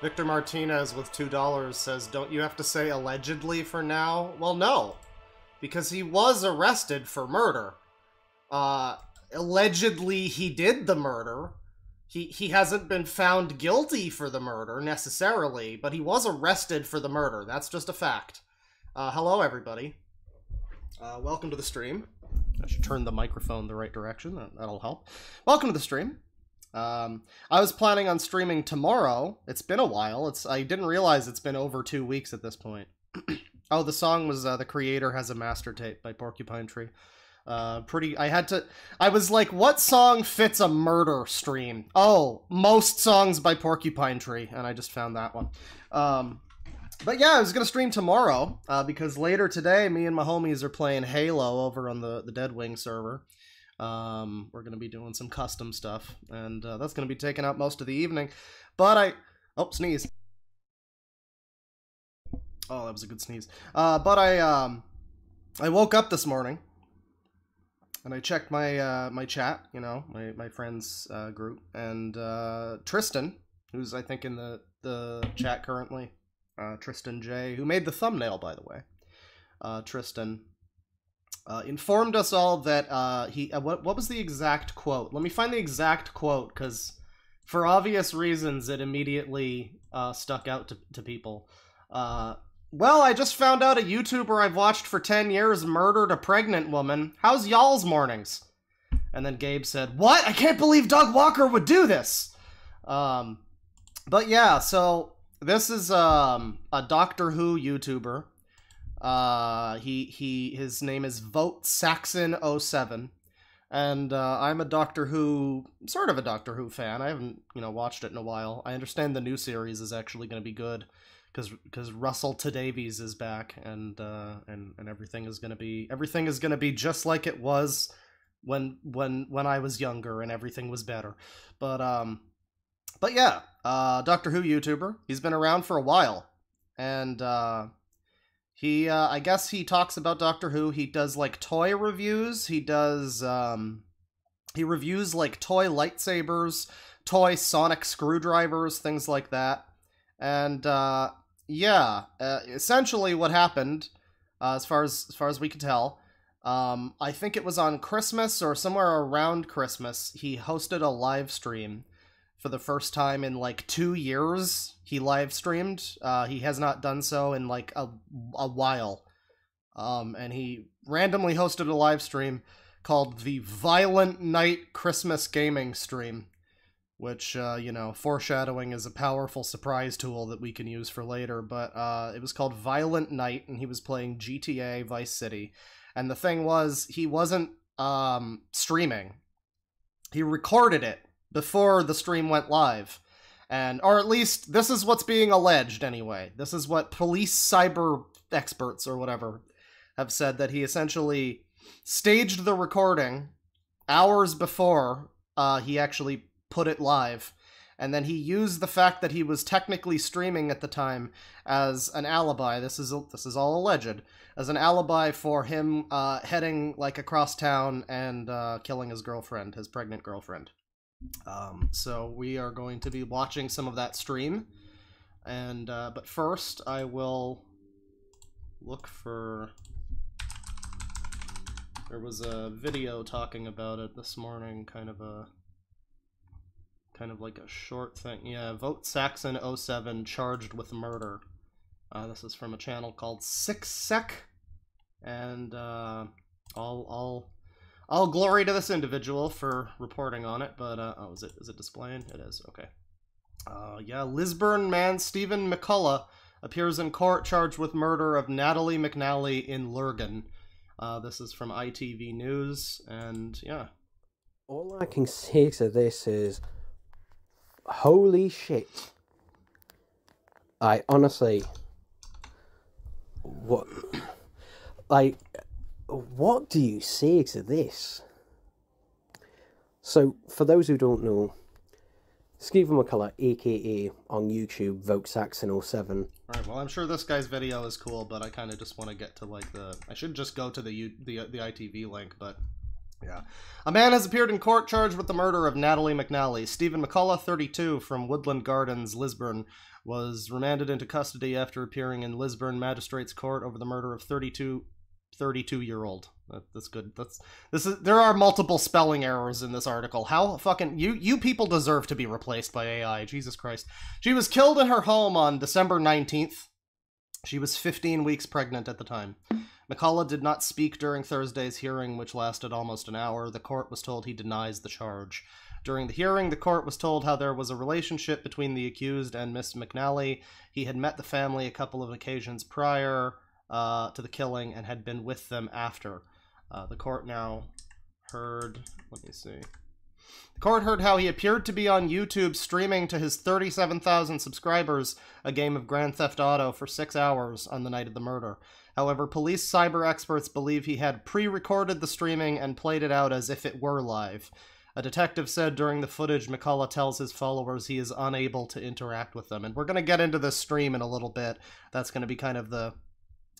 Victor Martinez with $2 says, Don't you have to say allegedly for now? Well, no. Because he was arrested for murder. Uh, allegedly, he did the murder. He, he hasn't been found guilty for the murder necessarily, but he was arrested for the murder. That's just a fact. Uh, hello, everybody. Uh, welcome to the stream. I should turn the microphone the right direction. That, that'll help. Welcome to the stream. Um, I was planning on streaming tomorrow. It's been a while. It's I didn't realize it's been over two weeks at this point. oh, the song was uh, "The Creator Has a Master Tape" by Porcupine Tree. Uh, pretty. I had to. I was like, what song fits a murder stream? Oh, most songs by Porcupine Tree, and I just found that one. Um, but yeah, I was gonna stream tomorrow uh, because later today, me and my homies are playing Halo over on the the Deadwing server. Um, we're gonna be doing some custom stuff, and uh, that's gonna be taking up most of the evening. But I, oh sneeze. Oh, that was a good sneeze. Uh, but I um, I woke up this morning, and I checked my uh, my chat, you know, my my friends uh, group, and uh, Tristan who's I think in the the chat currently, uh, Tristan J, who made the thumbnail by the way. Uh, Tristan uh, informed us all that uh, he uh, what what was the exact quote? Let me find the exact quote because for obvious reasons it immediately uh, stuck out to, to people. Uh, well, I just found out a YouTuber I've watched for 10 years murdered a pregnant woman. How's y'all's mornings? And then Gabe said, What? I can't believe Doug Walker would do this! Um, but yeah, so this is um, a Doctor Who YouTuber. Uh, he, he, his name is Vote Saxon 07 and uh, I'm a Doctor Who, sort of a Doctor Who fan. I haven't, you know, watched it in a while. I understand the new series is actually going to be good because because Russell T Davies is back, and uh, and and everything is going to be everything is going to be just like it was when when when I was younger, and everything was better. But um, but yeah, uh, Doctor Who YouTuber. He's been around for a while, and uh, he, uh, I guess he talks about Doctor Who. He does like toy reviews. He does, um, he reviews like toy lightsabers, toy sonic screwdrivers, things like that. And uh, yeah, uh, essentially what happened, uh, as far as as far as we can tell, um, I think it was on Christmas or somewhere around Christmas. He hosted a live stream for the first time in like two years. He live streamed. Uh, he has not done so in like a, a while. Um, and he randomly hosted a live stream called the Violent Night Christmas Gaming Stream, which, uh, you know, foreshadowing is a powerful surprise tool that we can use for later. But uh, it was called Violent Night, and he was playing GTA Vice City. And the thing was, he wasn't um, streaming, he recorded it before the stream went live. And or at least this is what's being alleged anyway. This is what police cyber experts or whatever have said that he essentially staged the recording hours before uh, he actually put it live. And then he used the fact that he was technically streaming at the time as an alibi. This is this is all alleged as an alibi for him uh, heading like across town and uh, killing his girlfriend, his pregnant girlfriend. Um, so we are going to be watching some of that stream, and uh, but first I will look for. There was a video talking about it this morning, kind of a kind of like a short thing. Yeah, vote Saxon 07 charged with murder. Uh, this is from a channel called Six Sec, and uh, I'll I'll all glory to this individual for reporting on it, but uh, oh, is it is it displaying? It is okay. Uh, yeah, Lisburn man Stephen McCullough appears in court charged with murder of Natalie McNally in Lurgan. Uh, this is from ITV News, and yeah, All I can say to this is, holy shit. I honestly, what, like, what do you say to this? So, for those who don't know, Stephen McCullough, aka on YouTube, Vote Saxon 07, Alright, well, I'm sure this guy's video is cool, but I kind of just want to get to, like, the... I should just go to the, U... the the ITV link, but... Yeah. A man has appeared in court charged with the murder of Natalie McNally. Stephen McCullough, 32, from Woodland Gardens, Lisburn, was remanded into custody after appearing in Lisburn Magistrates Court over the murder of 32 32 year old. That, that's good. That's this is there are multiple spelling errors in this article. How fucking you you people deserve to be replaced by AI. Jesus Christ. She was killed in her home on December 19th. She was 15 weeks pregnant at the time. McCullough did not speak during Thursday's hearing, which lasted almost an hour. The court was told he denies the charge. During the hearing, the court was told how there was a relationship between the accused and Miss McNally. He had met the family a couple of occasions prior uh, to the killing and had been with them after. Uh, the court now heard. Let me see. The court heard how he appeared to be on YouTube streaming to his 37,000 subscribers a game of Grand Theft Auto for six hours on the night of the murder. However, police cyber experts believe he had pre recorded the streaming and played it out as if it were live. A detective said during the footage, McCullough tells his followers he is unable to interact with them. And we're going to get into this stream in a little bit. That's going to be kind of the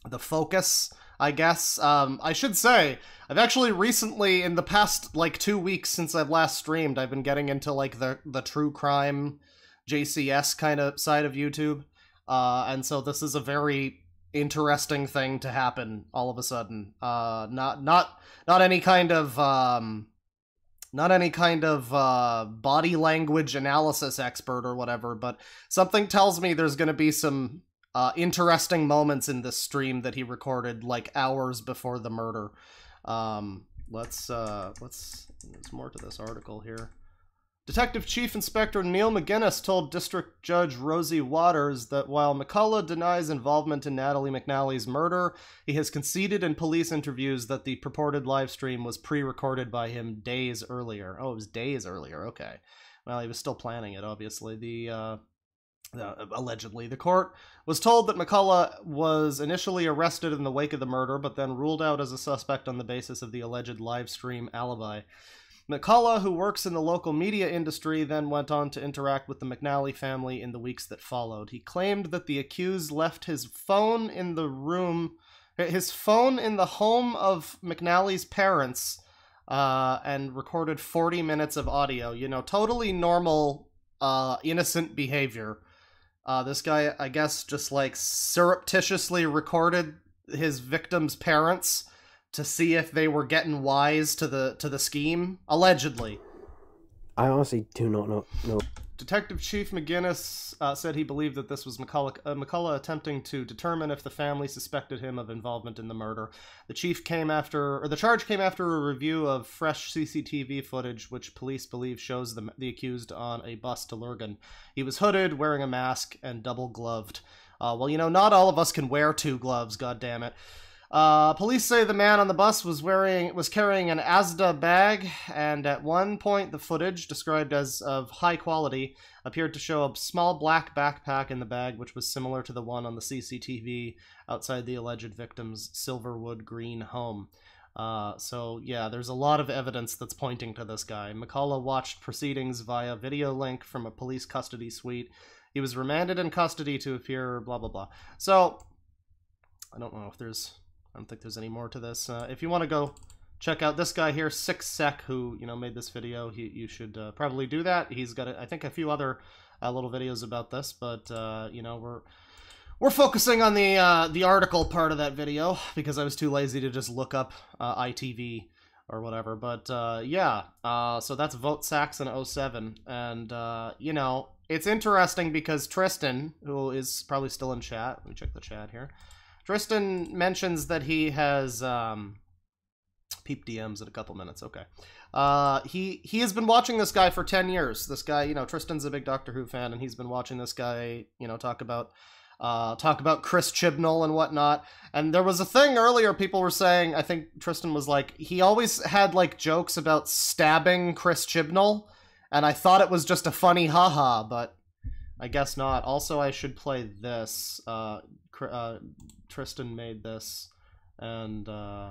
the focus, I guess. Um, I should say, I've actually recently, in the past like two weeks since I've last streamed, I've been getting into like the the true crime JCS kind of side of YouTube. Uh, and so this is a very interesting thing to happen all of a sudden. Uh, not not not any kind of um, not any kind of uh, body language analysis expert or whatever, but something tells me there's going to be some uh, interesting moments in this stream that he recorded like hours before the murder. Um, let's uh, let's there's more to this article here. Detective Chief Inspector Neil McGuinness told District Judge Rosie Waters that while McCullough denies involvement in Natalie McNally's murder, he has conceded in police interviews that the purported live stream was pre recorded by him days earlier. Oh, it was days earlier. Okay. Well, he was still planning it, obviously. The, uh, uh, allegedly. The court was told that McCullough was initially arrested in the wake of the murder, but then ruled out as a suspect on the basis of the alleged live stream alibi. McCullough, who works in the local media industry, then went on to interact with the McNally family in the weeks that followed. He claimed that the accused left his phone in the room, his phone in the home of McNally's parents, uh, and recorded 40 minutes of audio. You know, totally normal, uh, innocent behavior. Uh, this guy, I guess, just like surreptitiously recorded his victim's parents to see if they were getting wise to the to the scheme. Allegedly, I honestly do not know. know. Detective Chief McGuinness uh, said he believed that this was McCullough, uh, McCullough attempting to determine if the family suspected him of involvement in the murder. The chief came after, or the charge came after a review of fresh CCTV footage, which police believe shows the, the accused on a bus to Lurgan. He was hooded, wearing a mask, and double gloved. Uh, well, you know, not all of us can wear two gloves. God damn it. Uh, police say the man on the bus was wearing was carrying an Asda bag, and at one point, the footage, described as of high quality, appeared to show a small black backpack in the bag, which was similar to the one on the CCTV outside the alleged victim's Silverwood Green home. Uh, so yeah, there's a lot of evidence that's pointing to this guy. McCullough watched proceedings via video link from a police custody suite. He was remanded in custody to appear. Blah blah blah. So I don't know if there's I don't think there's any more to this. Uh, if you want to go check out this guy here, Six Sec, who you know made this video, he, you should uh, probably do that. He's got, I think, a few other uh, little videos about this, but uh, you know we're we're focusing on the uh, the article part of that video because I was too lazy to just look up uh, ITV or whatever. But yeah, so that's Vote Saxon 07. And, you know, it's interesting because Tristan, who is probably still in chat, let me check the chat here. Tristan mentions that he has um, peep DMs in a couple minutes. Okay. Uh, he he has been watching this guy for ten years. This guy, you know, Tristan's a big Doctor Who fan, and he's been watching this guy, you know, talk about uh, talk about Chris Chibnall and whatnot. And there was a thing earlier. People were saying, I think Tristan was like, he always had like jokes about stabbing Chris Chibnall, and I thought it was just a funny haha, but I guess not. Also, I should play this. Uh, uh, Tristan made this, and uh,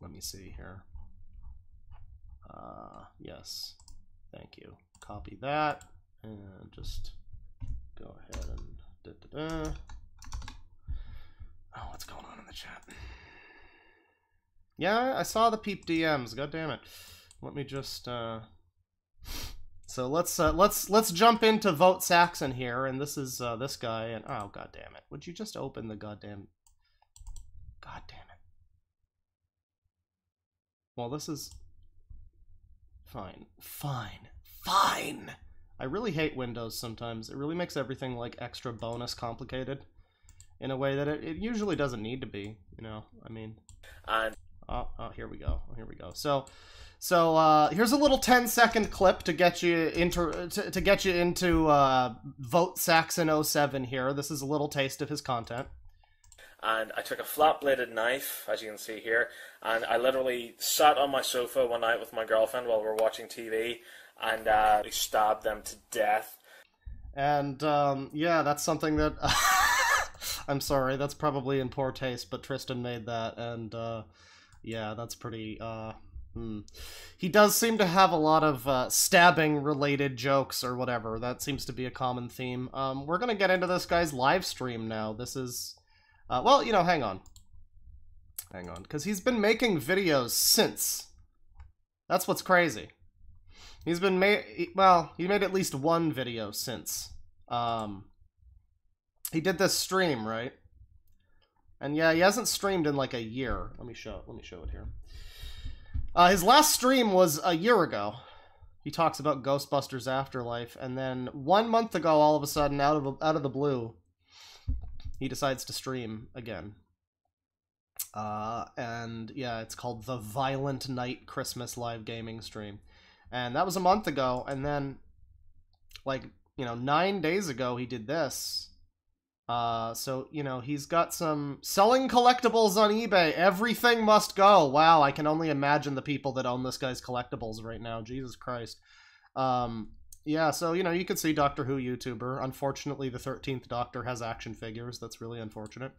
let me see here. Uh, yes, thank you. Copy that, and just go ahead and da da da. Oh, what's going on in the chat? Yeah, I saw the peep DMs. God damn it. Let me just. Uh... So let's uh, let's let's jump into vote Saxon here, and this is uh, this guy. And oh god damn it! Would you just open the goddamn? God damn it! Well, this is fine, fine, fine. I really hate Windows sometimes. It really makes everything like extra bonus complicated in a way that it, it usually doesn't need to be. You know, I mean. And Oh, oh, here we go. Here we go. So, so uh, here's a little 10 second clip to get you into to, to get you into uh, Vote Saxon 07 here. This is a little taste of his content. and I took a flat bladed knife, as you can see here, and I literally sat on my sofa one night with my girlfriend while we were watching TV, and uh, we stabbed them to death. And um, yeah, that's something that I'm sorry, that's probably in poor taste, but Tristan made that, and uh, yeah, that's pretty. Uh, hmm. He does seem to have a lot of uh, stabbing related jokes or whatever. That seems to be a common theme. Um, we're gonna get into this guy's live stream now. This is, uh, well, you know, hang on, hang on, because he's been making videos since. That's what's crazy. He's been made well, he made at least one video since. Um he did this stream, right? And yeah, he hasn't streamed in like a year. Let me show let me show it here. Uh, his last stream was a year ago. He talks about Ghostbusters Afterlife, and then one month ago, all of a sudden, out of out of the blue, he decides to stream again. Uh, and yeah, it's called the Violent Night Christmas live gaming stream, and that was a month ago. And then, like you know, nine days ago, he did this. Uh, so you know he's got some selling collectibles on eBay. Everything must go. Wow, I can only imagine the people that own this guy's collectibles right now. Jesus Christ. Um, yeah, so you know you could see Doctor Who YouTuber. Unfortunately, the Thirteenth Doctor has action figures. That's really unfortunate.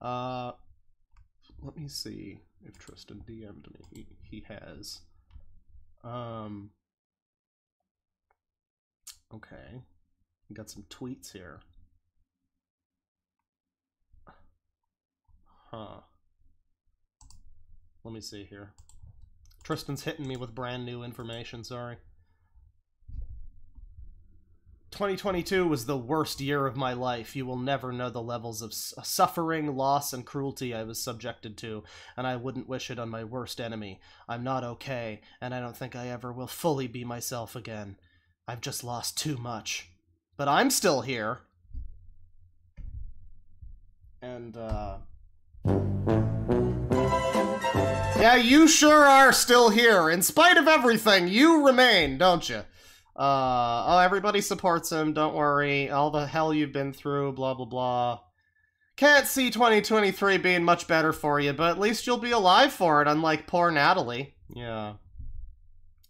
Uh, let me see if Tristan DM'd me. He he has. Um. Okay, got some tweets here. Huh. Let me see here. Tristan's hitting me with brand new information, sorry. 2022 was the worst year of my life. You will never know the levels of suffering, loss, and cruelty I was subjected to, and I wouldn't wish it on my worst enemy. I'm not okay, and I don't think I ever will fully be myself again. I've just lost too much. But I'm still here. And, uh. Yeah, you sure are still here. In spite of everything, you remain, don't you? Uh, oh, everybody supports him. Don't worry. All the hell you've been through, blah, blah, blah. Can't see 2023 being much better for you, but at least you'll be alive for it, unlike poor Natalie. Yeah.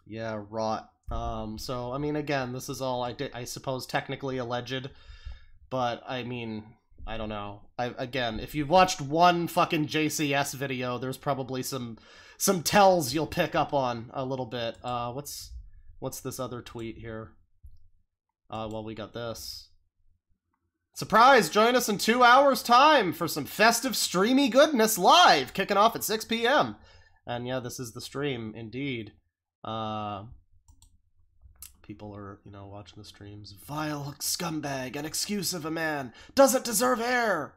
Yeah, rot. Um, so, I mean, again, this is all, I, did, I suppose, technically alleged, but, I mean, I don't know. I, again, if you've watched one fucking JCS video, there's probably some some tells you'll pick up on a little bit. Uh, what's what's this other tweet here? Uh, well, we got this. Surprise! Join us in two hours' time for some festive streamy goodness live, kicking off at 6 p.m. And yeah, this is the stream, indeed. Uh, people are, you know, watching the streams. Vile scumbag, an excuse of a man, doesn't deserve air!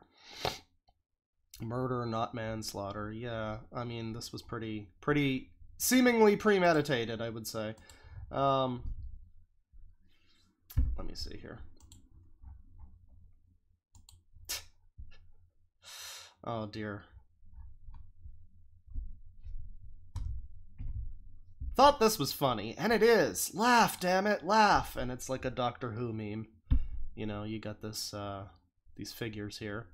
Murder, not manslaughter. Yeah, I mean, this was pretty, pretty, seemingly premeditated, I would say. Um, let me see here. oh dear. Thought this was funny, and it is. Laugh, damn it, laugh. And it's like a Doctor Who meme. You know, you got this, uh, these figures here.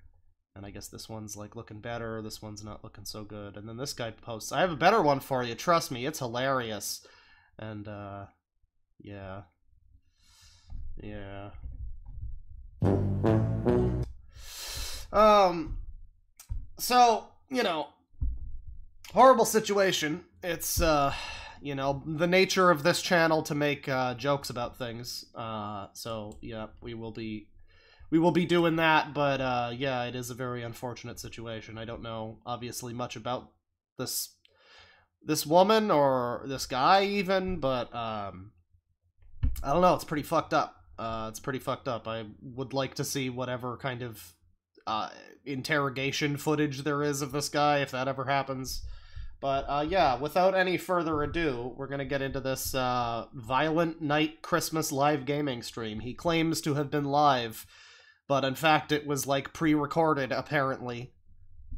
And I guess this one's like looking better, this one's not looking so good. And then this guy posts, I have a better one for you, trust me, it's hilarious. And, uh, yeah. Yeah. Um, so, you know, horrible situation. It's, uh, you know, the nature of this channel to make, uh, jokes about things. Uh, so, yeah, we will be we will be doing that, but uh, yeah, it is a very unfortunate situation. I don't know, obviously, much about this this woman or this guy even, but um, I don't know. It's pretty fucked up. Uh, it's pretty fucked up. I would like to see whatever kind of uh, interrogation footage there is of this guy, if that ever happens. But uh, yeah, without any further ado, we're gonna get into this uh, violent night Christmas live gaming stream. He claims to have been live but in fact it was like pre-recorded apparently.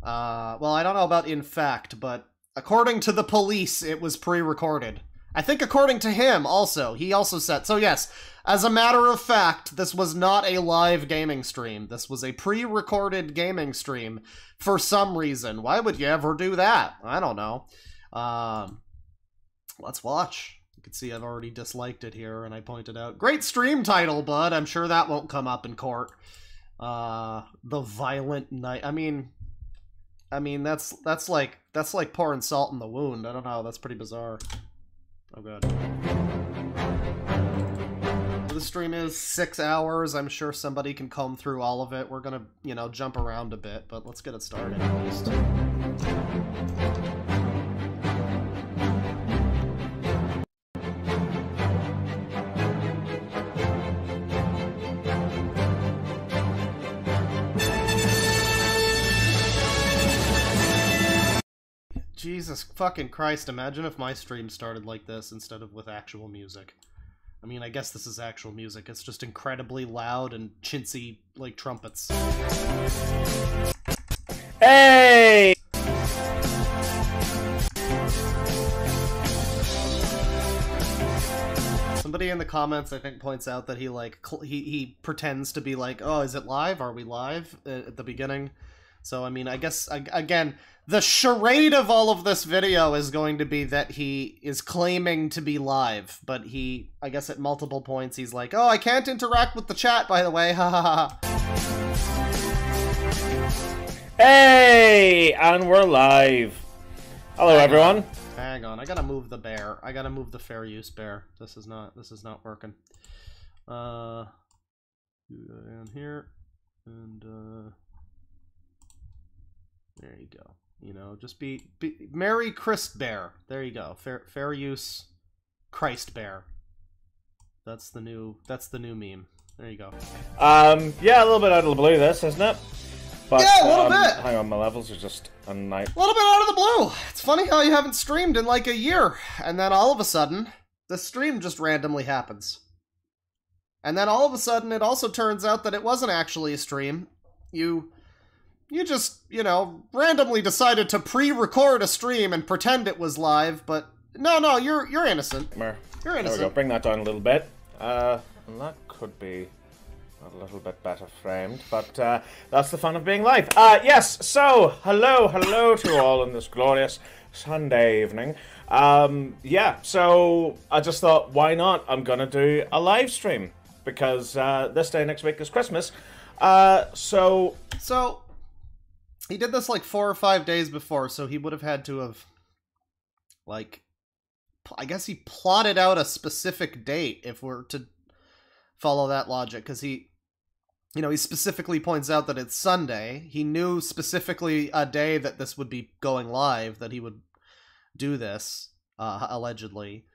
Uh well i don't know about in fact but according to the police it was pre-recorded. I think according to him also. He also said so yes as a matter of fact this was not a live gaming stream. This was a pre-recorded gaming stream for some reason. Why would you ever do that? I don't know. Um let's watch. You can see i've already disliked it here and i pointed out. Great stream title bud. I'm sure that won't come up in court. Uh the violent night. I mean i mean that's that's like that's like pouring salt in the wound. I don't know. That's pretty bizarre. Oh god stream is six hours. I'm sure somebody can comb through all of it. We're gonna, you know, jump around a bit, but let's get it started at least. Jesus fucking Christ, imagine if my stream started like this instead of with actual music. I mean, I guess this is actual music. It's just incredibly loud and chintzy, like trumpets. Hey! Somebody in the comments, I think, points out that he like he he pretends to be like, "Oh, is it live? Are we live?" at the beginning. So I mean, I guess again, the charade of all of this video is going to be that he is claiming to be live, but he, I guess, at multiple points, he's like, "Oh, I can't interact with the chat, by the way." Ha ha ha. Hey! And we're live. Hello, everyone. Hang on, I gotta move the bear. I gotta move the fair use bear. This is not. This is not working. Uh, do that down here, and uh, there you go. You know, just be, be Merry Christ Bear. There you go. Fair fair use, Christ Bear. That's the new. That's the new meme. There you go. Um, yeah, a little bit out of the blue, this, isn't it? But, Yeah, a little um, bit. Hang on, my levels are just a night. A little bit out of the blue. It's funny how you haven't streamed in like a year, and then all of a sudden, the stream just randomly happens. And then all of a sudden, it also turns out that it wasn't actually a stream. You, you just, you know, randomly decided to pre-record a stream and pretend it was live, but no, no, you're you're innocent. Mer. You're There we go. innocent. Bring that down a little bit. Uh, and that could be a little bit better framed, but uh, that's the fun of being live. Uh, yes, so, hello, hello to all on this glorious Sunday evening. Um, yeah, so I just thought, why not? I'm gonna do a live stream because uh, this day next week is Christmas. Uh, so, So he did this like four or five days before, so he would have had to have like I guess he plotted out a specific date if we're to follow that logic cuz he you know, he specifically points out that it's Sunday. He knew specifically a day that this would be going live that he would do this uh allegedly.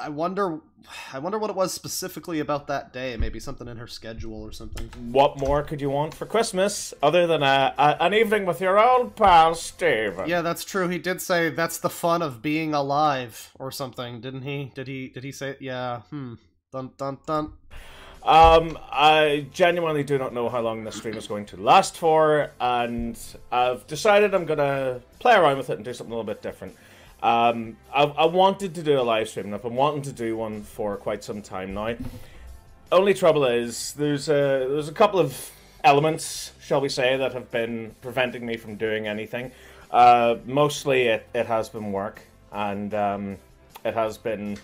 I- wonder I wonder what it was specifically about that day. Maybe something in her schedule or something. what more could you want for Christmas other than a, a, an evening with your old pal Stephen? Yeah, that's true. He did say that's the fun of being alive or something, didn't he? Did he did he say yeah, hmm. Dun dun dun. Um, I genuinely do not know how long this stream is going to last for, and I've decided I'm gonna play around with it and do something a little bit different. Um, I, I wanted to do a live stream, and I've been wanting to do one for quite some time now. Only trouble is there's a there's a couple of elements, shall we say, that have been preventing me from doing anything. Uh, mostly, it, it has been work, and um, it has been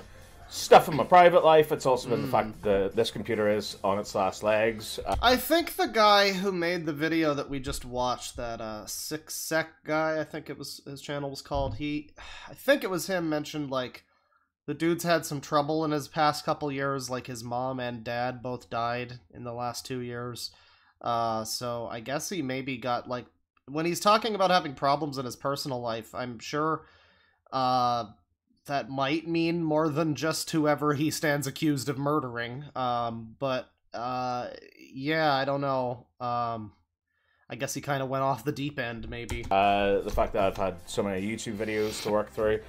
stuff in my private life. It's also been the fact that this computer is on its last legs. Uh, I think the guy who made the video that we just watched, that uh six sec guy, I think it was his channel was called. He, I think it was him mentioned like the dude's had some trouble in his past couple years. Like his mom and dad both died in the last two years. Uh, so I guess he maybe got like when he's talking about having problems in his personal life. I'm sure. Uh, that might mean more than just whoever he stands accused of murdering. Um, but uh, yeah, I don't know. Um, I guess he kind of went off the deep end, maybe. uh, the fact that I've had so many YouTube videos to work through.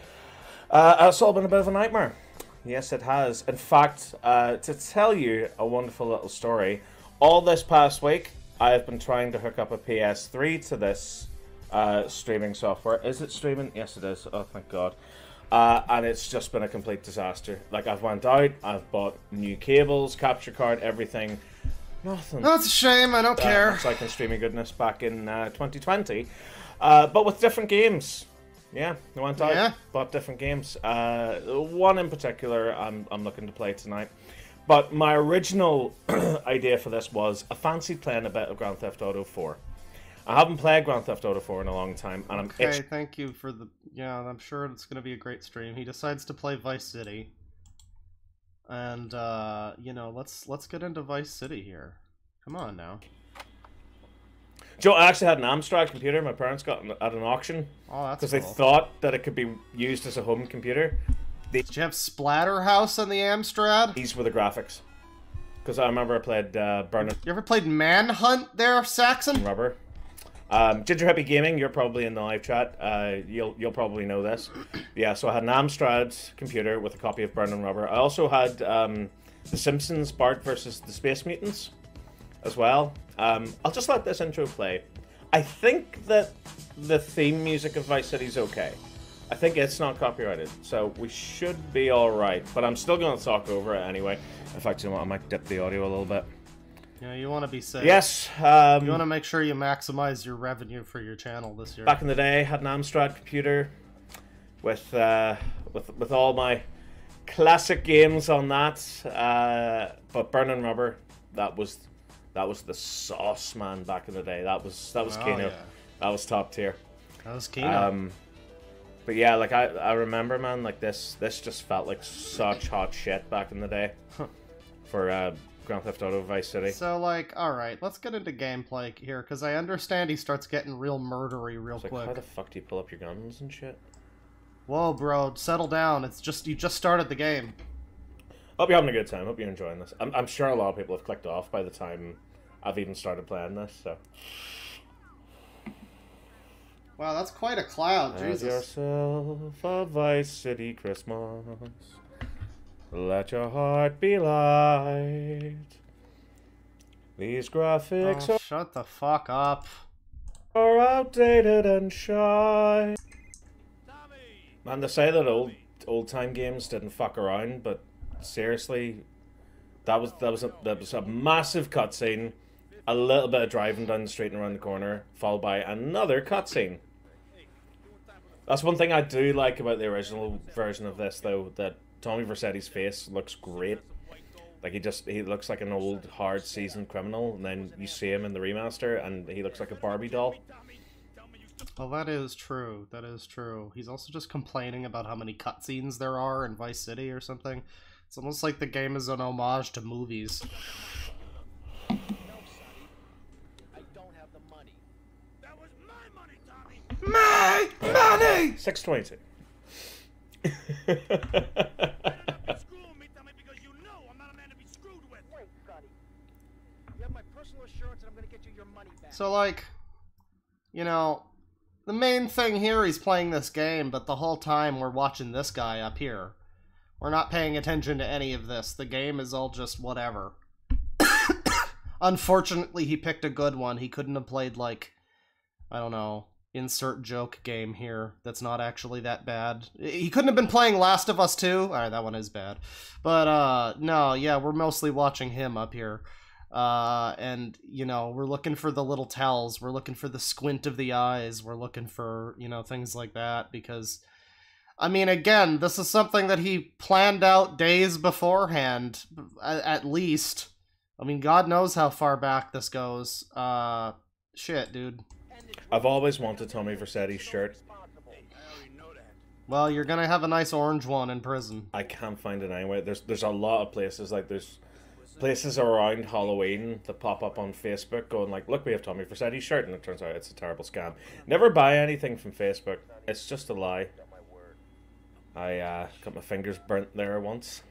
Uh, it's all been a bit of a nightmare. Yes, it has. In fact, uh, to tell you a wonderful little story, all this past week I have been trying to hook up a PS3 to this uh, streaming software. Is it streaming? Yes, it is. Oh, thank God. Uh, and it's just been a complete disaster. Like I've went out, I've bought new cables, capture card, everything. Nothing. That's a shame. I don't Uh, care. It's like in streaming goodness back in uh, 2020, uh, but with different games. Yeah, I went out, Yeah. bought different games. Uh, one in particular, I'm I'm looking to play tonight. But my original idea for this was I fancied playing a bit of Grand Theft Auto 4. I haven't played Grand Theft Auto 4 in a long time, and I'm Okay, itching. thank you for the. Yeah, I'm sure it's gonna be a great stream. He decides to play Vice City, and uh, you know, let's let's get into Vice City here. Come on now. Joe, I actually had an Amstrad computer my parents got at an auction Oh, that's because cool. they thought that it could be used as a home computer. Did you have Splatterhouse on the Amstrad? These were the graphics. Because I remember I played uh, Burning You ever played Manhunt there, Saxon? Rubber. Um, Ginger Happy Gaming, you're probably in the live chat. Uh, you'll you'll probably know this. Yeah, so I had an Amstrad computer with a copy of Burning Rubber. I also had um, The Simpsons, Bart versus the Space Mutants, as well. Um, I'll just let this intro play. I think that the theme music of Vice City is okay. I think it's not copyrighted, so we should be all right. But I'm still going to talk over it anyway. In fact, you know what? I might dip the audio a little bit. Yeah, you want to be safe. Yes. Um, You want to make sure you maximize your revenue for your channel this year. back in the day, had an Amstrad computer with uh, with with all my classic games on that. Uh, but Burning Rubber, that was that was the sauce, man. Back in the day, that was that was Oh, Kino. yeah. That was top tier. That was Kino. Um, but yeah, like I, I remember, man, like this this just felt like such hot shit back in the day for uh, Grand Theft Auto Vice City. so, like, all right, let's get into gameplay here, because I understand he starts getting real murdery real It's like, quick. how the fuck do you pull up your guns and shit? Whoa, bro, settle down. It's just you just started the game. Hope you're having a good time. Hope you're enjoying this. I'm, I'm sure a lot of people have clicked off by the time I've even started playing this. So Wow, that's quite a cloud. have Jesus. yourself a Vice City Christmas. Let your heart be light. These graphics Oh, shut the fuck up. are outdated and shy. Man, they say that old old time games didn't fuck around, but seriously, that was that was a that was a massive cutscene, a little bit of driving down the street and around the corner, followed by another cutscene. That's one thing I do like about the original version of this, though, that Tommy Vercetti's face looks great. Like he just he looks like an old, hard, seasoned criminal, and then you see him in the remaster, and he looks like a Barbie doll. Well, that is true. That is true. He's also just complaining about how many cutscenes there are in Vice City or something. It's almost like the game is an homage to movies. My money! So, like, you know, the main thing here he's playing this game, but the whole time we're watching this guy up here. We're not paying attention to any of this. The game is all just whatever. Unfortunately, he picked a good one. He couldn't have played, like, I don't know, insert joke game here that's not actually that bad. He couldn't have been playing Last of Us 2. Alright, that one is bad. But, uh, no, yeah, we're mostly watching him up here. Uh, and, you know, we're looking for the little tells. We're looking for the squint of the eyes. We're looking for, you know, things like that because. I mean, again, this is something that he planned out days beforehand, at least. I mean, God knows how far back this goes. Uh, shit, dude. I've always wanted Tommy Vercetti's shirt. Well, you're gonna have a nice orange one in prison. I can't find it anywhere. There's there's a lot of places like there's places around Halloween that pop up on Facebook going like, look, we have Tommy Vercetti's shirt, and it turns out it's a terrible scam. Never buy anything from Facebook. It's just a lie. I uh, got my fingers burnt there once.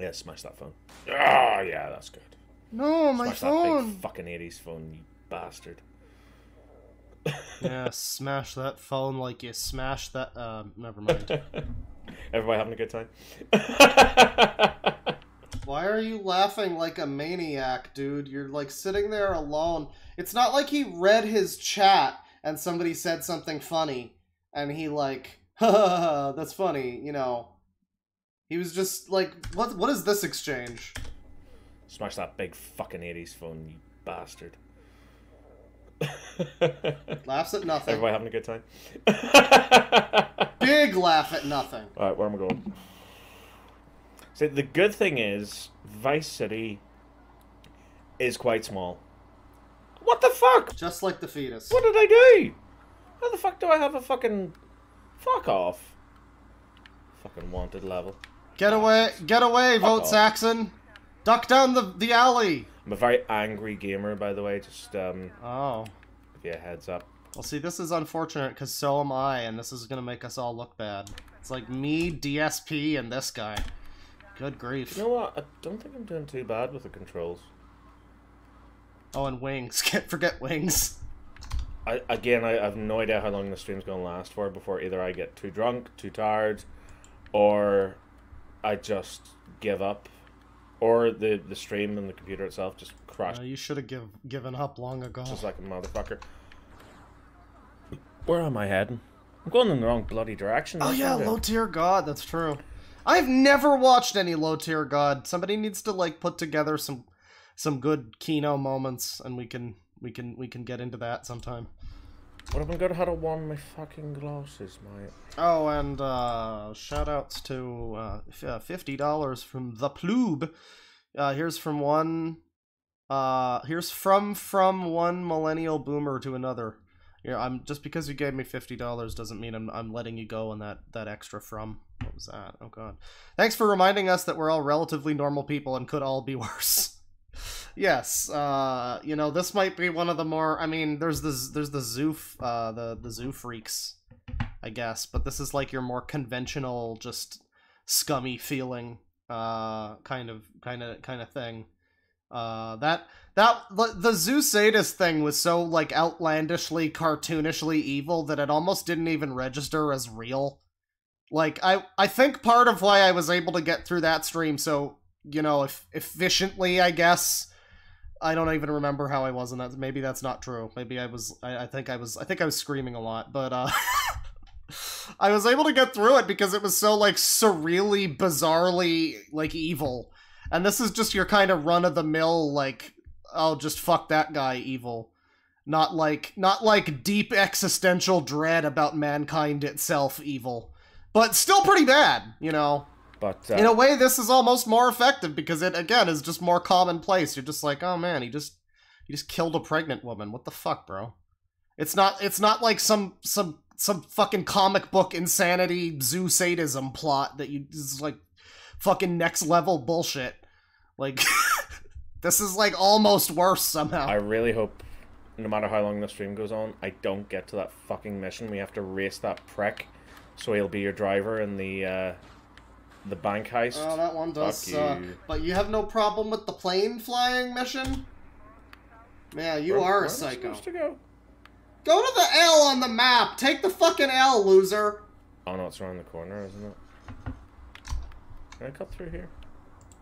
Yeah, smash that phone. Ah, yeah, that's good. No, my Smash that big fucking 80s phone, you bastard. Yeah, smash that phone like you smash that. Uh, never mind. Everybody having a good time? Why are you laughing like a maniac, dude? You're like sitting there alone. It's not like he read his chat and somebody said something funny and he like, ha ha ha, that's funny, you know. He was just like, what? What is this exchange? Smash that big fucking 80s phone, you bastard. Laughs at nothing. Everybody having a good time? Big laugh at nothing. Alright, where am I going? So the good thing is, Vice City is quite small. What the fuck? Just like the fetus. What did I do? How the fuck do I have a fucking... Fuck off. Fucking wanted level. Get away! Get away, Vote off. Saxon! Duck down the the alley. I'm a very angry gamer, by the way, just um, Oh. give you a heads up. Well, see, this is unfortunate because so am I, and this is gonna make us all look bad. It's like me, DSP, and this guy. Good grief. You know what? I don't think I'm doing too bad with the controls. Oh, and wings. Can't forget wings. I, again, I have no idea how long the stream's going to last for before either I get too drunk, too tired, or I just give up, or the, the stream and the computer itself just crashed. Uh, you should have give, given up long ago. just like a motherfucker. Where am I heading? I'm going in the wrong bloody direction. Oh yeah, low tier god. That's true. I've never watched any low tier god. Somebody needs to like put together some some good Kino moments, and we can we can we can get into that sometime. Would have good had I worn my fucking glasses, mate. Oh, and uh, shout outs to uh, uh, fifty dollars from the Ploob. Uh, here's from one. Uh, here's from from one millennial boomer to another. Yeah, I'm just because you gave me fifty dollars doesn't mean I'm I'm letting you go on that that extra from. What was that? Oh god. Thanks for reminding us that we're all relatively normal people and could all be worse. Yes, uh, you know this might be one of the more. I mean, there's the there's the zoo uh the the zoo freaks, I guess, but this is like your more conventional, just scummy feeling, uh, kind of kind of kind of thing. Uh, that that the, the zoo sadist thing was so like outlandishly, cartoonishly evil that it almost didn't even register as real. Like I I think part of why I was able to get through that stream so you know if efficiently I guess I don't even remember how I was in that. Maybe that's not true. Maybe I was. I, I think I was. I think I was screaming a lot, but uh, I was able to get through it because it was so like surreally, bizarrely like evil. And this is just your kind of run of the mill like, oh, just fuck that guy evil. Not like not like deep existential dread about mankind itself evil. But still pretty bad, you know. But uh, In a way, this is almost more effective because it again is just more commonplace. You're just like, oh man, he just he just killed a pregnant woman. What the fuck, bro? It's not it's not like some some some fucking comic book insanity zoo sadism plot that you this is like fucking next level bullshit. Like this is like almost worse somehow. I really hope, no matter how long the stream goes on, I don't get to that fucking mission. We have to race that prick, so he'll be your driver in the uh, the bank heist. Oh, that one does Fuck suck. you. But you have no problem with the plane flying mission? Yeah, you Where- are where a am I psycho. to go? Go to the L on the map. Take the fucking L, loser. Oh no, it's around the corner, isn't it? Can I cut through here?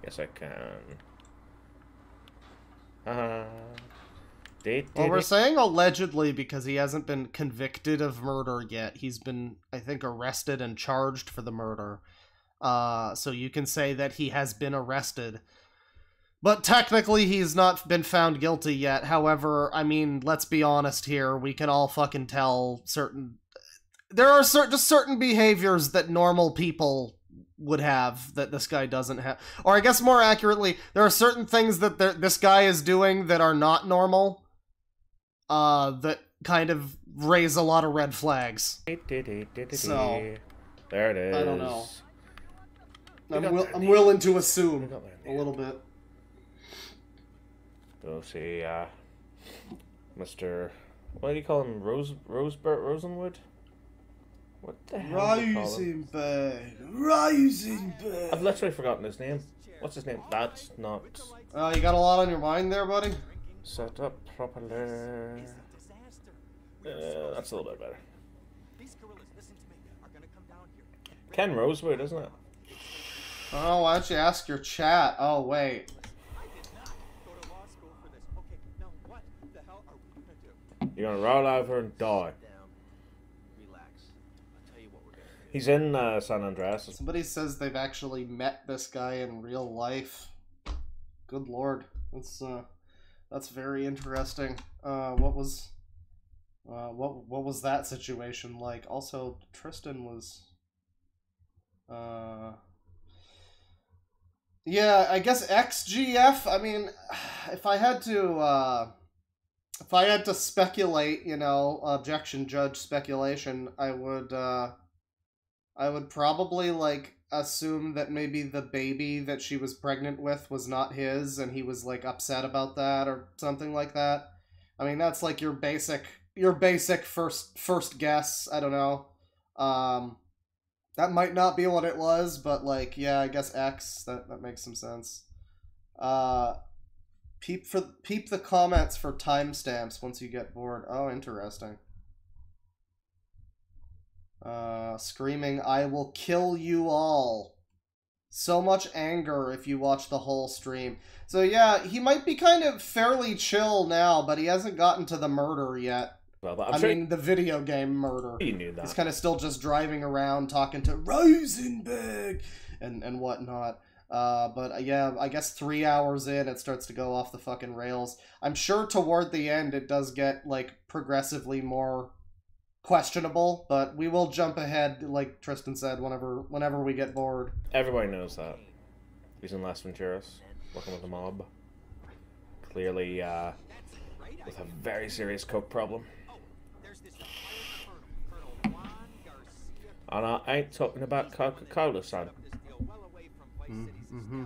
Yes, I can. Uh, date, Well, we're saying allegedly because he hasn't been convicted of murder yet. He's been, I think, arrested and charged for the murder. Uh, so you can say that he has been arrested. But technically, he's not been found guilty yet. However, I mean, let's be honest here. We can all fucking tell certain. There are cer- just certain behaviors that normal people would have that this guy doesn't have. Or I guess more accurately, there are certain things that there- this guy is doing that are not normal. Uh, that kind of raise a lot of red flags. So, there it is. I don't know. We I'm, will- I'm willing to assume a little bit. We'll see, uh, Mr. What do you call him? Rose, Rosebert Rosenwood? What the hell? do you call him? bag, rising bag. I've literally forgotten his name. What's his name? That's not Oh, you got a lot on your mind there, buddy. set up properly. Uh, that's a little bit better. These gorillas, listen to me, are gonna come down here. Ken Rosewood, isn't it? Oh, why don't you ask your chat? Oh, wait. I did not go to law school for this. Okay, now what the hell are we gonna do? You're gonna roll over and die. down. Relax. I'll tell you what we're gonna do. He's in uh, San Andreas. Somebody says they've actually met this guy in real life. Good lord, that's uh, that's very interesting. Uh, what was, uh, what what was that situation like? Also, Tristan was, uh, yeah, I guess XGF. I mean, if I had to, uh, if I had to speculate, you know, objection judge speculation, I would, uh. I would probably like assume that maybe the baby that she was pregnant with was not his and he was like upset about that or something like that. I mean, that's like your basic your basic first first guess, I don't know. Um that might not be what it was, but like yeah, I guess X that that makes some sense. Uh Peep for peep the comments for timestamps once you get bored. Oh, interesting. Uh, screaming, "I will kill you all." So much anger if you watch the whole stream. So yeah, he might be kind of fairly chill now, but he hasn't gotten to the murder yet. Well, but I'm I sure mean, the video game murder. you knew that. He's kind of still just driving around talking to Rosenberg and and whatnot. Uh, but uh, yeah, I guess three hours in, it starts to go off the fucking rails. I'm sure toward the end, it does get like progressively more questionable. But we will jump ahead, like Tristan said, whenever whenever we get bored. Everybody knows that. He's in Las Venturas, working with the mob. Clearly, uh, with a very serious coke problem. And I ain't talking about Coca Cola, son. Mm-hmm.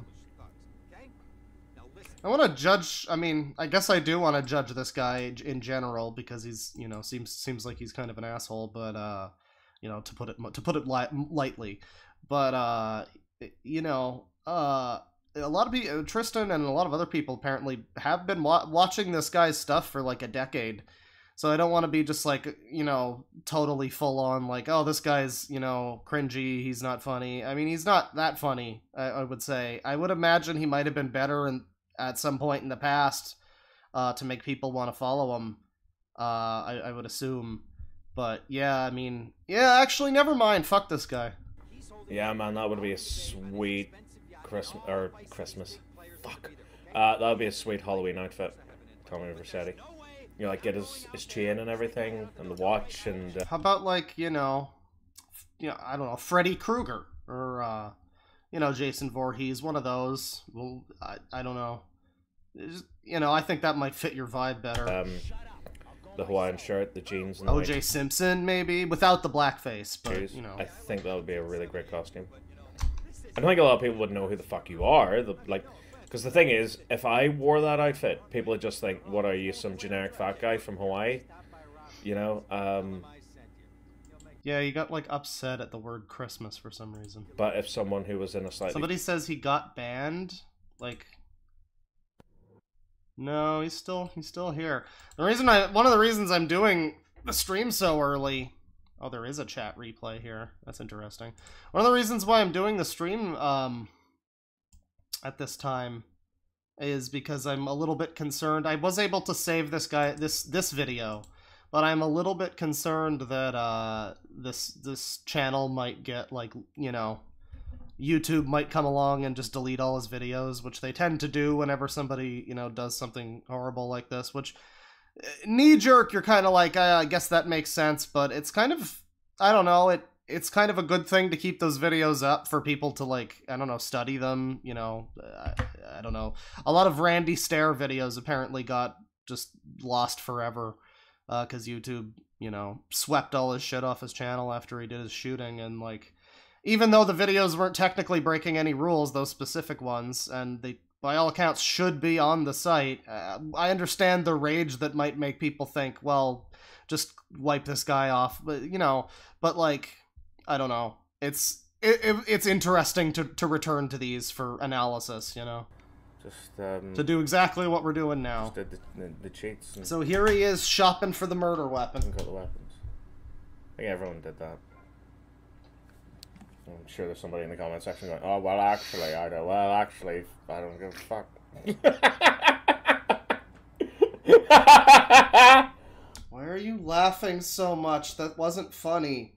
I want to judge. I mean, I guess I do want to judge this guy in general because he's, you know, seems seems like he's kind of an asshole. But uh, you know, to put it to put it light, lightly, but uh, you know, uh, a lot of people, Tristan and a lot of other people apparently have been wa- watching this guy's stuff for like a decade. So I don't want to be just like, you know, totally full on like, oh, this guy's, you know, cringy, he's not funny. I mean, he's not that funny, I, I would say. I would imagine he might have been better in, at some point in the past uh, to make people want to follow him. Uh, I, I would assume. But yeah, I mean, yeah, actually, never mind. Fuck this guy. Yeah, man, that would be a sweet Christmas or Christmas. Fuck. Uh, that would be a sweet Halloween outfit. Tommy Vercetti. You know, like get his, his chain and everything, and the watch, and uh, How about like you know, you know, I don't know, Freddy Krueger or uh, you know, Jason Voorhees, one of those. Well, I I don't know. It's- you know, I think that might fit your vibe better. um, the Hawaiian shirt, the jeans, and the OJ Simpson, maybe without the blackface, but shoes. you know, I think that would be a really great costume. I don't think a lot of people would know who the fuck you are. The like, because the thing is, if I wore that outfit, people would just think, "What are you, some generic fat guy from Hawaii?" You know. Um, yeah, you got like upset at the word Christmas for some reason. but if someone who was in a slightly Somebody says he got banned. Like, no, he's still he's still here. The reason I one of the reasons I'm doing the stream so early. Oh, there is a chat replay here. That's interesting. One of the reasons why I'm doing the stream um at this time is because I'm a little bit concerned. I was able to save this guy this this video, but I'm a little bit concerned that uh this this channel might get like, you know, YouTube might come along and just delete all his videos, which they tend to do whenever somebody, you know, does something horrible like this, which knee jerk you're kind of like uh, I guess that makes sense, but it's kind of I don't know, it it's kind of a good thing to keep those videos up for people to like I don't know, study them, you know, I, I don't know. A lot of Randy Stair videos apparently got just lost forever uh cuz YouTube, you know, swept all his shit off his channel after he did his shooting and like even though the videos weren't technically breaking any rules, those specific ones, and they, by all accounts, should be on the site, uh, I understand the rage that might make people think, well, just wipe this guy off, but you know, but like, I don't know, it's it, it, it's interesting to to return to these for analysis, you know, just um, to do exactly what we're doing now. just did the, the, the cheats So here he is shopping for the murder weapon. got the weapons. I think everyone did that. I'm sure there's somebody in the comment section going, "Oh well, actually, I don't. Well, actually, I don't give a fuck." Why are you laughing so much? That wasn't funny.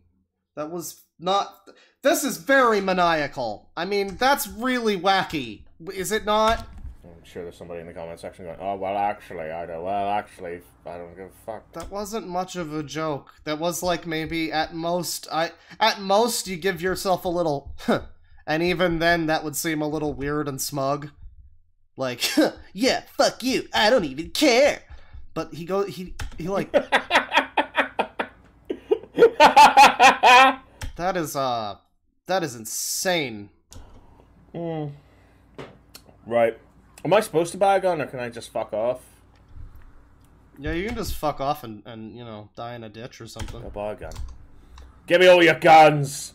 That was not. This is very maniacal. I mean, that's really wacky. Is it not? I'm sure there's somebody in the comment section going, "Oh well, actually, I don't. Well, actually, I don't give a fuck." That wasn't much of a joke. That was like maybe at most I at most you give yourself a little huh, and even then that would seem a little weird and smug. Like, huh, yeah, fuck you. I don't even care. But he go he he like that is uh that is insane. Right. Am I supposed to buy a gun, or can I just fuck off? Yeah, you can just fuck off and, and you know, die in a ditch or something. I'll buy a gun. Give me all your guns.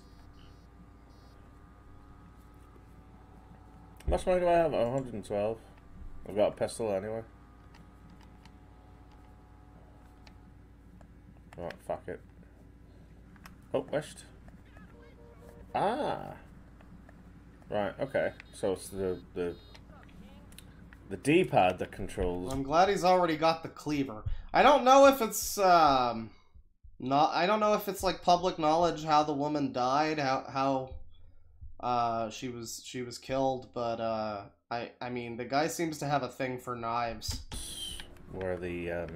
How much money do I have? 112. I've got a pistol anyway. Oh, fuck it. Oh, wished. Ah. Right, okay. So it's the the the D-pad that controls. I'm glad he's already got the cleaver. I don't know if it's um not I don't know if it's like public knowledge how the woman died, how how uh she was she was killed, but uh I I mean the guy seems to have a thing for knives. where the um,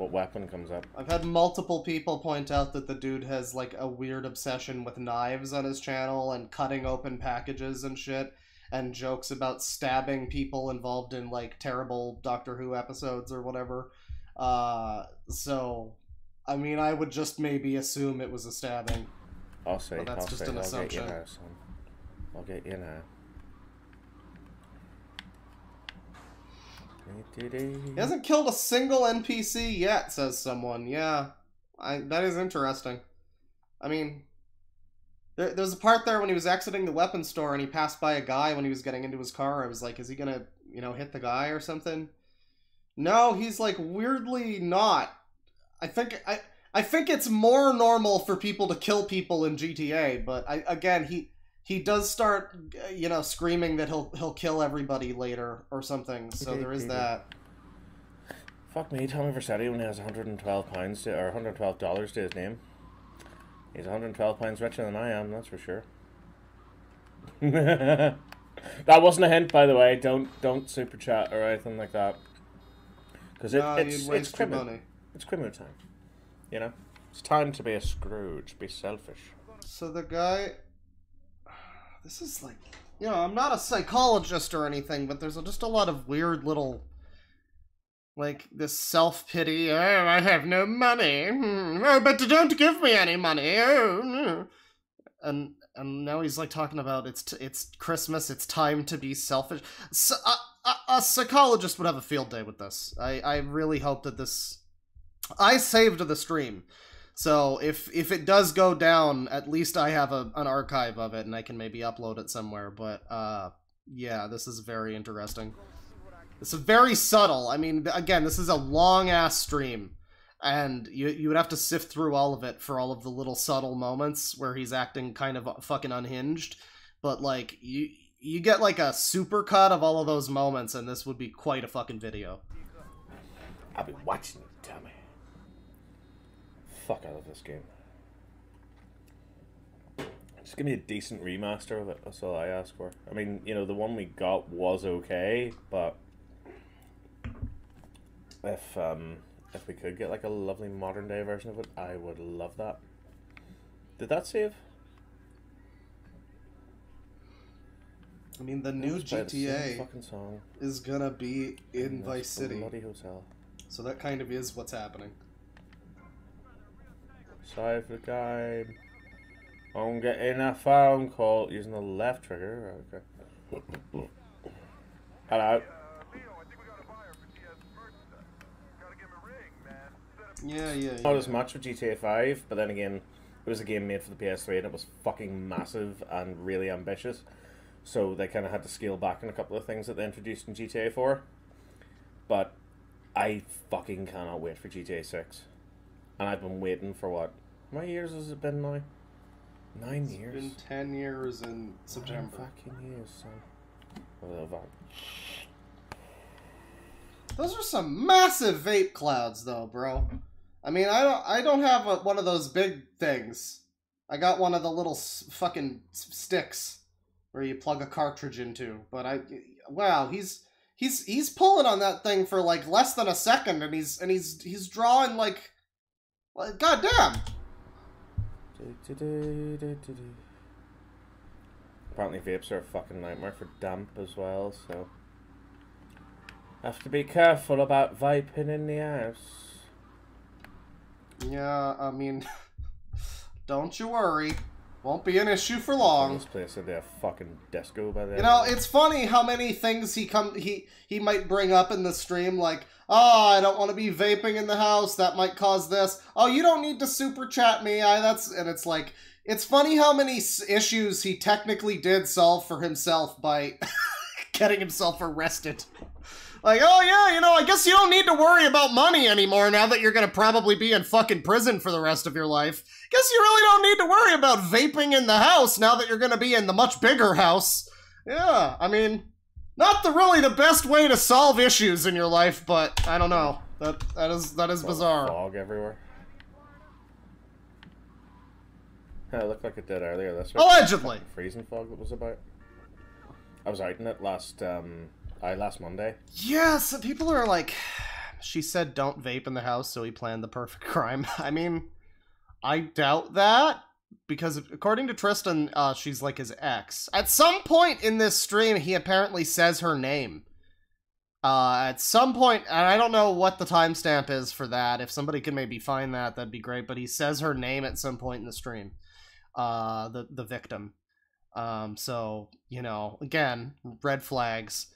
what weapon comes up. I've had multiple people point out that the dude has like a weird obsession with knives on his channel and cutting open packages and shit and jokes about stabbing people involved in like terrible Doctor Who episodes or whatever. Uh so I mean I would just maybe assume it was a stabbing. I'll say. Well, that's I'll just say, an I'll assumption. Get you now, son. I'll get you now. He hasn't killed a single NPC yet, says someone. Yeah, I that is interesting. I mean, there, there's a part there when he was exiting the weapon store and he passed by a guy when he was getting into his car. I was like, is he gonna, you know, hit the guy or something? No, he's like weirdly not. I think I I think it's more normal for people to kill people in GTA, but I again he he does start you know screaming that he'll he'll kill everybody later or something. So there is that. Fuck me, Tommy Vercetti only has 112 pounds to, or 112 dollars to his name. He's 112 pounds richer than I am, that's for sure. that wasn't a hint, by the way. Don't don't super chat or anything like that. Because it, No, it's it's criminal. money. It's criminal time. You know, it's time to be a Scrooge. Be selfish. So the guy, this is like, you know, I'm not a psychologist or anything, but there's just a lot of weird little, like this self pity. Oh, I have no money. Hmm. Oh, but don't give me any money. Oh, no." and and now he's like talking about it's it's Christmas. It's time to be selfish. So, a, a, a psychologist would have a field day with this. I I really hope that this. I saved the stream. So if if it does go down, at least I have a, an archive of it and I can maybe upload it somewhere. But uh, yeah, this is very interesting. It's very subtle. I mean, again, this is a long ass stream, and you you would have to sift through all of it for all of the little subtle moments where he's acting kind of fucking unhinged. But like you you get like a super cut of all of those moments, and this would be quite a fucking video. I've been watching you, Tommy. Fuck, I love this game. Just give me a decent remaster of it. That's all I ask for. I mean, you know, the one we got was okay, but if um if we could get like a lovely modern day version of it, I would love that. Did that save? I mean, the new the GTA fucking song. is gonna be in in Vice City. Bloody hotel. So that kind of is what's happening. Sorry for the guide. I'm getting a phone call using the left trigger. Okay. Hello. Yeah, yeah, Not as much with GTA 5, but then again, it was a game made for the PS3 and it was fucking massive and really ambitious. So they kind of had to scale back on a couple of things that they introduced in GTA 4. But I fucking cannot wait for GTA 6. And I've been waiting for what? How many years has it been now? Nine It's years. been ten years in Nine September. fucking years, son. Those are some massive vape clouds, though, bro. I mean, I don't, I don't have a, one of those big things. I got one of the little s- fucking s- sticks where you plug a cartridge into. But I, wow, he's he's he's pulling on that thing for like less than a second, and he's and he's he's drawing like, like goddamn. Apparently vapes are a fucking nightmare for damp as well, so have to be careful about vaping in the house. Yeah, I mean, don't you worry, won't be an issue for long. this place would be a fucking disco by the You know, it's funny how many things he come he he might bring up in the stream, like, oh, I don't want to be vaping in the house. That might cause this. Oh, you don't need to super chat me. I that's and it's like it's funny how many issues he technically did solve for himself by getting himself arrested. Like, oh yeah, you know, I guess you don't need to worry about money anymore now that you're gonna probably be in fucking prison for the rest of your life. Guess you really don't need to worry about vaping in the house now that you're gonna be in the much bigger house. Yeah, I mean, not the really the best way to solve issues in your life, but I don't know. That that is that is bizarre. Fog everywhere. It looked like it did earlier. That's what Allegedly. freezing fog that was about. I was out in it last um, I last Monday. Yes, people are like, she said don't vape in the house, so he planned the perfect crime. I mean, I doubt that because according to Tristan, uh, she's like his ex. At some point in this stream, he apparently says her name. Uh, at some point, and I don't know what the timestamp is for that. If somebody could maybe find that, that'd be great. But he says her name at some point in the stream. Uh, the the victim. Um, so you know, again, red flags.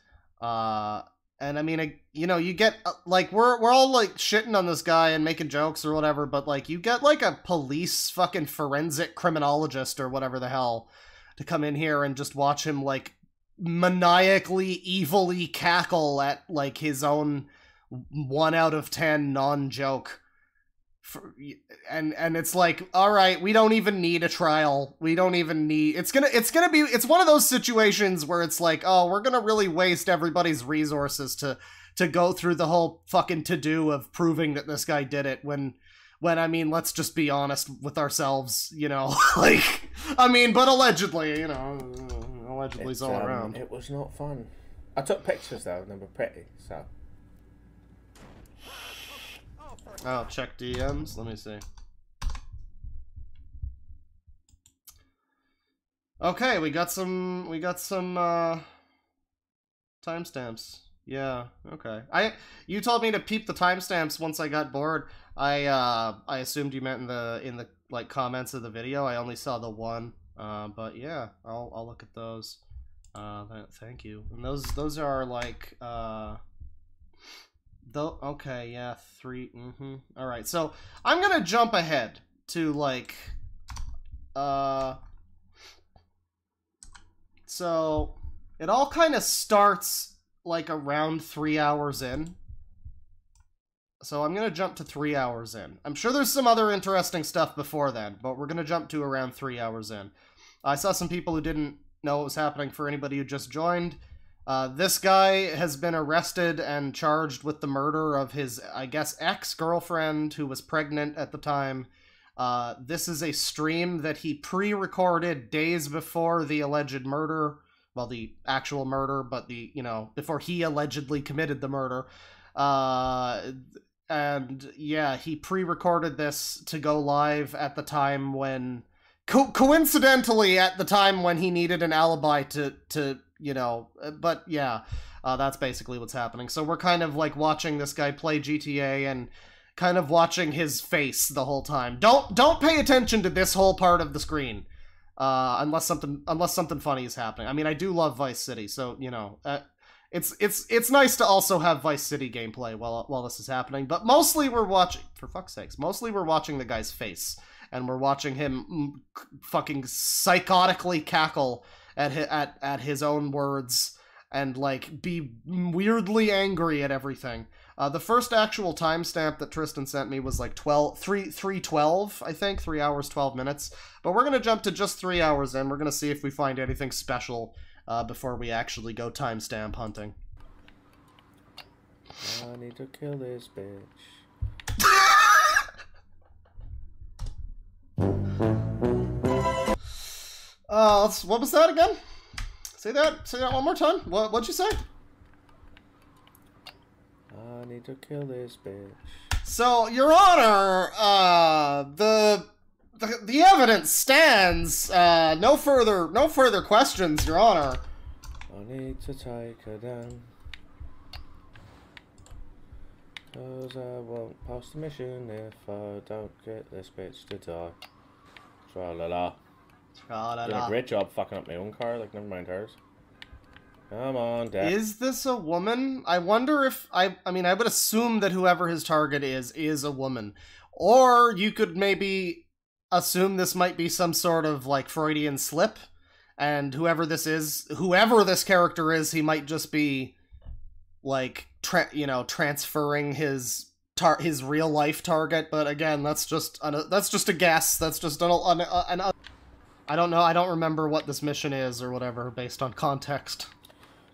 Uh, and I mean, I, you know, you get uh, like we're we're all like shitting on this guy and making jokes or whatever, but like you get like a police fucking forensic criminologist or whatever the hell to come in here and just watch him like maniacally evilly cackle at like his own one out of ten non joke for, and and it's like all right we don't even need a trial we don't even need it's gonna it's gonna be it's one of those situations where it's like oh we're gonna really waste everybody's resources to to go through the whole fucking to do of proving that this guy did it when when I mean let's just be honest with ourselves you know like I mean but allegedly you know allegedly it's all um, around It was not fun. I took pictures though, and they were pretty. So Oh, check DMs. Let me see. Okay, we got some. We got some uh, timestamps. Yeah. Okay. I you told me to peep the timestamps once I got bored. I uh I assumed you meant in the in the like comments of the video. I only saw the one. Uh, but yeah, I'll I'll look at those. Uh, thank you. And those those are like uh. Though okay, yeah, 3 Mm-hmm. All right, so I'm gonna jump ahead to like, uh. So it all kind of starts like around three hours in. So I'm gonna jump to three hours in. I'm sure there's some other interesting stuff before then, but we're gonna jump to around three hours in. I saw some people who didn't know what was happening for anybody who just joined. Uh, this guy has been arrested and charged with the murder of his, I guess, ex girlfriend who was pregnant at the time. Uh, this is a stream that he pre recorded days before the alleged murder. Well, the actual murder, but the, you know, before he allegedly committed the murder. Uh, and yeah, he pre recorded this to go live at the time when. Co- coincidentally, at the time when he needed an alibi to, to you know, uh, but yeah, uh, that's basically what's happening. So we're kind of like watching this guy play GTA and kind of watching his face the whole time. Don't don't pay attention to this whole part of the screen, uh, unless something unless something funny is happening. I mean, I do love Vice City, so you know, uh, it's it's it's nice to also have Vice City gameplay while while this is happening. But mostly we're watching, for fuck's sakes, mostly we're watching the guy's face and we're watching him fucking psychotically cackle at his, at at his own words and like be weirdly angry at everything. Uh, the first actual timestamp that Tristan sent me was like 12, 3, 312, I think, 3 hours, 12 minutes. But we're going to jump to just 3 hours in. We're going to see if we find anything special uh, before we actually go timestamp hunting. I need to kill this bitch. Uh, let's- what was that again? Say that, say that one more time. What, what'd you say? I need to kill this bitch. So, Your Honor, uh, the, the the evidence stands. Uh, no further no further questions, Your Honor. I need to take her down. Cause I won't pass the mission if I don't get this bitch to die. Tra la la. Doing a great job fucking up my own car, like never mind hers. Come on, Dad. Is this a woman? I wonder if I. I mean, I would assume that whoever his target is is a woman, or you could maybe assume this might be some sort of like Freudian slip, and whoever this is, whoever this character is, he might just be like tra- you know, transferring his tar- his real life target. But again, that's just an- that's just a guess. That's just an, an, an, an I don't know. I don't remember what this mission is or whatever based on context.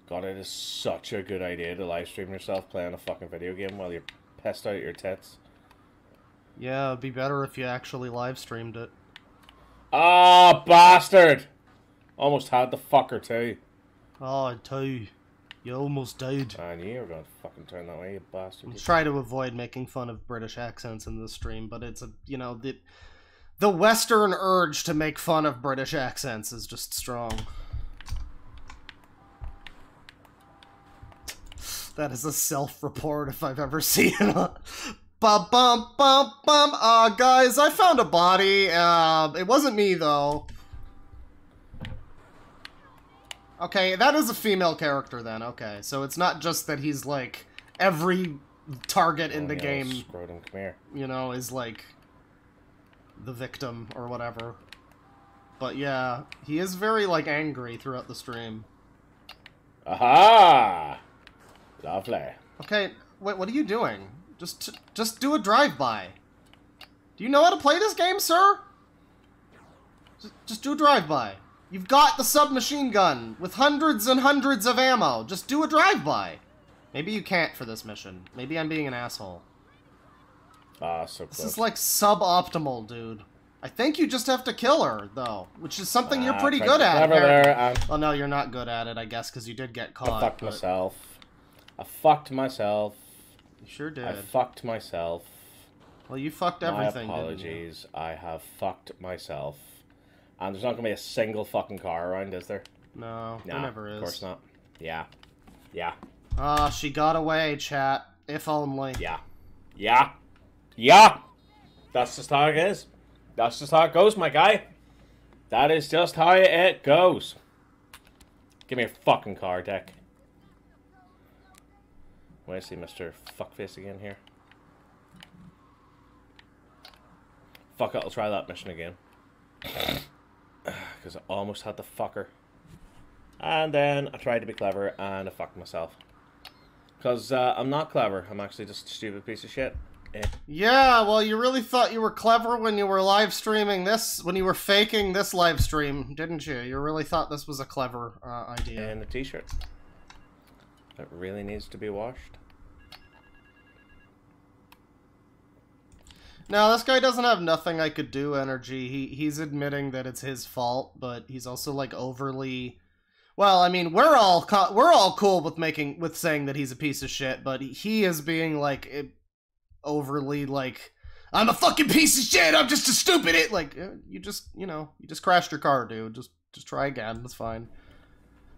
God, it is such a good idea to live stream yourself playing a fucking video game while you're pissed out your tits. Yeah, it'd be better if you actually live streamed it. Ah, bastard! Almost had the fucker too. Oh, I tell you, you almost died. I knew you were to fucking turn that way, you bastard. try to avoid making fun of British accents in this stream, but it's a you know the the Western urge to make fun of British accents is just strong. That is a self-report if I've ever seen it. Bum bum bum bum. Uh, guys, I found a body. Uh, it wasn't me though. Okay, that is a female character then. Okay, so it's not just that he's like every target in Oh, the yeah, game, Scrotum, come here. you know, is like the victim or whatever. But yeah, he is very like angry throughout the stream. Aha! Lovely. Okay, wait, what are you doing? Just just do a drive-by. Do you know how to play this game, sir? Just, just do a drive-by. You've got the submachine gun with hundreds and hundreds of ammo. Just do a drive-by. Maybe you can't for this mission. Maybe I'm being an asshole. Ah, so close. This is like suboptimal, dude. I think you just have to kill her, though, which is something you're Ah, pretty good at. there, and Well, no, you're not good at it, I guess, because you did get caught. I fucked but myself. I fucked myself. You sure did. I fucked myself. well, you fucked My everything. you? apologies. I have fucked myself. And there's not gonna be a single fucking car around, is there? No, there never is. Of course not. Yeah. Yeah. Ah, she got away, chat. If only. Yeah. Yeah. Yeah. That's just how it is. That's just how it goes, my guy. That is just how it goes. Give me a fucking car deck. Where I see Mr. Fuckface again here. Fuck it, I'll try that mission again. Because I almost had the fucker. And then I tried to be clever and I fucked myself. Because uh, I'm not clever. I'm actually just a stupid piece of shit. Eh, Yeah, well, you really thought you were clever when you were live streaming this, when you were faking this live stream, didn't you? You really thought this was a clever uh, idea. And a t-shirt. That really needs to be washed. Now, this guy doesn't have nothing I could do energy. He he's admitting that it's his fault, but he's also like overly. Well, I mean, we're all we're all cool with making with saying that he's a piece of shit, but he is being like overly like I'm a fucking piece of shit. I'm just a stupid it. Like eh, you just you know you just crashed your car, dude. Just just try again. That's fine.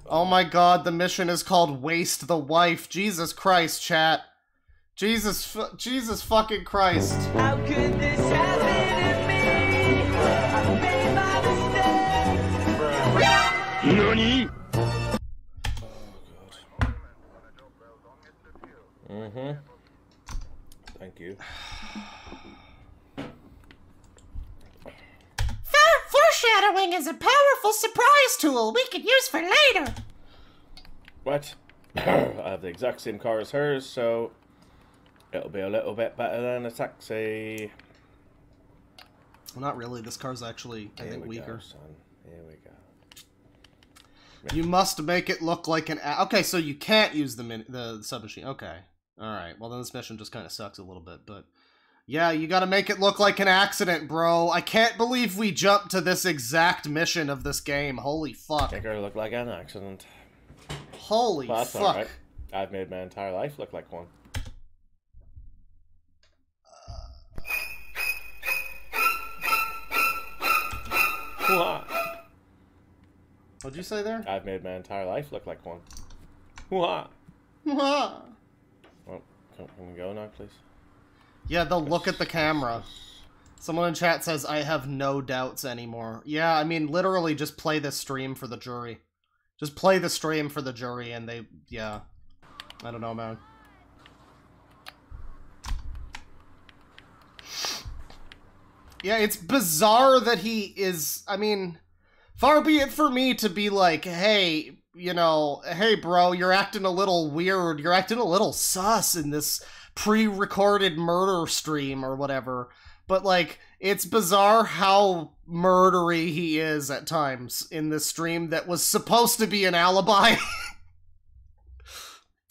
Oh my god, the mission is called Waste the Wife. Jesus Christ, chat. Jesus, fu- Jesus fucking Christ. How could this happen to me? I made my mistake. Mm-hmm. Thank you. Foreshadowing is a powerful surprise tool we could use for later. What? I have the exact same car as hers, so it'll be a little bit better than a taxi. Well, not really. This car's actually, I Here think, we weaker. Go, son. Here we go. You must make it look like an. A- okay, so you can't use the min- the submachine. Okay, all right. Well, then this mission just kind of sucks a little bit, but yeah, you got to make it look like an accident, bro. I can't believe we jumped to this exact mission of this game. Holy fuck! Make her look like an accident. Holy Well, fuck! alright. I've made my entire life look like one. What'd you say there? I've made my entire life look like one. Hoo-ha. Ah. Can, can we go now, please? Yeah, they'll look at the camera. Someone in chat says, I have no doubts anymore. Yeah, I mean, literally just play the stream for the jury. Just play the stream for the jury and they, yeah. I don't know, man. Yeah, it's bizarre that he is, I mean, far be it for me to be like, hey, you know, hey, bro, you're acting a little weird. You're acting a little sus in this pre recorded murder stream or whatever. But, like, it's bizarre how murdery he is at times in this stream that was supposed to be an alibi.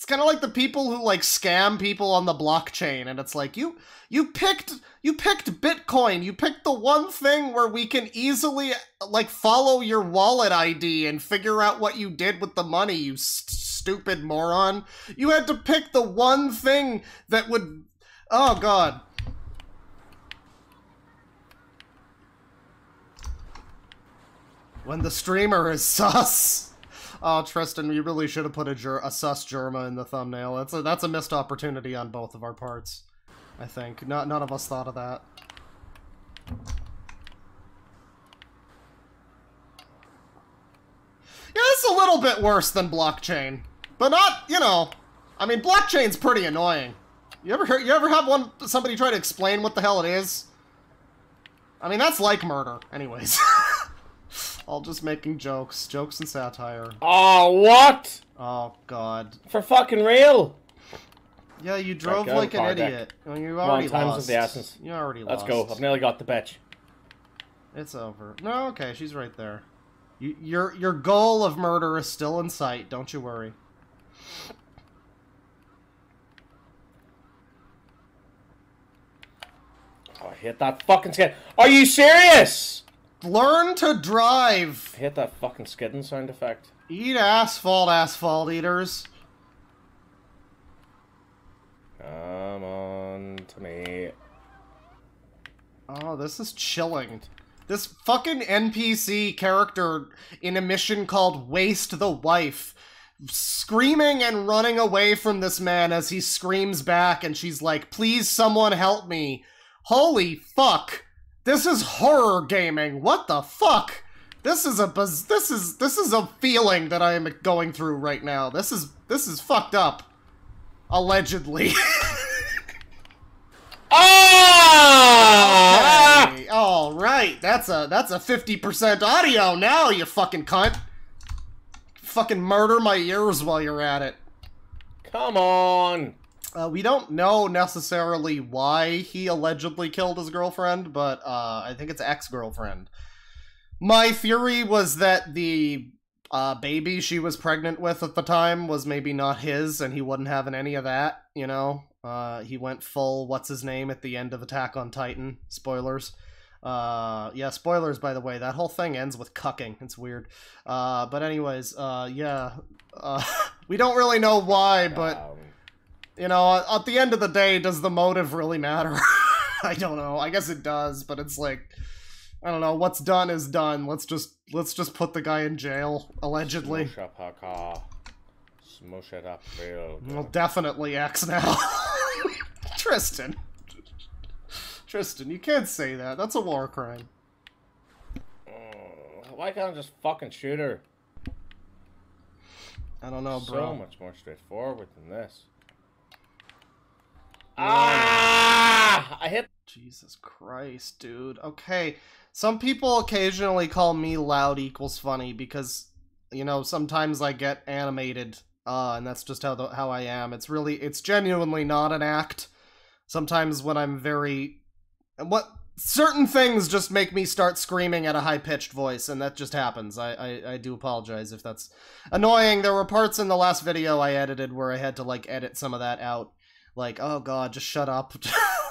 it's kind of like the people who like scam people on the blockchain and it's like you you picked you picked bitcoin. You picked the one thing where we can easily like follow your wallet id and figure out what you did with the money you st- stupid moron. You had to pick the one thing that would oh god. When the streamer is sus Oh, Tristan, you really should have put a, ger- a sus Jerma in the thumbnail. That's a that's a missed opportunity on both of our parts. I think not none of us thought of that. Yeah, it's a little bit worse than blockchain, but not you know. I mean, blockchain's pretty annoying. You ever heard, you ever have one somebody try to explain what the hell it is? I mean, that's like murder, anyways. All just making jokes, jokes and satire. Oh, what? Oh God. For fucking real? Yeah, you drove like an idiot. Well, you Come already on, time's lost. of the essence. You already Let's lost. go. I've nearly got the bitch. It's over. No, okay, she's right there. You, your your goal of murder is still in sight. Don't you worry. Oh, I hit that fucking skid. Are you serious? Learn to drive. I hit that fucking skidding sound effect. Eat asphalt, asphalt eaters. Come on to me. Oh, this is chilling. This fucking NPC character in a mission called Waste the Wife, screaming and running away from this man as he screams back, and she's like, Please, someone help me. Holy fuck. This is horror gaming. What the fuck? This is a buzz. This is this is a feeling that I am going through right now. This is this is fucked up. Allegedly. Ah! Hey, all right, that's a that's a fifty percent audio now. You fucking cunt. Fucking murder my ears while you're at it. Come on. Uh, we don't know necessarily why he allegedly killed his girlfriend, but uh, I think it's ex-girlfriend. My theory was that the uh, baby she was pregnant with at the time was maybe not his, and he wasn't having any of that. You know, uh, he went full what's his name at the end of Attack on Titan. Spoilers. Uh, yeah, spoilers by the way. That whole thing ends with cucking. It's weird. Uh, but anyways, uh, yeah. Uh, we don't really know why, but Um, you know, at the end of the day, does the motive really matter? I don't know. I guess it does, but it's like, I don't know. What's done is done. Let's just let's just put the guy in jail allegedly. Smush up her car. Smush it up real good. Well, definitely X now. Tristan. Tristan, you can't say that. That's a war crime. Mm, Why can't I just fucking shoot her? I don't know, bro. so bro. much more straightforward than this. Ah! I hit. Jesus Christ, dude. Okay. Some people occasionally call me loud equals funny because, you know, sometimes I get animated, uh, and that's just how the, how I am. It's really, it's genuinely not an act. Sometimes when I'm very, what certain things just make me start screaming at a high pitched voice, and that just happens. I, I I do apologize if that's annoying. There were parts in the last video I edited where I had to like edit some of that out like oh god just shut up.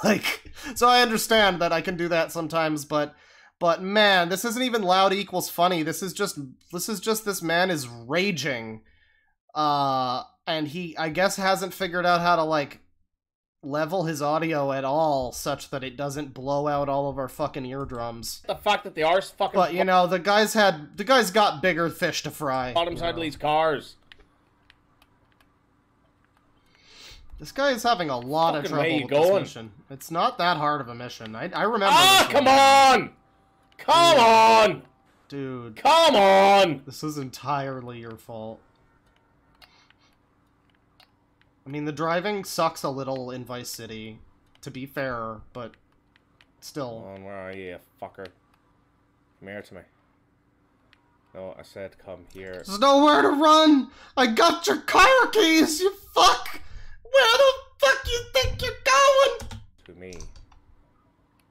Like so i understand that i can do that sometimes but but man this isn't even loud equals funny. This is just this is just this man is raging. Uh and he i guess hasn't figured out how to like level his audio at all such that it doesn't blow out all of our fucking eardrums. The fact that the arse fucking but you know the guys had the guys got bigger fish to fry. Bottom side of these cars. This guy is having a lot of trouble with this mission. It's not that hard of a mission. I, I remember. Ah, come on! Come on! dude. Come on! This is entirely your fault. I mean, the driving sucks a little in Vice City, to be fair, but still. Come on, where are you, you fucker? Come here to me. No, I said come here. There's nowhere to run. I got your car keys. You fuck. Where the fuck you think you're going? To me.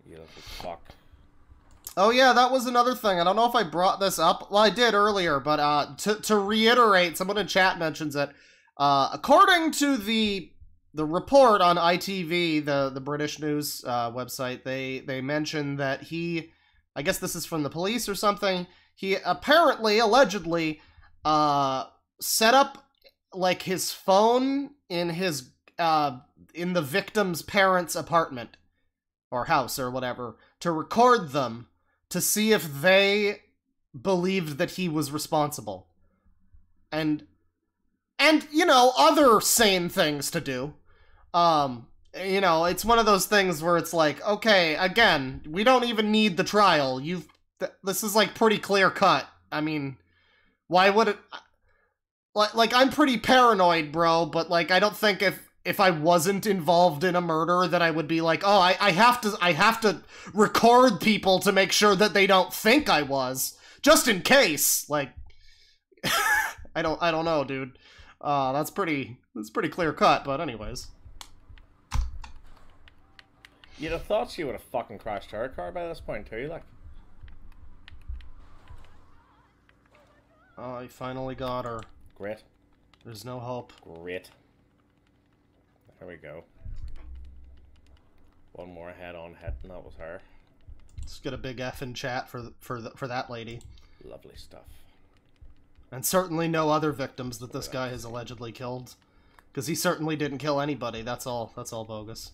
You little fuck. Oh yeah, that was another thing. I don't know if I brought this up. Well, I did earlier, but uh, to to reiterate, someone in chat mentions it. Uh, according to the the report on ITV, the the British news uh, website, they they mentioned that he, I guess this is from the police or something. He apparently, allegedly, uh, set up like his phone in his uh in the victim's parents' apartment or house or whatever to record them to see if they believed that he was responsible. And and you know, other sane things to do. Um you know, it's one of those things where it's like, okay, again, we don't even need the trial. You've th- this is like pretty clear cut. I mean, why would it like like I'm pretty paranoid, bro, but like I don't think if if I wasn't involved in a murder that I would be like, "Oh, I, I have to I have to record people to make sure that they don't think I was, just in case." Like I don't I don't know, dude. Uh that's pretty that's pretty clear cut, but anyways. You'd have thought she would have fucking crashed her car by this point too, like. Oh, I finally got her. Great. There's no hope. Great. There we go. One more head on head, and that was her. Let's get a big F in chat for for the, for that lady. Lovely stuff. And certainly no other victims that this guy has allegedly killed. Because he certainly didn't kill anybody. That's all. That's all bogus.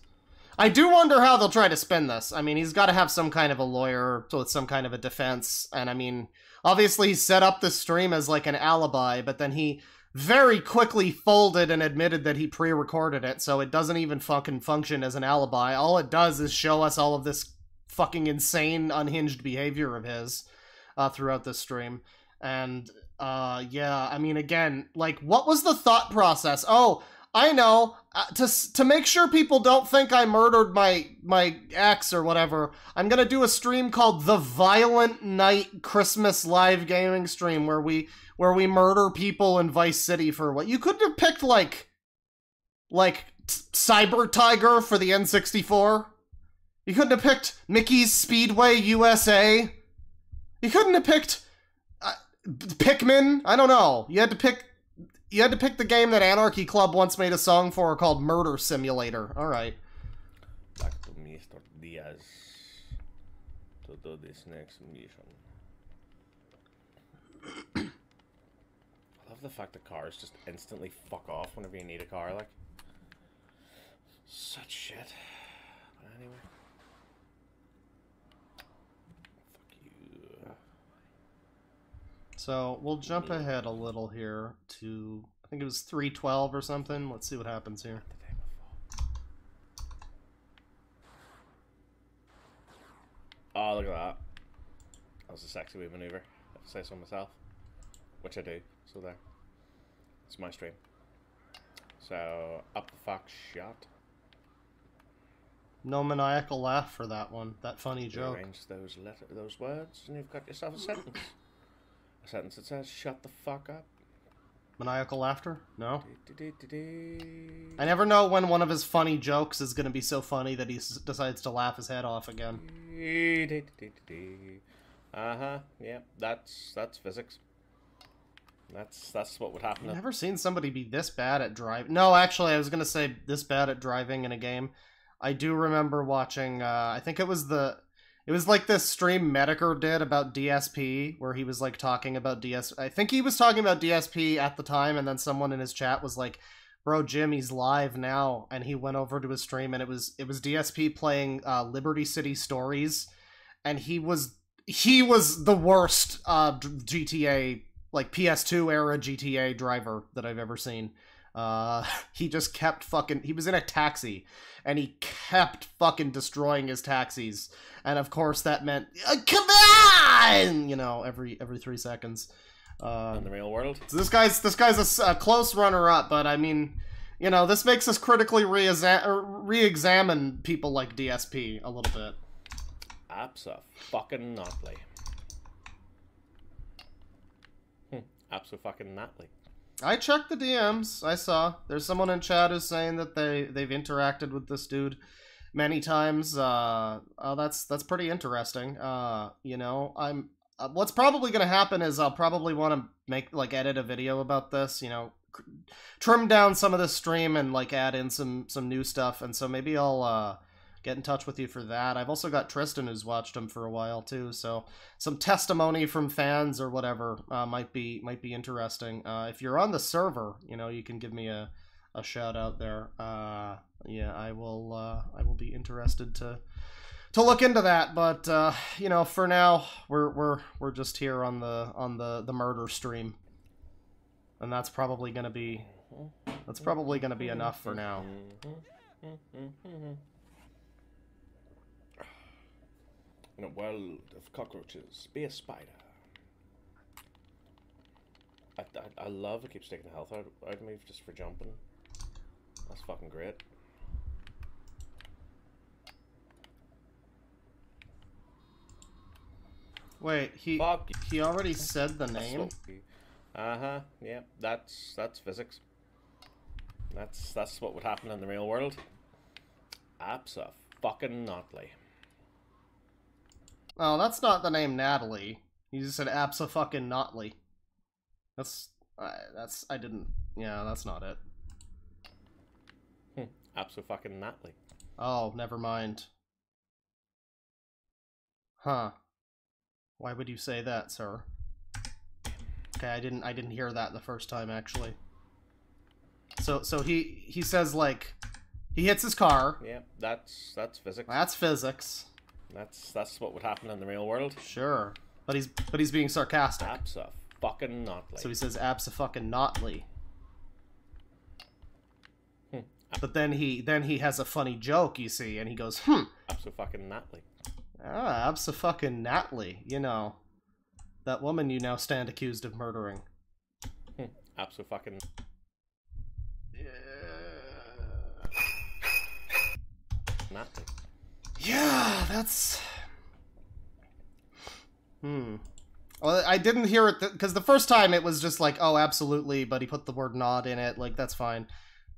I do wonder how they'll try to spin this. I mean, he's got to have some kind of a lawyer with some kind of a defense. And I mean, obviously he set up the stream as like an alibi, but then he very quickly folded and admitted that he pre-recorded it, so it doesn't even fucking function as an alibi. All it does is show us all of this fucking insane, unhinged behavior of his uh, throughout this stream. And uh, yeah, I mean, again, like, what was the thought process? Oh, I know. Uh, to to make sure people don't think I murdered my my ex or whatever, I'm gonna do a stream called the Violent Night Christmas live gaming stream where we where we murder people in Vice City for what you couldn't have picked like like Cyber Tiger for the N64. You couldn't have picked Mickey's Speedway USA. You couldn't have picked uh, Pikmin. I don't know. You had to pick. You had to pick the game that Anarchy Club once made a song for called Murder Simulator. All right. Back to Mr. Diaz to do this next mission. I love the fact that cars just instantly fuck off whenever you need a car, like. Such shit. But anyway. Fuck you. So we'll jump ahead a little here to I think it was 312 or something. Let's see what happens here. Oh, look at that. That was a sexy wee maneuver. I have to say so myself. Which I do. So there. It's my stream. So, up the fuck shot. No maniacal laugh for that one. That funny joke. Rearrange those letter, those words, and you've got yourself a sentence. A sentence that says, "Shut the fuck up." Maniacal laughter? No. I never know when one of his funny jokes is going to be so funny that he s- decides to laugh his head off again. Uh huh. Yeah, that's that's physics. That's that's what would happen. I've never seen somebody be this bad at driving. No, actually, I was going to say this bad at driving in a game. I do remember watching, uh, I think it was the. It was like this stream Metokur did about DSP, where he was like talking about DS. I think he was talking about DSP at the time, and then someone in his chat was like, "Bro, Jim, he's live now," and he went over to his stream, and it was it was DSP playing uh, Liberty City Stories, and he was he was the worst uh, GTA like PS2 era GTA driver that I've ever seen. Uh, he just kept fucking. He was in a taxi, and he kept fucking destroying his taxis. And of course, that meant "Uh, come on, you know, every every three seconds. Uh, in the real world. so this guy's this guy's a close runner up, but I mean, you know, this makes us critically re-exa- re-examine people like DSP a little bit. Absa fucking notly. Absolutely. I checked the DMs. I saw there's someone in chat who's saying that they they've interacted with this dude many times. Uh, oh, that's that's pretty interesting. Uh, you know, I'm. Uh, what's probably gonna happen is I'll probably want to make like edit a video about this. You know, trim down some of the stream and like add in some some new stuff. And so maybe I'll uh get in touch with you for that. I've also got Tristan who's watched him for a while too. So some testimony from fans or whatever uh, might be might be interesting. Uh, if you're on the server, you know, you can give me a, a shout out there. Uh, yeah, I will uh, I will be interested to to look into that. But uh, you know, for now, we're we're we're just here on the on the the murder stream, and that's probably gonna be that's probably gonna be enough for now. In a world of cockroaches, be a spider. I, I, I love it keeps taking the health out, out of me just for jumping. That's fucking great. Wait, he Fuck he already said the name. Uh huh. Yeah, that's that's physics. That's that's what would happen in the real world. Absa fucking notly. Oh, that's not the name Natalie. You just said Absa fucking Notley. That's uh, that's I didn't. Yeah, that's not it. Absa fucking notly. Oh, never mind. Huh. Why would you say that, sir? Okay, I didn't I didn't hear that the first time actually. So so he he says like he hits his car. Yeah, that's that's physics. That's physics. That's that's what would happen in the real world. Sure. But he's but he's being sarcastic. Absa fucking notly. So he says absa fucking notly. Hmm. But then he then he has a funny joke, you see, and he goes, "Hmm, Absa fucking notly. ah, abso-fucking-natly, you know, that woman you now stand accused of murdering." Absa fucking. Yeah, that's. Hmm. Well, I didn't hear it because the first time it was just like, oh, absolutely, but he put the word "not" in it, like that's fine.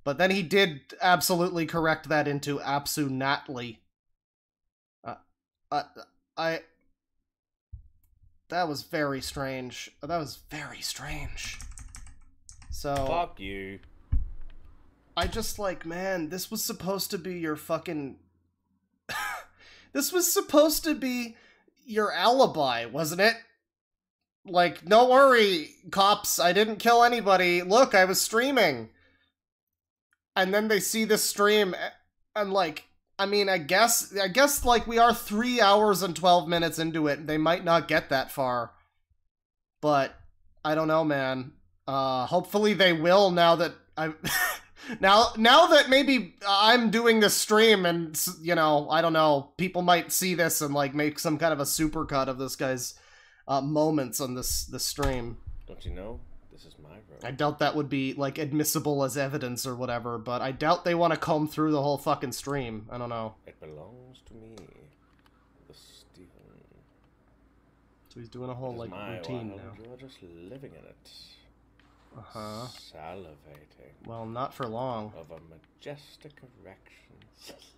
But then he did absolutely correct that into "absolutely." Uh, uh, I. That was very strange. That was very strange. So Fuck you. I just like, man, this was supposed to be your fucking. This was supposed to be your alibi, wasn't it? Like, no worry, cops, I didn't kill anybody. Look, I was streaming. And then they see this stream, and like, I mean, I guess, I guess, like, we are three hours and 12 minutes into it. They might not get that far. But, I don't know, man. Uh, hopefully they will now that I'm. now, now that maybe I'm doing this stream and you know, I don't know, people might see this and like make some kind of a supercut of this guy's uh, moments on this this stream. Don't you know? This is my road. I doubt that would be like admissible as evidence or whatever, but I doubt they want to comb through the whole fucking stream. I don't know. It belongs to me. The Stephen. So he's doing a whole like routine now. You're just living in it. Uh huh. Salivating Well, not for long. over majestic erections.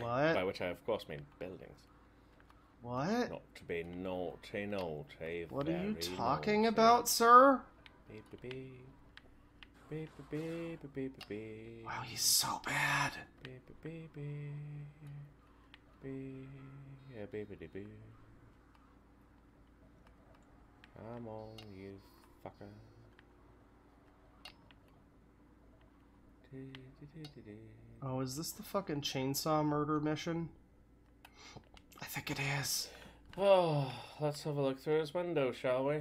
What? By which I, of course, mean buildings. What? Not to be naughty, naughty. What are you talking naughty. about, sir? Beep, beep, beep. Beep, beep, beep, beep, beep. Wow, he's so bad. Beep, beep, beep, beep. Beep, yeah, beep, beep, beep. Come on, you fucker. Oh, is this the fucking chainsaw murder mission? I think it is. Oh, let's have a look through his window, shall we?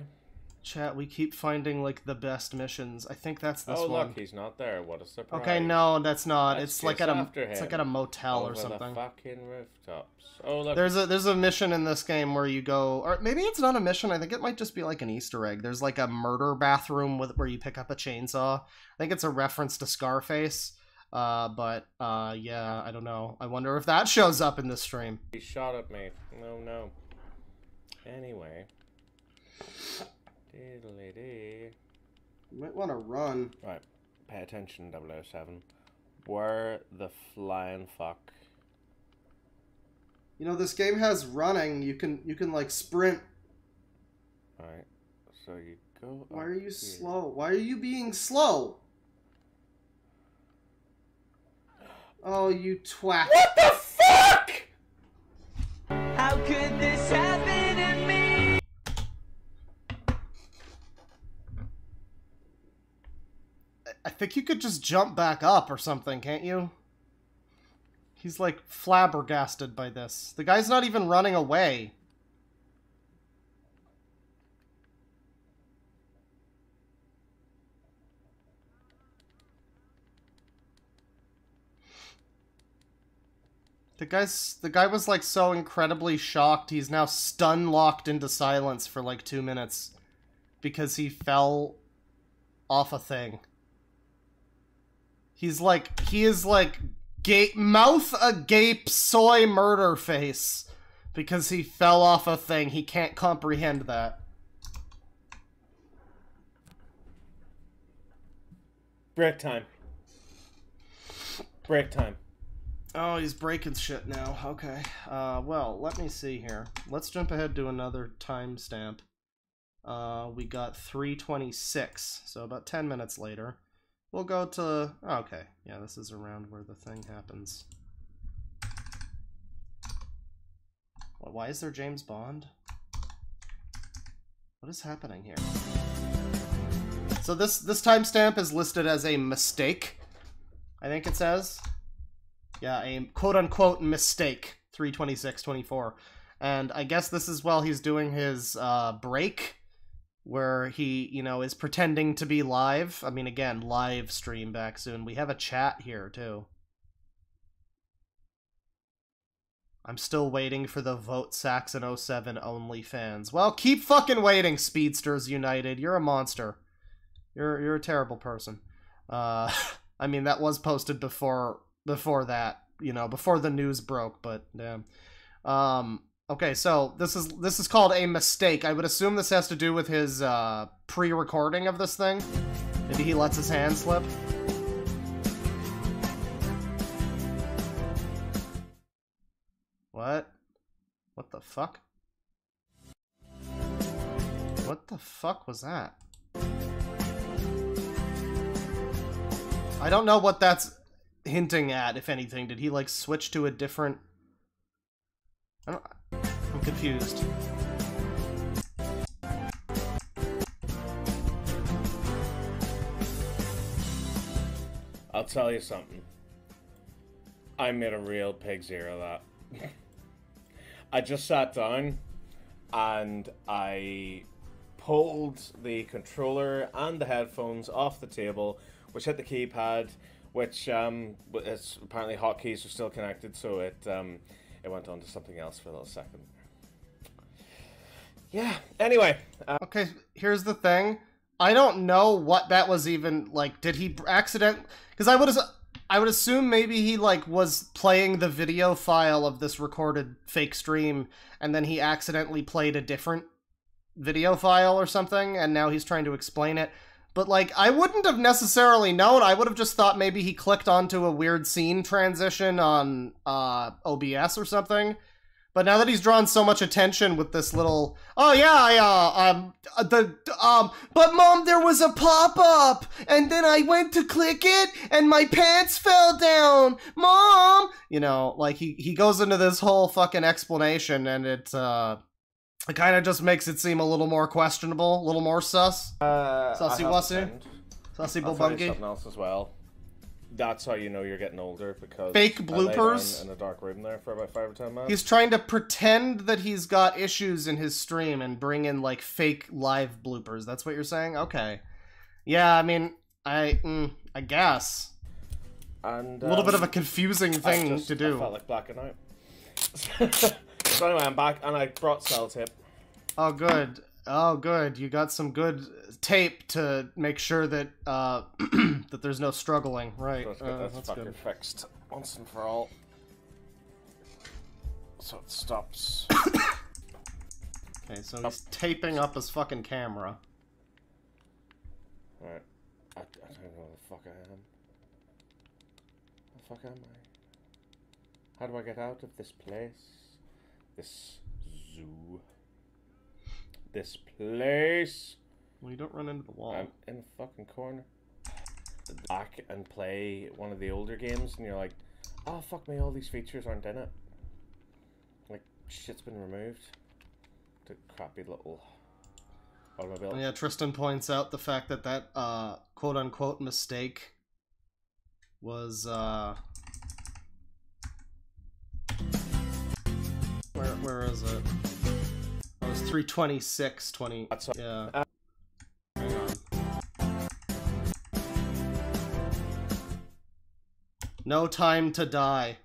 Chat, we keep finding like the best missions. I think that's this oh, one. look, he's not there. What a surprise. Okay, no, that's not. Let's it's like at a it's like at a motel or something. The fucking rooftops. Oh, look. There's a there's a mission in this game where you go, or maybe it's not a mission. I think it might just be like an Easter egg. There's like a murder bathroom with where you pick up a chainsaw. I think it's a reference to Scarface. Uh, but uh, yeah, I don't know. I wonder if that shows up in this stream. He shot at me. No, no. Anyway. Diddly dee. You might want to run. Right, pay attention, 007. Where the flying fuck? You know, this game has running. You can you can like sprint. Alright, so you go. Why are you here. slow? Why are you being slow? Oh, you twat. What the think you could just jump back up or something, can't you? He's like flabbergasted by this. The guy's not even running away. The guy's the guy was like so incredibly shocked. He's now stun locked into silence for like 2 minutes because he fell off a thing. He's like he is like gape mouth agape soy murder face because he fell off a thing. He can't comprehend that. Break time. Break time. Oh, he's breaking shit now. Okay. Uh, well, let me see here. Let's jump ahead to another timestamp. Uh, we got 326, so about 10 minutes later. We'll go to... Okay, yeah, this is around where the thing happens. What, why is there James Bond? What is happening here? So this, this timestamp is listed as a mistake, I think it says. Yeah, a quote-unquote mistake, 326.24. And I guess this is while he's doing his uh, break, where he, you know, is pretending to be live. I mean, again, live stream back soon. We have a chat here, too. I'm still waiting for the Vote Saxon 07 only fans. Well, keep fucking waiting, Speedsters United. You're a monster. You're you're a terrible person. Uh, I mean, that was posted before before that, you know, before the news broke, but yeah. Um, okay, so this is this is called a mistake. I would assume this has to do with his uh, pre-recording of this thing. Maybe he lets his hand slip. What? What the fuck? What the fuck was that? I don't know what that's hinting at, if anything. Did he, like, switch to a different... I don't... I'm confused. I'll tell you something. I made a real pig's ear of that. I just sat down and I pulled the controller and the headphones off the table, which hit the keypad, which um, it's apparently hotkeys are still connected, so it um, it went on to something else for a little second. Yeah. Anyway, uh, Okay, here's the thing. I don't know what that was even like. Did he accident? Because I would I would assume maybe he like was playing the video file of this recorded fake stream, and then he accidentally played a different video file or something, and now he's trying to explain it. But like, I wouldn't have necessarily known. I would have just thought maybe he clicked onto a weird scene transition on uh, OBS or something. But now that he's drawn so much attention with this little, oh yeah, I, uh, um, the, um, but mom, there was a pop up, and then I went to click it, and my pants fell down, mom. You know, like he he goes into this whole fucking explanation, and it, uh, it kind of just makes it seem a little more questionable, a little more sus, uh, Sussy I have a wussy? sussy I'll tell you bulbunky. something else as well. That's how you know you're getting older because Fake I bloopers? in a dark room there for about five or ten minutes. He's trying to pretend that he's got issues in his stream and bring in like fake live bloopers. That's what you're saying? Okay. Yeah, I mean, I mm, I guess and a little bit um, of a confusing I thing just- to I do. felt like blacking out. so anyway, I'm back and I brought Sellotape. Oh, good. Oh, good. You got some good tape to make sure that uh that there's no struggling. Right. So let's get Uh, this that's fucker good. fixed once and for all. So it stops. Okay, so he's taping up his fucking camera. Alright. I, I don't know where the fuck I am. The fuck am I? How do I get out of this place? This zoo. This place. Well, you don't run into the wall. I'm in the fucking corner. Back and play one of the older games, and you're like, oh fuck me, all these features aren't in it. Like, shit's been removed. The crappy little automobile. Yeah, Tristan points out the fact that that uh, quote unquote mistake was uh, where where is it? It was three twenty six twenty. That's- Yeah. No time to die.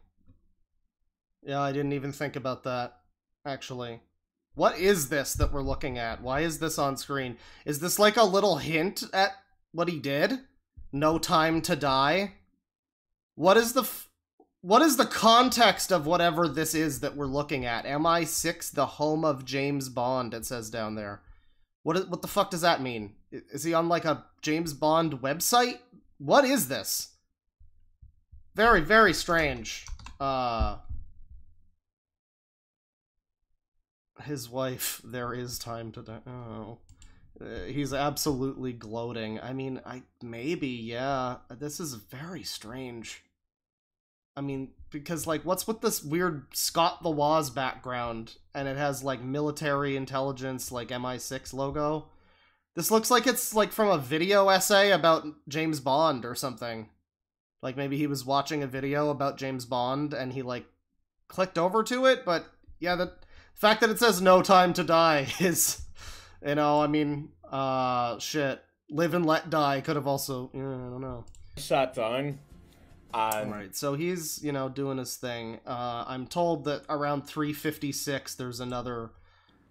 Yeah, I didn't even think about that. Actually. What is this that we're looking at? Why is this on screen? Is this like a little hint at what he did? No time to die? What is the what is the context of whatever this is that we're looking at? MI6 the home of James Bond it says down there. What is, what the fuck does that mean? Is he on like a James Bond website? What is this? Very very strange. Uh his wife. There is time to die. Oh. Uh, he's absolutely gloating. I mean i maybe yeah. This is very strange. I mean because like what's with this weird scott the Woz background? And it has like military intelligence like mi6 logo. This looks like it's like from a video essay about james bond or something like maybe he was watching a video about james bond and he like clicked over to it but yeah the fact that it says no time to die is you know i mean uh shit. Live and let die could have also yeah, i don't know. Shot down, and right so he's you know doing his thing. Uh i'm told that around 356 there's another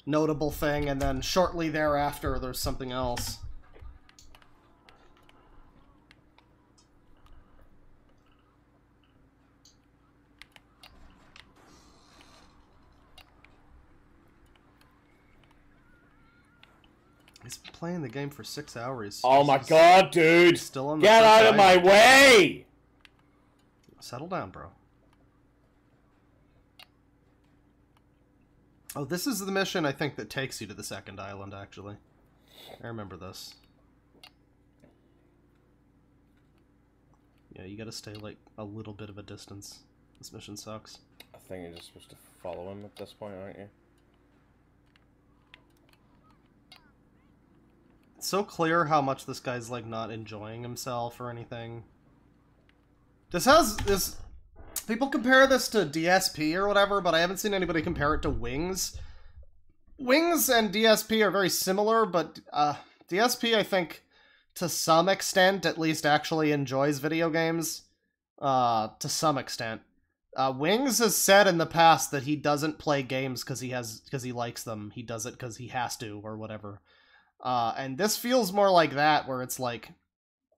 notable thing and then shortly thereafter there's something else He's playing the game for six hours. oh my He's god, dude! Still on the Get out of my way! Settle down, bro. Oh, this is the mission I think that takes you to the second island, actually. I remember this. Yeah, you gotta stay like a little bit of a distance. This mission sucks. I think you're just supposed to follow him at this point, aren't you? It's so clear how much this guy's like not enjoying himself or anything. This has this people compare this to DSP or whatever, but I haven't seen anybody compare it to Wings. Wings and DSP are very similar, but uh, DSP I think to some extent at least actually enjoys video games. Uh, to some extent. Uh, Wings has said in the past that he doesn't play games because he has because he likes them. He does it because he has to or whatever. Uh, and this feels more like that, where it's like,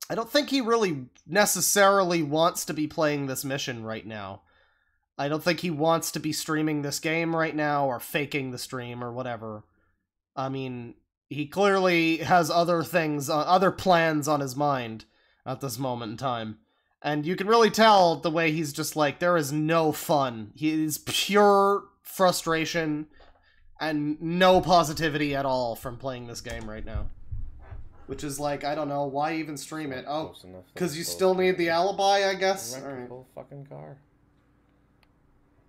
I don't think he really necessarily wants to be playing this mission right now. I don't think he wants to be streaming this game right now or faking the stream or whatever. I mean, he clearly has other things, uh, other plans on his mind at this moment in time. And you can really tell the way he's just like, there is no fun. He is pure frustration and no positivity at all from playing this game right now. Which is like, I don't know, why even stream it? Oh, because you still need the alibi, I guess? Alright. fucking car.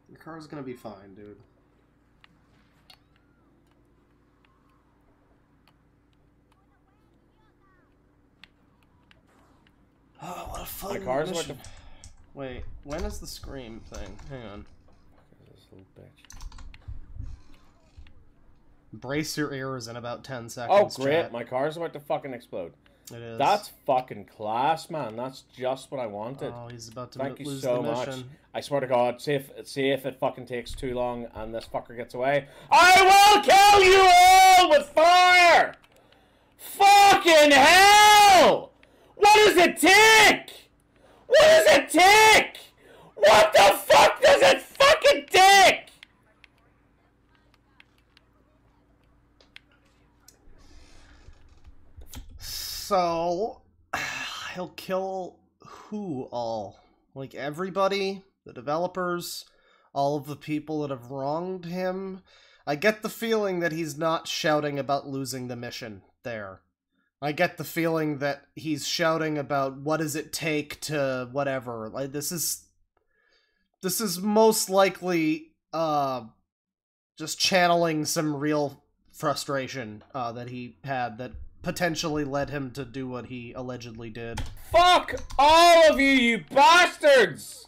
Your car's gonna be fine, dude. Oh, what a fun My car's mission. Wait, when is the scream thing? Hang on. This little bitch. Brace your ears in about 10 seconds. Oh, great! chat. My car's about to fucking explode. It is. That's fucking class, man. That's just what I wanted. Oh, he's about to Thank you lose so the much. I swear to God, see if see if it fucking takes too long and this fucker gets away. I will kill you all with fire! Fucking hell! What does it take? What does it take? What the fuck does it fucking take? So he'll kill who all? Like everybody? The developers? All of the people that have wronged him? I get the feeling that he's not shouting about losing the mission there. I get the feeling that he's shouting about what does it take to whatever. Like this is this is most likely uh just channeling some real frustration uh that he had that potentially led him to do what he allegedly did. Fuck all of you, you bastards!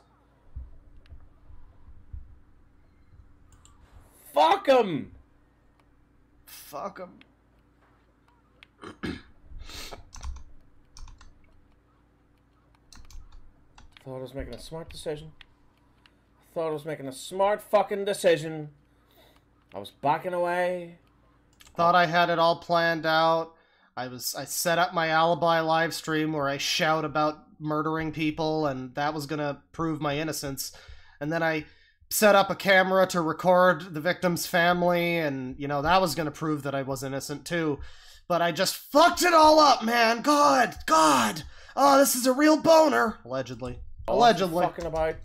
Fuck them! Fuck him. Thought I was making a smart decision. Thought I was making a smart fucking decision. I was backing away. Thought I had it all planned out. I was I set up my alibi live stream where I shout about murdering people and that was going to prove my innocence. And then I set up a camera to record the victim's family and you know that was going to prove that I was innocent too. But I just fucked it all up, man. God, God. Oh, this is a real boner. Allegedly. All I was Allegedly. Fucking about.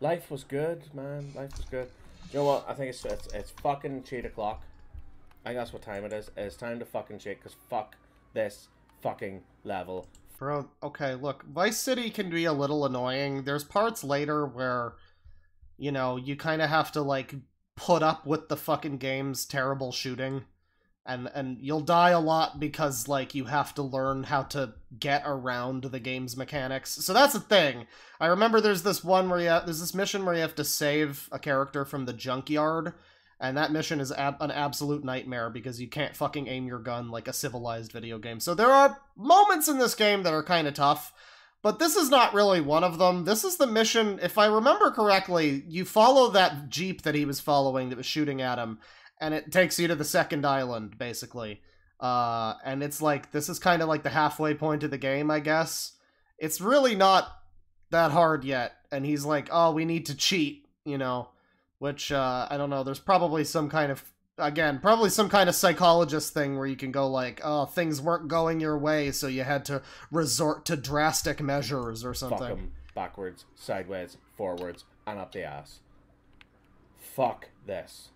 Life was good, man. Life was good. You know what? I think it's it's, it's fucking eight o'clock. I that's what time it is. It's time to fucking shake because fuck this fucking level. Bro, okay, look, Vice City can be a little annoying. There's parts later where, you know, you kind of have to, like, put up with the fucking game's terrible shooting. And, and you'll die a lot because, like, you have to learn how to get around the game's mechanics. So that's the thing. I remember there's this one where you have, there's this mission where you have to save a character from the junkyard. And that mission is ab- an absolute nightmare because you can't fucking aim your gun like a civilized video game. So there are moments in this game that are kind of tough, but this is not really one of them. This is the mission, if I remember correctly, you follow that jeep that he was following that was shooting at him, and it takes you to the second island, basically. Uh, and it's like, this is kind of like the halfway point of the game, I guess. It's really not that hard yet, and he's like, oh, we need to cheat, you know which uh, I don't know. There's probably some kind of again, probably some kind of psychologist thing where you can go like, oh, things weren't going your way, so you had to resort to drastic measures or something. Fuck them. Backwards, sideways, forwards, and up the ass. Fuck this.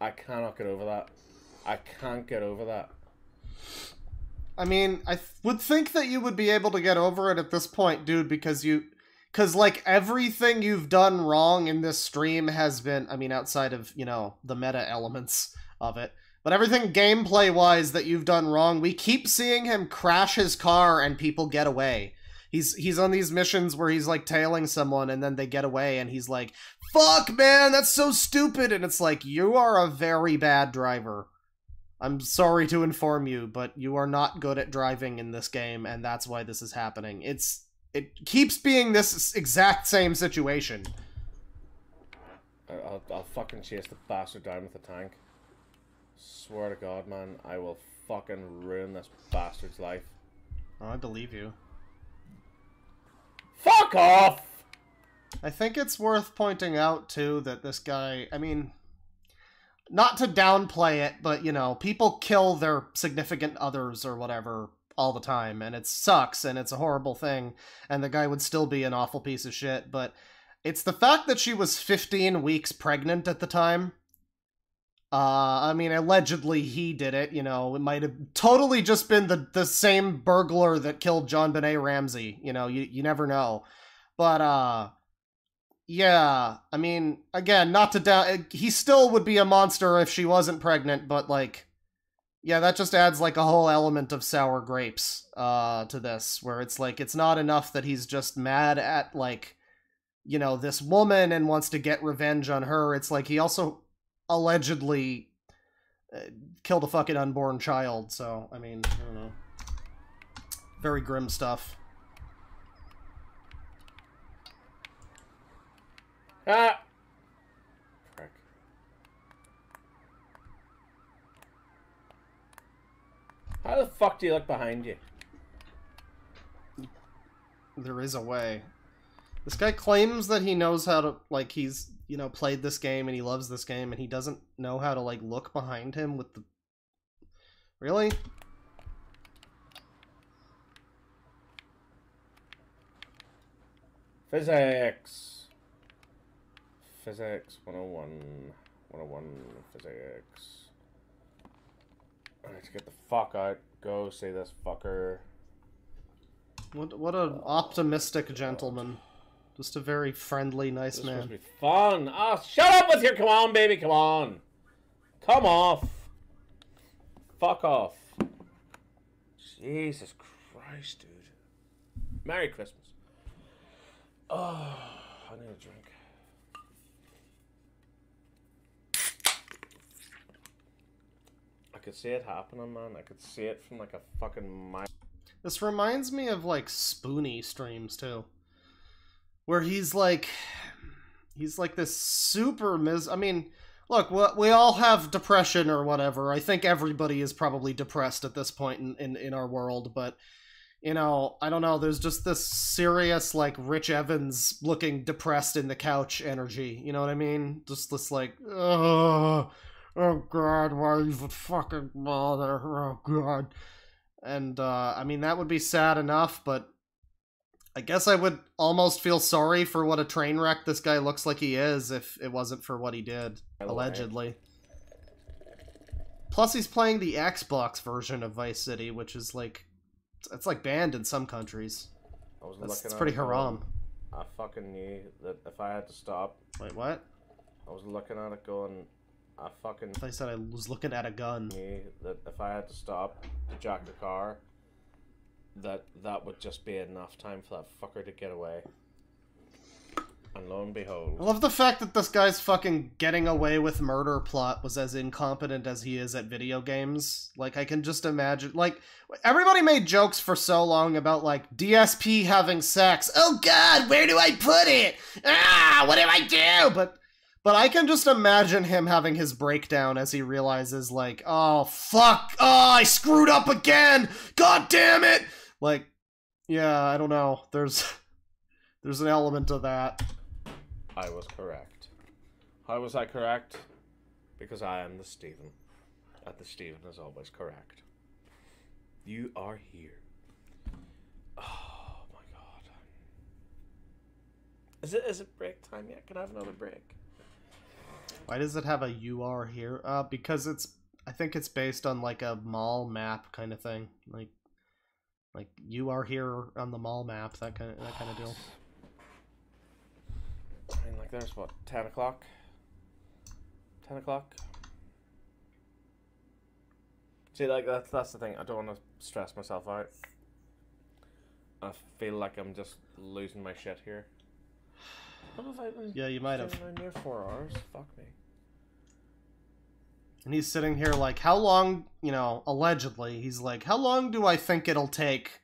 I cannot get over that. I can't get over that. I mean, I th- would think that you would be able to get over it at this point, dude, because you. Because, like, everything you've done wrong in this stream has been. I mean, outside of, you know, the meta elements of it. But everything gameplay wise that you've done wrong, we keep seeing him crash his car and people get away. He's he's on these missions where he's like tailing someone and then they get away and he's like, "Fuck, man, that's so stupid." And it's like, "You are a very bad driver." I'm sorry to inform you, but you are not good at driving in this game, and that's why this is happening. It's it keeps being this exact same situation. I'll, I'll fucking chase the bastard down with a tank. Swear to God, man, I will fucking ruin this bastard's life. Oh, I believe you. Fuck off! I think it's worth pointing out too that this guy, I mean, not to downplay it, but you know, people kill their significant others or whatever all the time, and it sucks and it's a horrible thing, and the guy would still be an awful piece of shit, but it's the fact that she was 15 weeks pregnant at the time. Uh, I mean, allegedly he did it, you know, it might have totally just been the, the same burglar that killed JonBenét Ramsey, you know, you, you never know. But, uh, yeah, I mean, again, not to down. He still would be a monster if she wasn't pregnant, but like, yeah, that just adds like a whole element of sour grapes uh, to this, where it's like it's not enough that he's just mad at like, you know, this woman and wants to get revenge on her. It's like he also allegedly uh, killed a fucking unborn child. So I mean, I don't know. Very grim stuff. Ah! How the fuck do you look behind you? There is a way. This guy claims that he knows how to, like, he's, you know, played this game and he loves this game and he doesn't know how to, like, look behind him with the... Really? Physics! Physics 101. 101 physics. I need to get the fuck out. Go see this fucker. What what an optimistic gentleman. Just a very friendly, nice This man. be fun. Ah, shut up with your come on, baby, come on. Come off. Fuck off. Jesus Christ, dude. Merry Christmas. Oh, I need a drink. I could see it happening, man. I could see it from like a fucking mile. This reminds me of like Spoony streams too. Where he's like he's like this super mis I mean, look, we, all have depression or whatever. I think everybody is probably depressed at this point in, in, in our world, but you know, I don't know, there's just this serious like Rich Evans looking depressed in the couch energy. You know what I mean? Just this like oh, oh god, why even fucking bother? Oh god and uh, I mean that would be sad enough, but I guess I would almost feel sorry for what a train wreck this guy looks like he is if it wasn't for what he did allegedly. Plus, he's playing the Xbox version of Vice City, which is like it's like banned in some countries. I was That's, it's pretty haram. I fucking knew that if I had to stop, Wait, what? I was looking at it going, I fucking I said I was looking at a gun. knew that if I had to stop to jack the car, that that would just be enough time for that fucker to get away. And lo and behold. I love the fact that this guy's fucking getting away with murder plot was as incompetent as he is at video games. Like, I can just imagine. Like, everybody made jokes for so long about, like, DSP having sex. Oh god, where do I put it? Ah, what do I do? But. But I can just imagine him having his breakdown as he realizes, like, oh, fuck, oh, I screwed up again! God damn it! Like, yeah, I don't know. There's. There's an element of that. I was correct. How was I correct? Because I am the Stephen. And the Stephen is always correct. You are here. Oh my god. Is it is it break time yet? Can I have another break? Why does it have a you are here? Uh, because it's I think it's based on like a mall map kind of thing. Like like you are here on the mall map, that kind of that kind of deal. I mean, like, there's what, 10 o'clock? 10 o'clock? See, like, that's, that's the thing. I don't want to stress myself out. I feel like I'm just losing my shit here. What have I been Yeah, you might have. here four hours? Fuck me. And he's sitting here like, how long, you know, allegedly, he's like, how long do I think it'll take?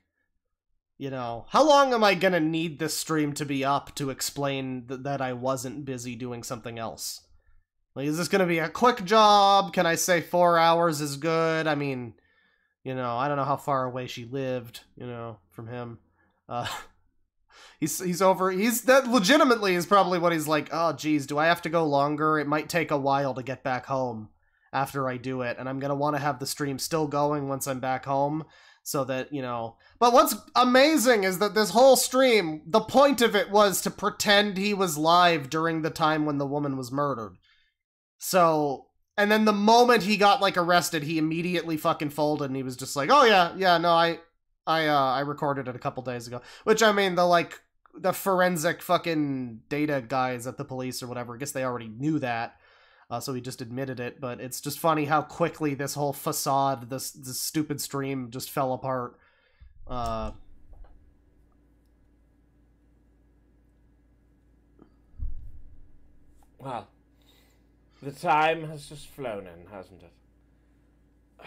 You know, how long am I gonna need this stream to be up to explain th- that I wasn't busy doing something else? Like, is this gonna be a quick job? Can I say four hours is good? I mean, you know, I don't know how far away she lived, you know, from him. Uh, he's he's over. He's that legitimately is probably what he's like. Oh, geez, do I have to go longer? It might take a while to get back home after I do it, and I'm gonna want to have the stream still going once I'm back home, so that you know. But what's amazing is that this whole stream, the point of it was to pretend he was live during the time when the woman was murdered. So, and then the moment he got like arrested, he immediately fucking folded, and he was just like, "Oh yeah, yeah, no, I, I, uh, I recorded it a couple days ago." Which I mean, the like the forensic fucking data guys at the police or whatever, I guess they already knew that. Uh, so he just admitted it, but it's just funny how quickly this whole facade, this this stupid stream, just fell apart. Uh, Well, the time has just flown in, hasn't it?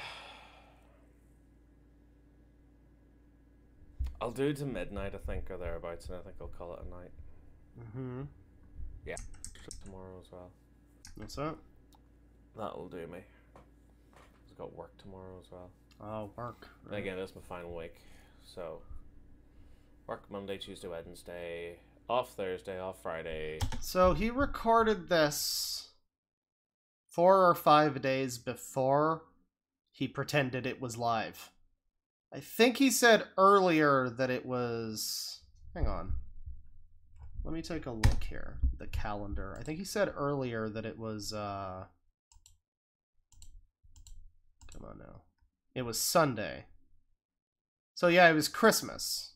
I'll do to midnight, I think, or thereabouts, and I think I'll call it a night. mm-hmm. Yeah. Tomorrow as well. What's that? That'll do me. I've got work tomorrow as well. Oh, work. And again, that's my final week. So, work Monday, Tuesday, Wednesday, off Thursday, off Friday. So he recorded this four or five days before he pretended it was live. I think he said earlier that it was. Hang on. Let me take a look here. The calendar. I think he said earlier that it was uh Come on now. It was Sunday. So yeah, it was Christmas.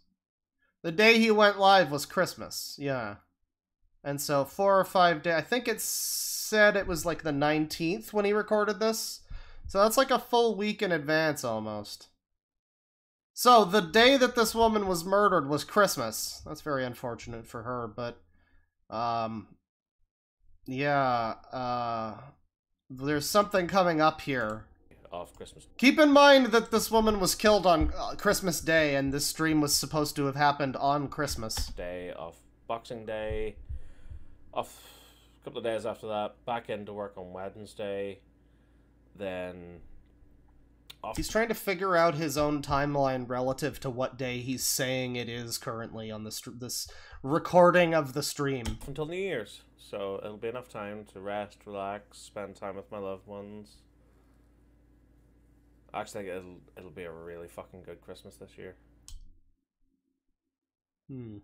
The day he went live was Christmas. Yeah. And so four or five days. I think it said it was like the 19th when he recorded this. So that's like a full week in advance almost. So the day that this woman was murdered was Christmas. That's very unfortunate for her, but um yeah, uh there's something coming up here. Of Christmas. Keep in mind that this woman was killed on uh, Christmas Day and this stream was supposed to have happened on Christmas. Day of Boxing Day. Off a couple of days after that. Back into work on Wednesday. Then off He's trying to figure out his own timeline relative to what day he's saying it is currently on this this recording of the stream. until New Year's. So it'll be enough time to rest, relax, spend time with my loved ones. I Actually, think it'll it'll be a really fucking good Christmas this year. Hmm.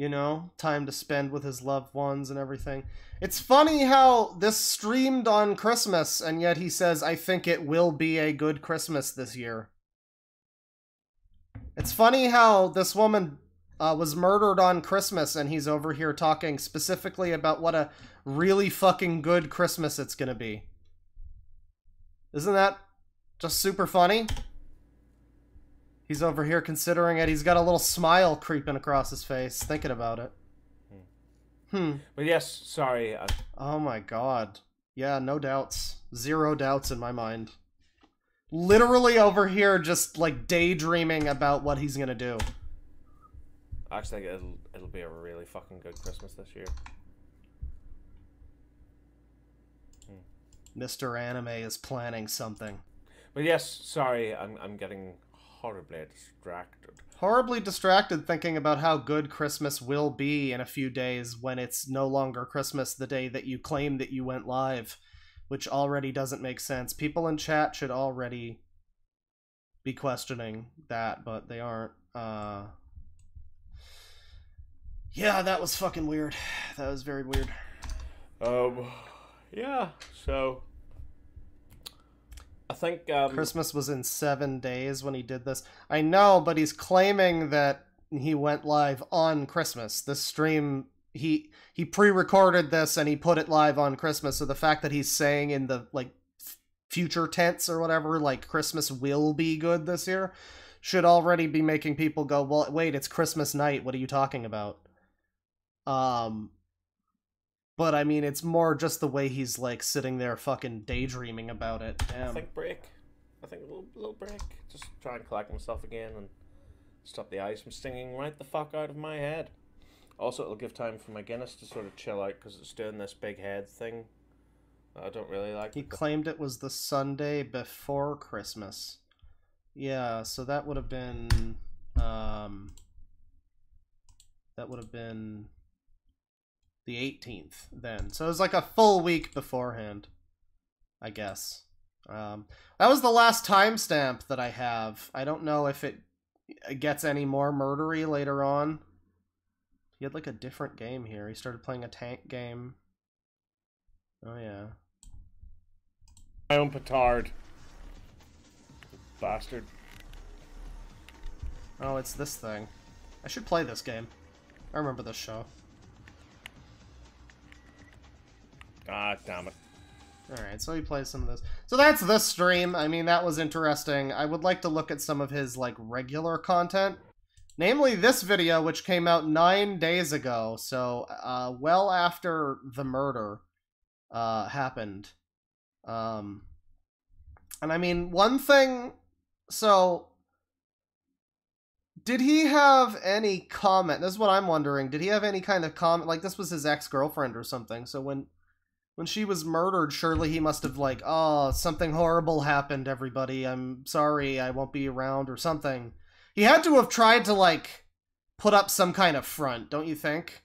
You know, time to spend with his loved ones and everything. It's funny how this streamed on Christmas, and yet he says, I think it will be a good Christmas this year. It's funny how this woman uh, was murdered on Christmas, and he's over here talking specifically about what a really fucking good Christmas it's gonna be. Isn't that just super funny? He's over here considering it. He's got a little smile creeping across his face, thinking about it. Hmm. hmm. But yes, sorry. I, Oh my god. Yeah, no doubts. Zero doubts in my mind. Literally over here just like daydreaming about what he's gonna do. actually, it'll it'll be a really fucking good Christmas this year. Hmm. Mr. Anime is planning something. But yes, sorry. I'm I'm getting horribly distracted. Horribly distracted thinking about how good Christmas will be in a few days when it's no longer Christmas the day that you claim that you went live, which already doesn't make sense. People in chat should already be questioning that, but they aren't. Uh Yeah, that was fucking weird. That was very weird. Um, yeah. So I think um, Christmas was in seven days when he did this. I know, but he's claiming that he went live on Christmas. This stream he he pre-recorded this and he put it live on Christmas. So the fact that he's saying in the like f- future tense or whatever, like Christmas will be good this year, should already be making people go, "Well, wait, it's Christmas night. What are you talking about?" Um but I mean, it's more just the way he's like sitting there fucking daydreaming about it. I think break. I think a little little break. Just try and collect myself again and stop the ice from stinging right the fuck out of my head. Also, it'll give time for my Guinness to sort of chill out because it's doing this big head thing. I don't really like. It. He claimed it was the Sunday before Christmas. Yeah, so that would have been um that would have been the 18th then. So it was like a full week beforehand, I guess. Um that was the last timestamp that I have. I don't know if it gets any more murdery later on. He had like a different game here. He started playing a tank game. Oh yeah. my own petard. Bastard. Oh, it's this thing. I should play this game. I remember this show. Ah, damn it. Alright, so he plays some of this. So that's this stream. I mean, that was interesting. I would like to look at some of his, like, regular content. Namely, this video, which came out nine days ago. So, uh, well after the murder, uh, happened. Um, and I mean, one thing... So, did he have any comment? This is what I'm wondering. Did he have any kind of comment? Like, this was his ex-girlfriend or something. So when when she was murdered, surely he must have like, oh, something horrible happened, everybody. I'm sorry, I won't be around or something. He had to have tried to like put up some kind of front, don't you think?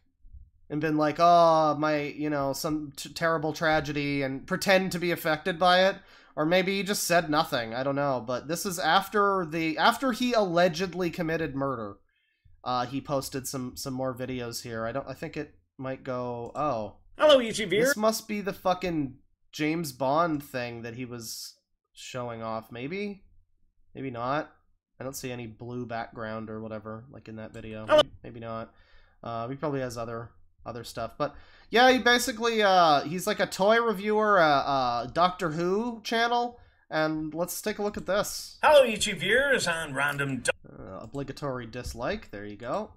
And been like, oh, my, you know, some terrible tragedy and pretend to be affected by it. Or maybe he just said nothing. I don't know. But this is after the after he allegedly committed murder. uh, he posted some some more videos here. I don't. I think it might go. Oh, Hello, YouTube viewers. this must be the fucking James Bond thing that he was showing off. Maybe, maybe not. I don't see any blue background or whatever like in that video. Hello. Maybe not. Uh, he probably has other other stuff, but yeah, he basically uh, he's like a toy reviewer, uh, uh, Doctor Who channel. And let's take a look at this. Hello, YouTube viewers on random Uh, obligatory dislike. There you go.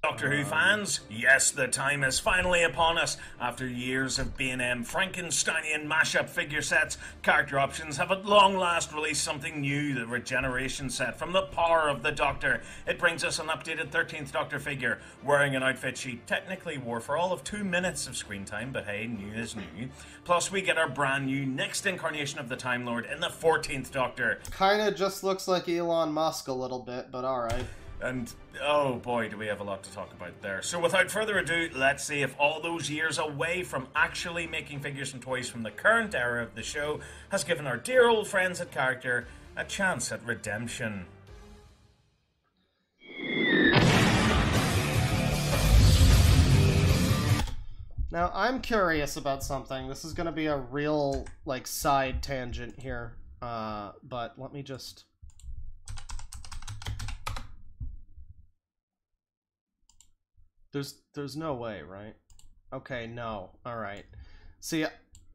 Doctor Who fans. Yes, the time is finally upon us. After years of B&M Frankensteinian mashup figure sets, Character Options have at long last released something new, the Regeneration set from the power of the Doctor. It brings us an updated 13th Doctor figure, wearing an outfit she technically wore for all of two minutes of screen time, but hey, new is new. Plus, we get our brand new next incarnation of the Time Lord in the 14th Doctor. Kind of just looks like Elon Musk a little bit, but all right. And oh boy, do we have a lot to talk about there. So without further ado, let's see if all those years away from actually making figures and toys from the current era of the show has given our dear old friends at Character a chance at redemption. Now, I'm curious about something. This is going to be a real, like, side tangent here. Uh, but let me just... There's, there's no way, right? Okay, no. Alright. See,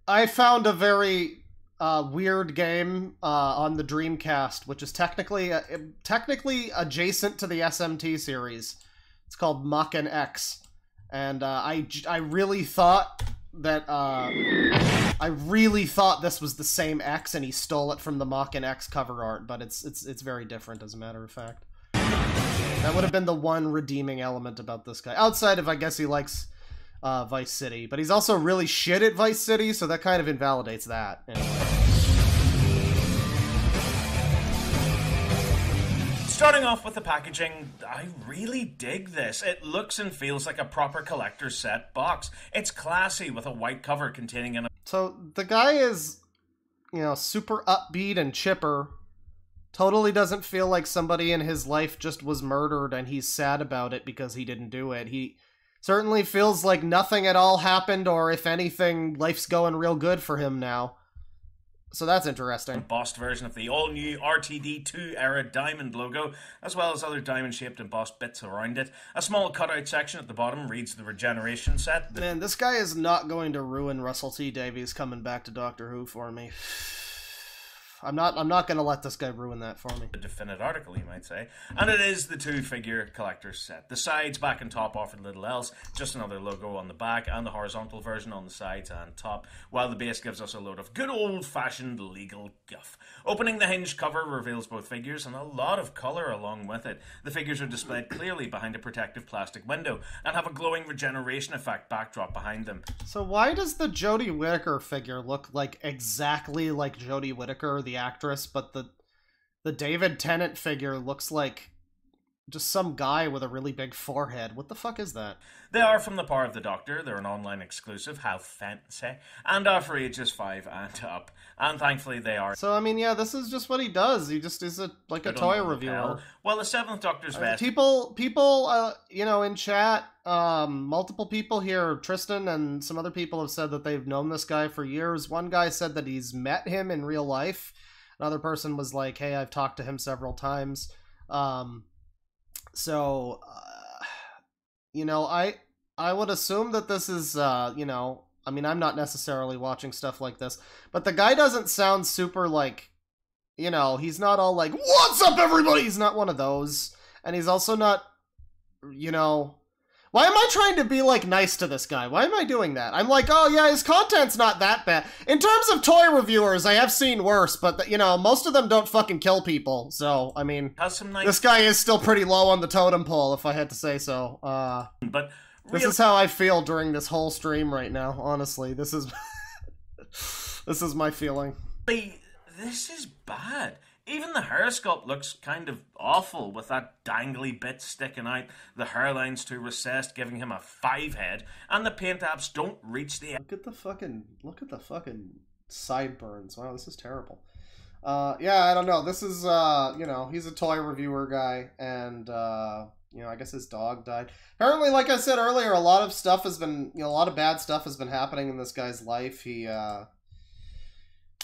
I found a very uh, weird game uh, on the Dreamcast, which is technically uh, technically adjacent to the SMT series. It's called Maken X and uh, I I really thought that uh, I really thought this was the same X, and he stole it from the Maken X cover art, but it's it's it's very different, as a matter of fact. That would have been the one redeeming element about this guy, outside of I guess he likes uh, Vice City, but he's also really shit at Vice City, so that kind of invalidates that. Anyway. Starting off with the packaging, I really dig this. It looks and feels like a proper collector's set box. It's classy with a white cover containing an So the guy is, you know, super upbeat and chipper. Totally doesn't feel like somebody in his life just was murdered and he's sad about it because he didn't do it. He certainly feels like nothing at all happened, or if anything, life's going real good for him now. So that's interesting. embossed version of the all-new RTD2 era diamond logo, as well as other diamond-shaped embossed bits around it. A small cutout section at the bottom reads the Regeneration set. Man, this guy is not going to ruin Russell T Davies coming back to Doctor Who for me. I'm not. I'm not going to let this guy ruin that for me. a definite article, you might say. And it is the two figure collector's set. The sides, back and top, offered little else, just another logo on the back, and the horizontal version on the sides and top, while the base gives us a load of good old fashioned legal guff. Opening the hinge cover reveals both figures and a lot of colour along with it. The figures are displayed clearly behind a protective plastic window and have a glowing regeneration effect backdrop behind them. So why does the Jodie Whittaker figure look like exactly like Jodie Whittaker, the actress, but the the David Tennant figure looks like just some guy with a really big forehead? What the fuck is that? They are from the Power of the Doctor. They're an online exclusive, how fancy, and are for ages 5 and up. And thankfully, they are So I mean, yeah, this is just what he does. He just is a like a good toy reviewer. While the Seventh Doctor's Uh, people people uh you know in chat um multiple people here tristan and some other people have said that they've known this guy for years one guy said that he's met him in real life another person was like hey i've talked to him several times um so uh, you know i i would assume that this is uh you know i mean i'm not necessarily watching stuff like this but the guy doesn't sound super like you know he's not all like what's up everybody? He's not one of those and he's also not you know why am i trying to be like nice to this guy? Why am i doing that? I'm like oh yeah his content's not that bad. In terms of toy reviewers i have seen worse but you know most of them don't fucking kill people. So i mean this guy is still pretty low on the totem pole if i had to say so. Uh but this is how i feel during this whole stream right now honestly. This is this is my feeling. This is bad. Even the hair sculpt looks kind of awful with that dangly bit sticking out, the hairline's too recessed, giving him a five head, and the paint apps don't reach the Look at the fucking look at the fucking sideburns. Wow, this is terrible. Uh, yeah, I don't know. This is uh, you know, he's a toy reviewer guy, and uh, you know, I guess his dog died. Apparently, like I said earlier, a lot of stuff has been, you know, a lot of bad stuff has been happening in this guy's life. He, uh,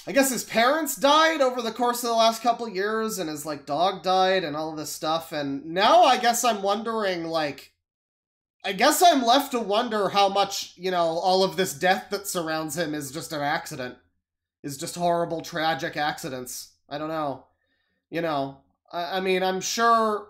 I guess his parents died over the course of the last couple years, and his like dog died, and all of this stuff. And now I guess I'm wondering, like, I guess I'm left to wonder how much, you know, all of this death that surrounds him is just an accident, is just horrible, tragic accidents. I don't know. You know, I, I mean, I'm sure.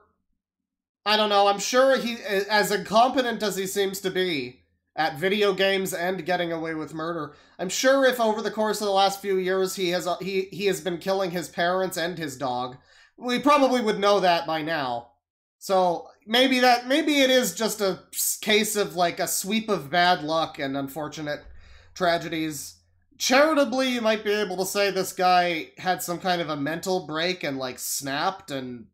I don't know. I'm sure he, as incompetent as he seems to be at video games and getting away with murder, I'm sure if over the course of the last few years he has he he has been killing his parents and his dog, we probably would know that by now. So maybe that maybe it is just a case of like a sweep of bad luck and unfortunate tragedies. Charitably, you might be able to say this guy had some kind of a mental break and like snapped and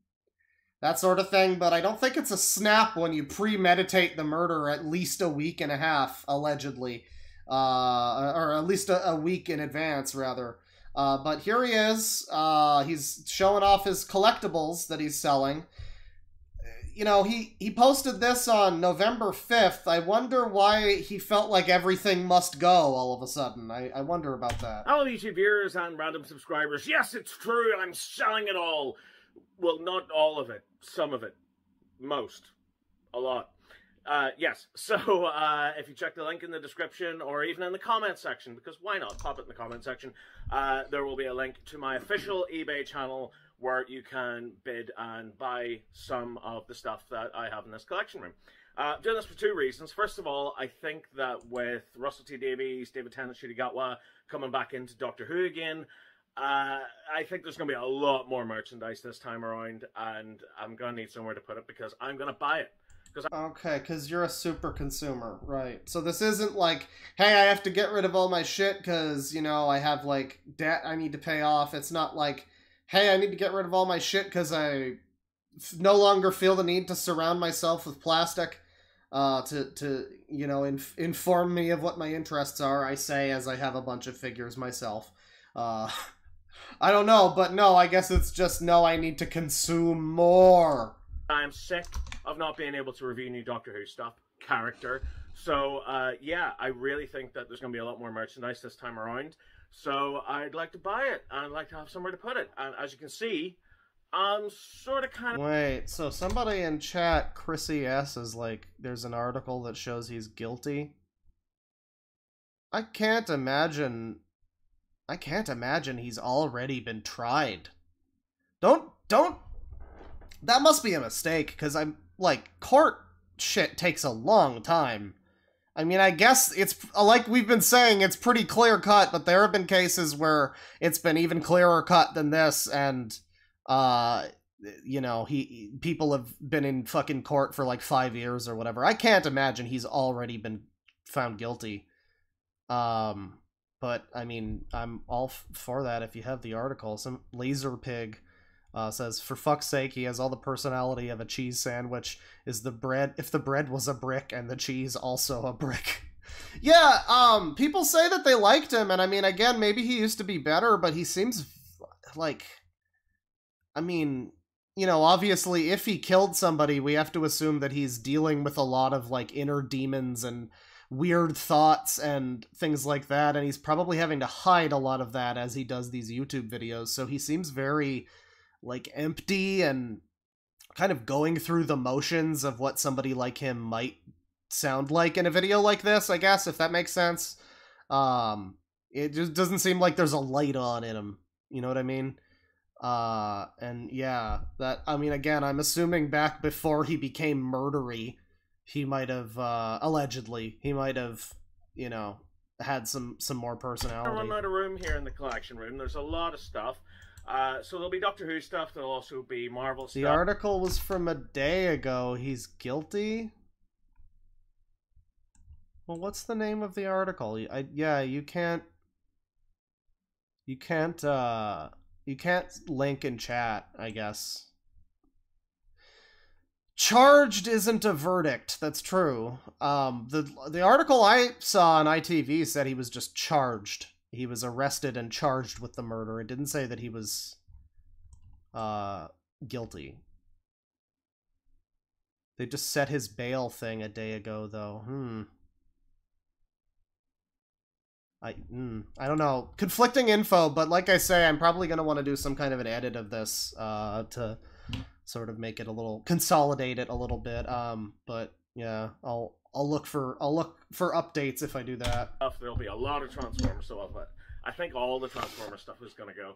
that sort of thing, but I don't think it's a snap when you premeditate the murder at least a week and a half, allegedly. Uh, or at least a, a week in advance, rather. Uh, but here he is. Uh, he's showing off his collectibles that he's selling. You know, he, he posted this on November 5th. I wonder why he felt like everything must go all of a sudden. I, I wonder about that. Hello, YouTube viewers and random subscribers. Yes, it's true. I'm selling it all. Well, not all of it. Some of it. Most. A lot. Uh, yes. So uh, if you check the link in the description or even in the comment section, because why not? Pop it in the comment section. Uh, there will be a link to my official eBay channel where you can bid and buy some of the stuff that I have in this collection room. Uh, doing this for two reasons. First of all, I think that with Russell T Davies, David Tennant, Ncuti Gatwa coming back into Doctor Who again, uh, I think there's going to be a lot more merchandise this time around, and I'm going to need somewhere to put it because I'm going to buy it. because Okay, because you're a super consumer, right? So this isn't like, hey, I have to get rid of all my shit because, you know, I have, like, debt I need to pay off. It's not like, hey, I need to get rid of all my shit because I no longer feel the need to surround myself with plastic uh, to, to you know, inf- inform me of what my interests are, I say as I have a bunch of figures myself. Uh, I don't know, but no, I guess it's just, no, I need to consume more. I'm sick of not being able to review new Doctor Who stuff, character. So, uh, yeah, I really think that there's going to be a lot more merchandise this time around. So, I'd like to buy it, and I'd like to have somewhere to put it. And as you can see, I'm sort of kind of. Wait, so somebody in chat, Chrissy S, is like, there's an article that shows he's guilty. I can't imagine. I can't imagine he's already been tried. Don't, don't. That must be a mistake, because I'm, like, court shit takes a long time. I mean, I guess it's, like we've been saying, it's pretty clear cut, but there have been cases where it's been even clearer cut than this, and, uh, you know, he people have been in fucking court for like five years or whatever. I can't imagine he's already been found guilty. Um, but I mean, I'm all f- for that. If you have the article, some laser pig uh, says, "For fuck's sake, he has all the personality of a cheese sandwich. Is the bread? If the bread was a brick and the cheese also a brick." yeah, um, people say that they liked him, and I mean, again, maybe he used to be better, but he seems like, I mean, you know, obviously, if he killed somebody, we have to assume that he's dealing with a lot of like inner demons and weird thoughts and things like that, and he's probably having to hide a lot of that as he does these YouTube videos. So he seems very like empty and kind of going through the motions of what somebody like him might sound like in a video like this, I guess, if that makes sense. Um it just doesn't seem like there's a light on in him. You know what I mean? Uh and yeah, that I mean again, I'm assuming back before he became murdery, he might have uh allegedly, he might have, you know, had some some more I'm personality. running out of room here in the collection room. There's a lot of stuff. Uh, so there'll be Doctor Who stuff. There'll also be Marvel stuff. The article was from a day ago. He's guilty. Well, what's the name of the article? I yeah, you can't. You can't. uh You can't link in chat. I guess. Charged isn't a verdict. That's true. Um, the the article I saw on ITV said he was just charged. He was arrested and charged with the murder. It didn't say that he was uh guilty. They just set his bail thing a day ago, though. Hmm. I mm, I don't know. Conflicting info, but like I say, I'm probably gonna want to do some kind of an edit of this uh, to sort of make it a little consolidate it a little bit. Um, but yeah, I'll I'll look for I'll look for updates if I do that. There'll be a lot of Transformer stuff. but I think all the Transformer stuff is going to go.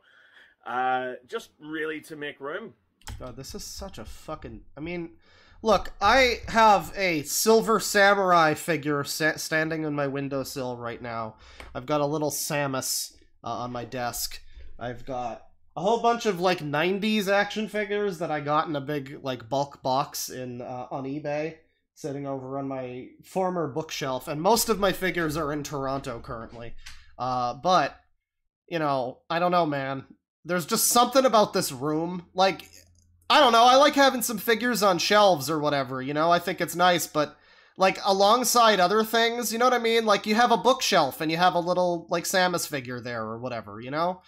Uh, just really to make room. God, this is such a fucking. I mean, look, I have a Silver Samurai figure sa- standing on my windowsill right now. I've got a little Samus uh, on my desk. I've got a whole bunch of like '90s action figures that I got in a big like bulk box in uh, on eBay, sitting over on my former bookshelf. And most of my figures are in Toronto currently. Uh, but you know, I don't know, man. There's just something about this room. Like, I don't know. I like having some figures on shelves or whatever, you know? I think it's nice, but like alongside other things, you know what I mean? Like you have a bookshelf and you have a little like Samus figure there or whatever, you know?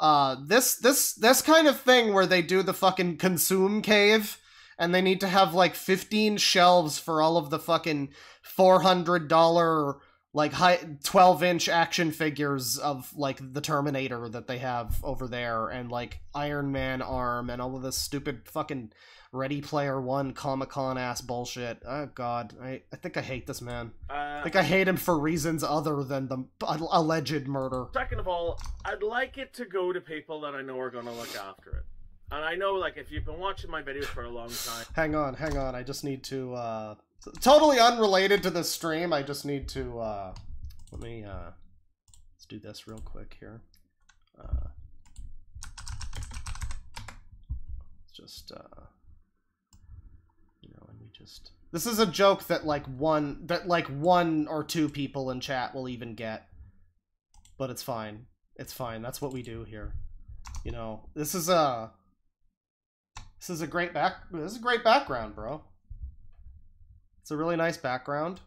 Uh this this this kind of thing where they do the fucking consume cave and they need to have like 15 shelves for all of the fucking $400 like high 12 inch action figures of like the Terminator that they have over there and like Iron Man arm and all of this stupid fucking Ready Player One Comic Con ass bullshit. Oh god, I, I think I hate this man. I Uh, think I hate him for reasons other than the alleged murder. second of all, I'd like it to go to people that I know are going to look after it. And I know, like, if you've been watching my videos for a long time, Hang on, hang on. I just need to uh totally unrelated to this stream. I just need to uh let me uh let's do this real quick here. Uh just uh you know, let me just This is a joke that like one that like one or two people in chat will even get. But it's fine. It's fine. That's what we do here. You know, this is a this is a great back this is a great background, bro. It's a really nice background.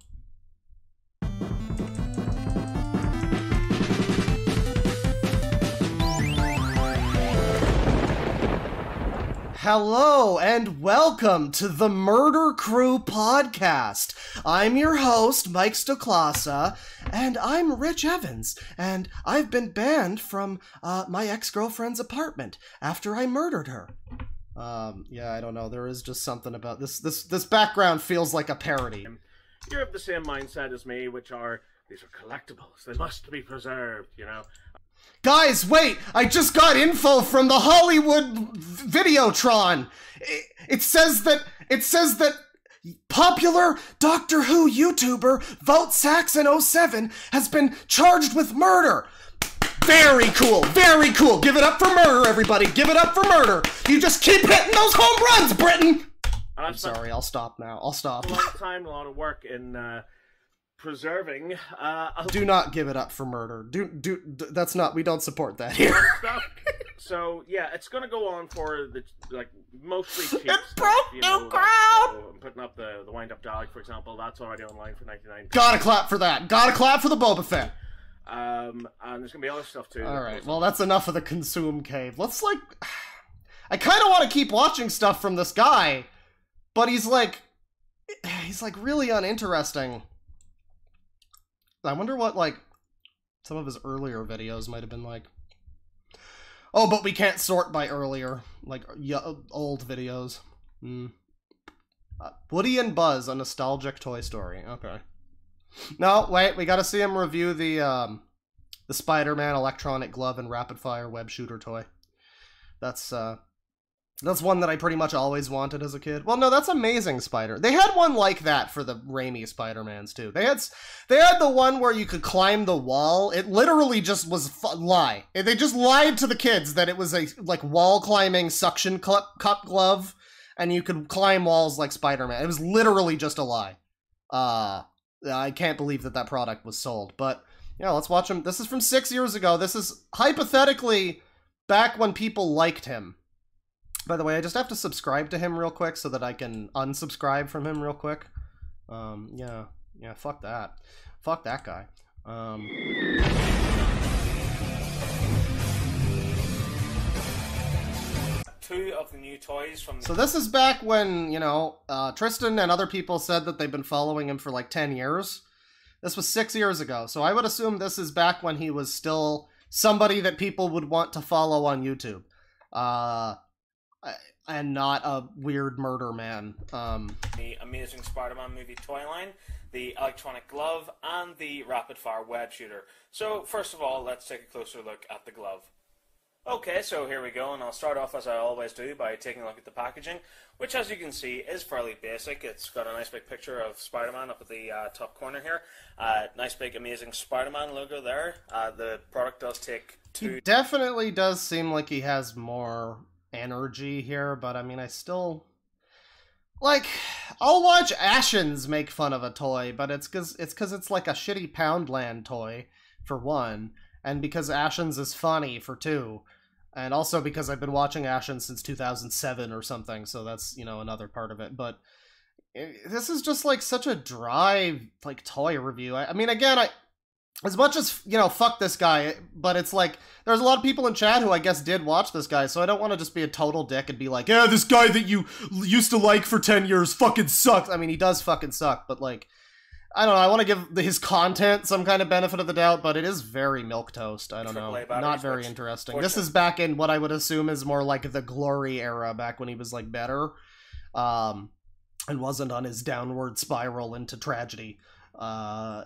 Hello and welcome to the Murder Crew podcast. I'm your host, Mike Stoklasa, and I'm Rich Evans, and I've been banned from uh, my ex girlfriend's apartment after I murdered her. Um, yeah, I don't know. There is just something about this. This this background feels like a parody. you're of the same mindset as me, which are these are collectibles. They must be preserved, you know. Guys, wait! I just got info from the Hollywood Videotron. It, it says that it says that popular Doctor Who YouTuber Vote Saxon 07 has been charged with murder. Very cool, very cool. Give it up for murder, everybody. Give it up for murder. You just keep hitting those home runs, Britain. I'm sorry, I'll stop now. I'll stop. a lot of time, a lot of work and. uh, preserving uh, Do not give it up for murder. Do do that's not we don't support that here. So yeah, it's gonna go on for the like mostly cheap It stuff, broke you know, like, so I'm putting up the the wind up Dalek, for example. That's already online for 99. Gotta clap for that. Gotta clap for the Boba Fett. Um, and there's gonna be other stuff too. All right. Well, that's enough of the consume cave. Let's like I kind of want to keep watching stuff from this guy, but he's like he's like really uninteresting. I wonder what like some of his earlier videos might have been like. Oh, but we can't sort by earlier, like y- old videos. Hmm. Uh, Woody and Buzz, a nostalgic Toy Story. Okay. No, wait, we got to see him review the um the Spider-Man electronic glove and rapid fire web shooter toy. That's uh that's one that I pretty much always wanted as a kid. Well, no, that's Amazing Spider. They had one like that for the Raimi Spider-Mans too. They had they had the one where you could climb the wall. It literally just was lie. They just lied to the kids that it was a like wall climbing suction cup, cup glove and you could climb walls like Spider-Man. It was literally just a lie. Uh I can't believe that that product was sold. But yeah, let's watch him. This is from six years ago. This is hypothetically back when people liked him. By the way, I just have to subscribe to him real quick so that I can unsubscribe from him real quick. Um, yeah, yeah, fuck that. Fuck that guy. Um, two of the new toys from the So this is back when, you know, uh, Tristan and other people said that they've been following him for like 10 years. This was six years ago. So I would assume this is back when he was still somebody that people would want to follow on YouTube. Uh, and not a weird murder man. Um, the Amazing Spider-Man movie toy line, the electronic glove, and the rapid-fire web shooter. So first of all, let's take a closer look at the glove. Okay, so here we go, and I'll start off as I always do by taking a look at the packaging, which as you can see is fairly basic. It's got a nice big picture of Spider-Man up at the uh, top corner here. Uh, nice big Amazing Spider-Man logo there. Uh, the product does take two he definitely does seem like he has more energy here, but I mean, I still like. I'll watch Ashens make fun of a toy, but it's because it's because it's like a shitty Poundland toy for one, and because Ashens is funny for two, and also because I've been watching Ashens since 2007 or something, so that's you know another part of it. But eh, this is just like such a dry like toy review. I, I mean, again, I as much as you know fuck this guy but it's like there's a lot of people in chat who i guess did watch this guy so i don't want to just be a total dick and be like yeah this guy that you used to like for 10 years fucking sucks. I mean he does fucking suck but like i don't know i want to give his content some kind of benefit of the doubt but it is very milk toast i don't know not very interesting. This is back in what i would assume is more like the glory era back when he was like better um and wasn't on his downward spiral into tragedy uh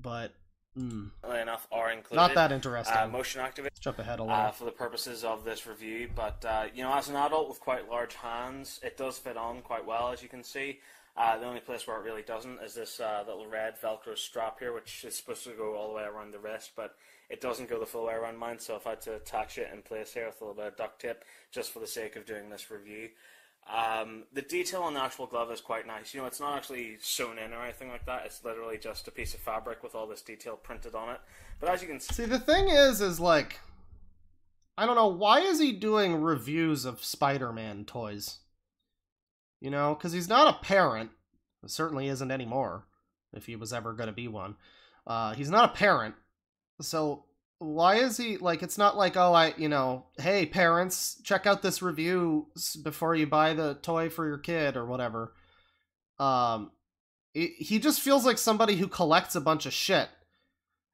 but mm, enough are included. not that interesting. Uh, motion activated. Jump ahead a little. uh, for the purposes of this review. But uh, you know, as an adult with quite large hands, it does fit on quite well, as you can see. Uh, the only place where it really doesn't is this uh, little red Velcro strap here, which is supposed to go all the way around the wrist, but it doesn't go the full way around mine. So if I've had to attach it in place here with a little bit of duct tape, just for the sake of doing this review. Um, the detail on the actual glove is quite nice. You know, it's not actually sewn in or anything like that. It's literally just a piece of fabric with all this detail printed on it. But as you can see, See, the thing is, is like, I don't know, why is he doing reviews of Spider-Man toys? You know, because he's not a parent. Certainly isn't anymore, if he was ever going to be one. Uh, he's not a parent. So why is he, like, it's not like, oh, I, you know, hey, parents, check out this review before you buy the toy for your kid or whatever. Um, he he just feels like somebody who collects a bunch of shit.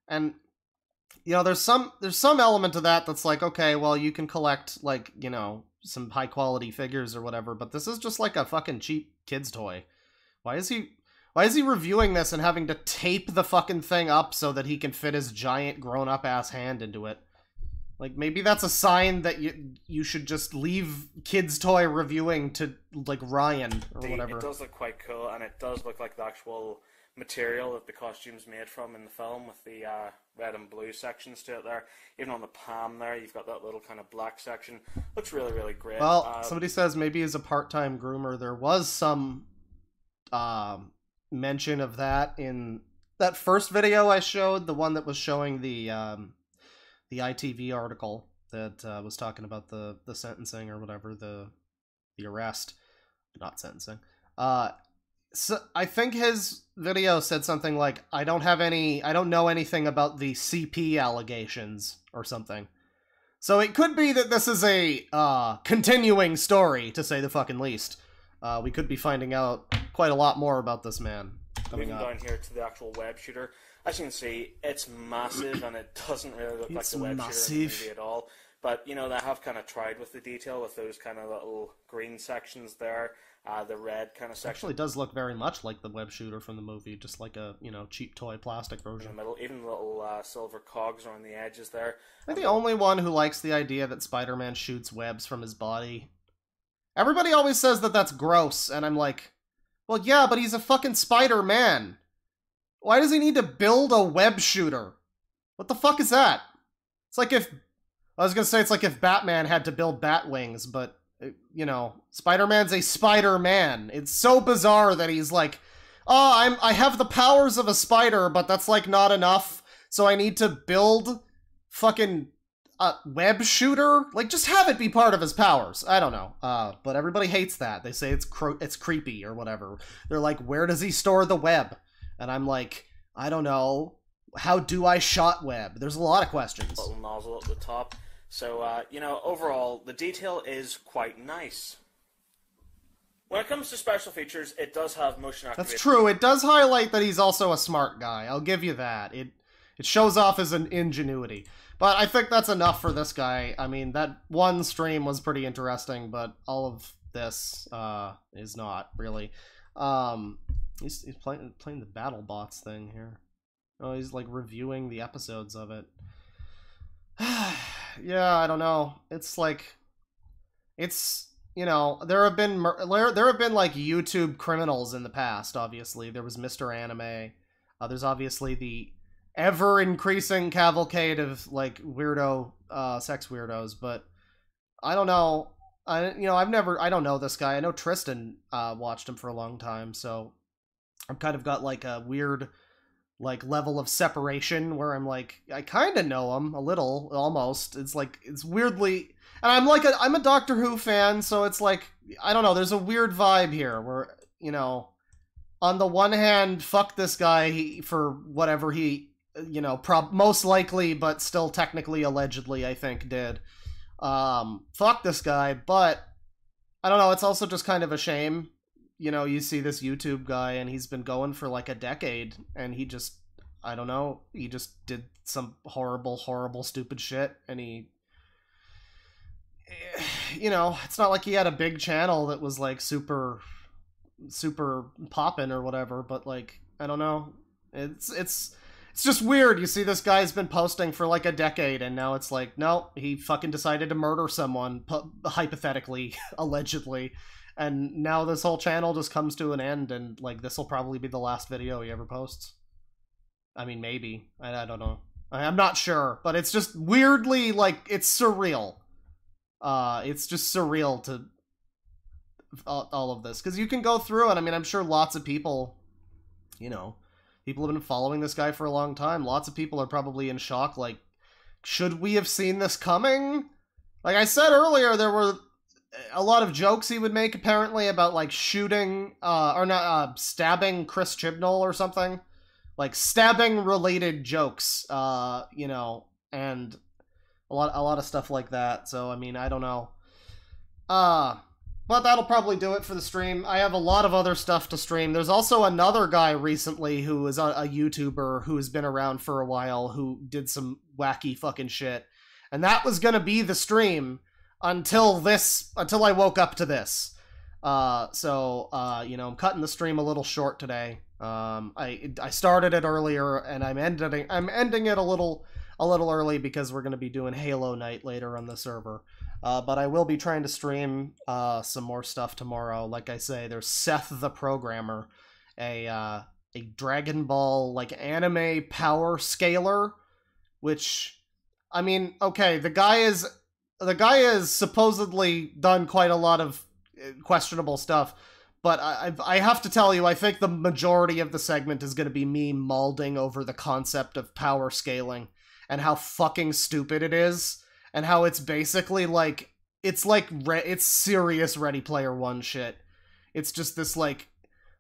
And you know there's some there's some element to that that's like okay well you can collect like you know some high quality figures or whatever but this is just like a fucking cheap kids toy why is he why is he reviewing this and having to tape the fucking thing up so that he can fit his giant grown up ass hand into it like maybe that's a sign that you you should just leave kids toy reviewing to like Ryan or the- whatever it does look quite cool, and it does look like the actual material that the costume's made from in the film, with the uh, red and blue sections to it there. Even on the palm there, you've got that little kind of black section. Looks really, really great. Well, Um, somebody says maybe as a part-time groomer. There was some um, mention of that in that first video I showed, the one that was showing the um, the ITV article that uh, was talking about the the sentencing or whatever the the arrest, not sentencing. Uh, so I think his video said something like, "I don't have any, I don't know anything about the CP allegations or something." So it could be that this is a uh, continuing story, to say the fucking least. Uh, we could be finding out quite a lot more about this man Moving up. down here to the actual web shooter. As you can see, it's massive and it doesn't really look like It's the web shooter in the movie at all. But you know, they have kind of tried with the detail with those kind of little green sections there, uh, the red kind of section It Actually, does look very much like the web shooter from the movie, just like a you know cheap toy plastic version. in the middle. Even the little uh, silver cogs around the edges there. I'm the only one who likes the idea that Spider-Man shoots webs from his body. Everybody always says that that's gross, and I'm like, well, yeah, but he's a fucking Spider-Man. Why does he need to build a web shooter? What the fuck is that? It's like if I was gonna say it's like if Batman had to build bat wings, but uh, you know, Spider-Man's a Spider-Man. It's so bizarre that he's like, oh, I'm I have the powers of a spider, but that's like not enough, so I need to build fucking a web shooter. Like, just have it be part of his powers. I don't know. Uh, but everybody hates that. They say it's cro- it's creepy or whatever. They're like, where does he store the web? And I'm like, I don't know. How do I shot web? There's a lot of questions. little nozzle at the top. So, uh, you know, overall, the detail is quite nice. When it comes to special features, it does have motion activation. That's true. It does highlight that he's also a smart guy. I'll give you that. It it shows off his in- ingenuity. But I think that's enough for this guy. I mean, that one stream was pretty interesting, but all of this uh, is not really. Um, he's he's playing playing the battle bots thing here. Oh, he's like reviewing the episodes of it. yeah, I don't know. It's like it's you know there have been there, there have been like YouTube criminals in the past. Obviously, there was Mr. Anime. Uh, there's obviously the ever increasing cavalcade of like weirdo uh, sex weirdos, but I don't know. I you know I've never I don't know this guy. I know Tristan uh, watched him for a long time, so I've kind of got like a weird like level of separation where I'm like I kind of know him a little almost. It's like it's weirdly and I'm like a I'm a Doctor Who fan, so it's like I don't know, there's a weird vibe here where you know on the one hand fuck this guy for whatever he you know prob most likely but still technically allegedly I think did. Um fuck this guy, but I don't know, it's also just kind of a shame you know, you see this YouTube guy and he's been going for like a decade and he just I don't know, he just did some horrible horrible stupid shit and he you know, it's not like he had a big channel that was like super super poppin' or whatever, but like I don't know. It's it's it's just weird. You see this guy's been posting for like a decade and now it's like no, he fucking decided to murder someone hypothetically, allegedly. And now this whole channel just comes to an end and like this will probably be the last video he ever posts. I mean maybe. I, I don't know. I, i'm not sure but it's just weirdly like it's surreal. Uh it's just surreal to all, all of this because you can go through it. I mean i'm sure lots of people you know people have been following this guy for a long time lots of people are probably in shock like should we have seen this coming like i said earlier there were a lot of jokes he would make apparently about like shooting uh or not uh stabbing Chris Chibnall or something. Like stabbing related jokes, uh, you know, and a lot a lot of stuff like that. So I mean, I don't know. Uh but that'll probably do it for the stream. I have a lot of other stuff to stream. There's also another guy recently who is a, a YouTuber who has been around for a while who did some wacky fucking shit. And that was going to be the stream until this until I woke up to this. Uh, so uh, you know, I'm cutting the stream a little short today. Um, I I started it earlier and I'm ending I'm ending it a little a little early because we're going to be doing Halo Night later on the server. Uh, but I will be trying to stream uh, some more stuff tomorrow. Like I say, there's Seth the Programmer, a uh, a Dragon Ball like anime power scaler, which I mean, okay, the guy is the guy has supposedly done quite a lot of uh, questionable stuff, but I, I have to tell you, I think the majority of the segment is going to be me mauling over the concept of power scaling and how fucking stupid it is, and how it's basically like it's like re- it's serious Ready Player One shit. It's just this like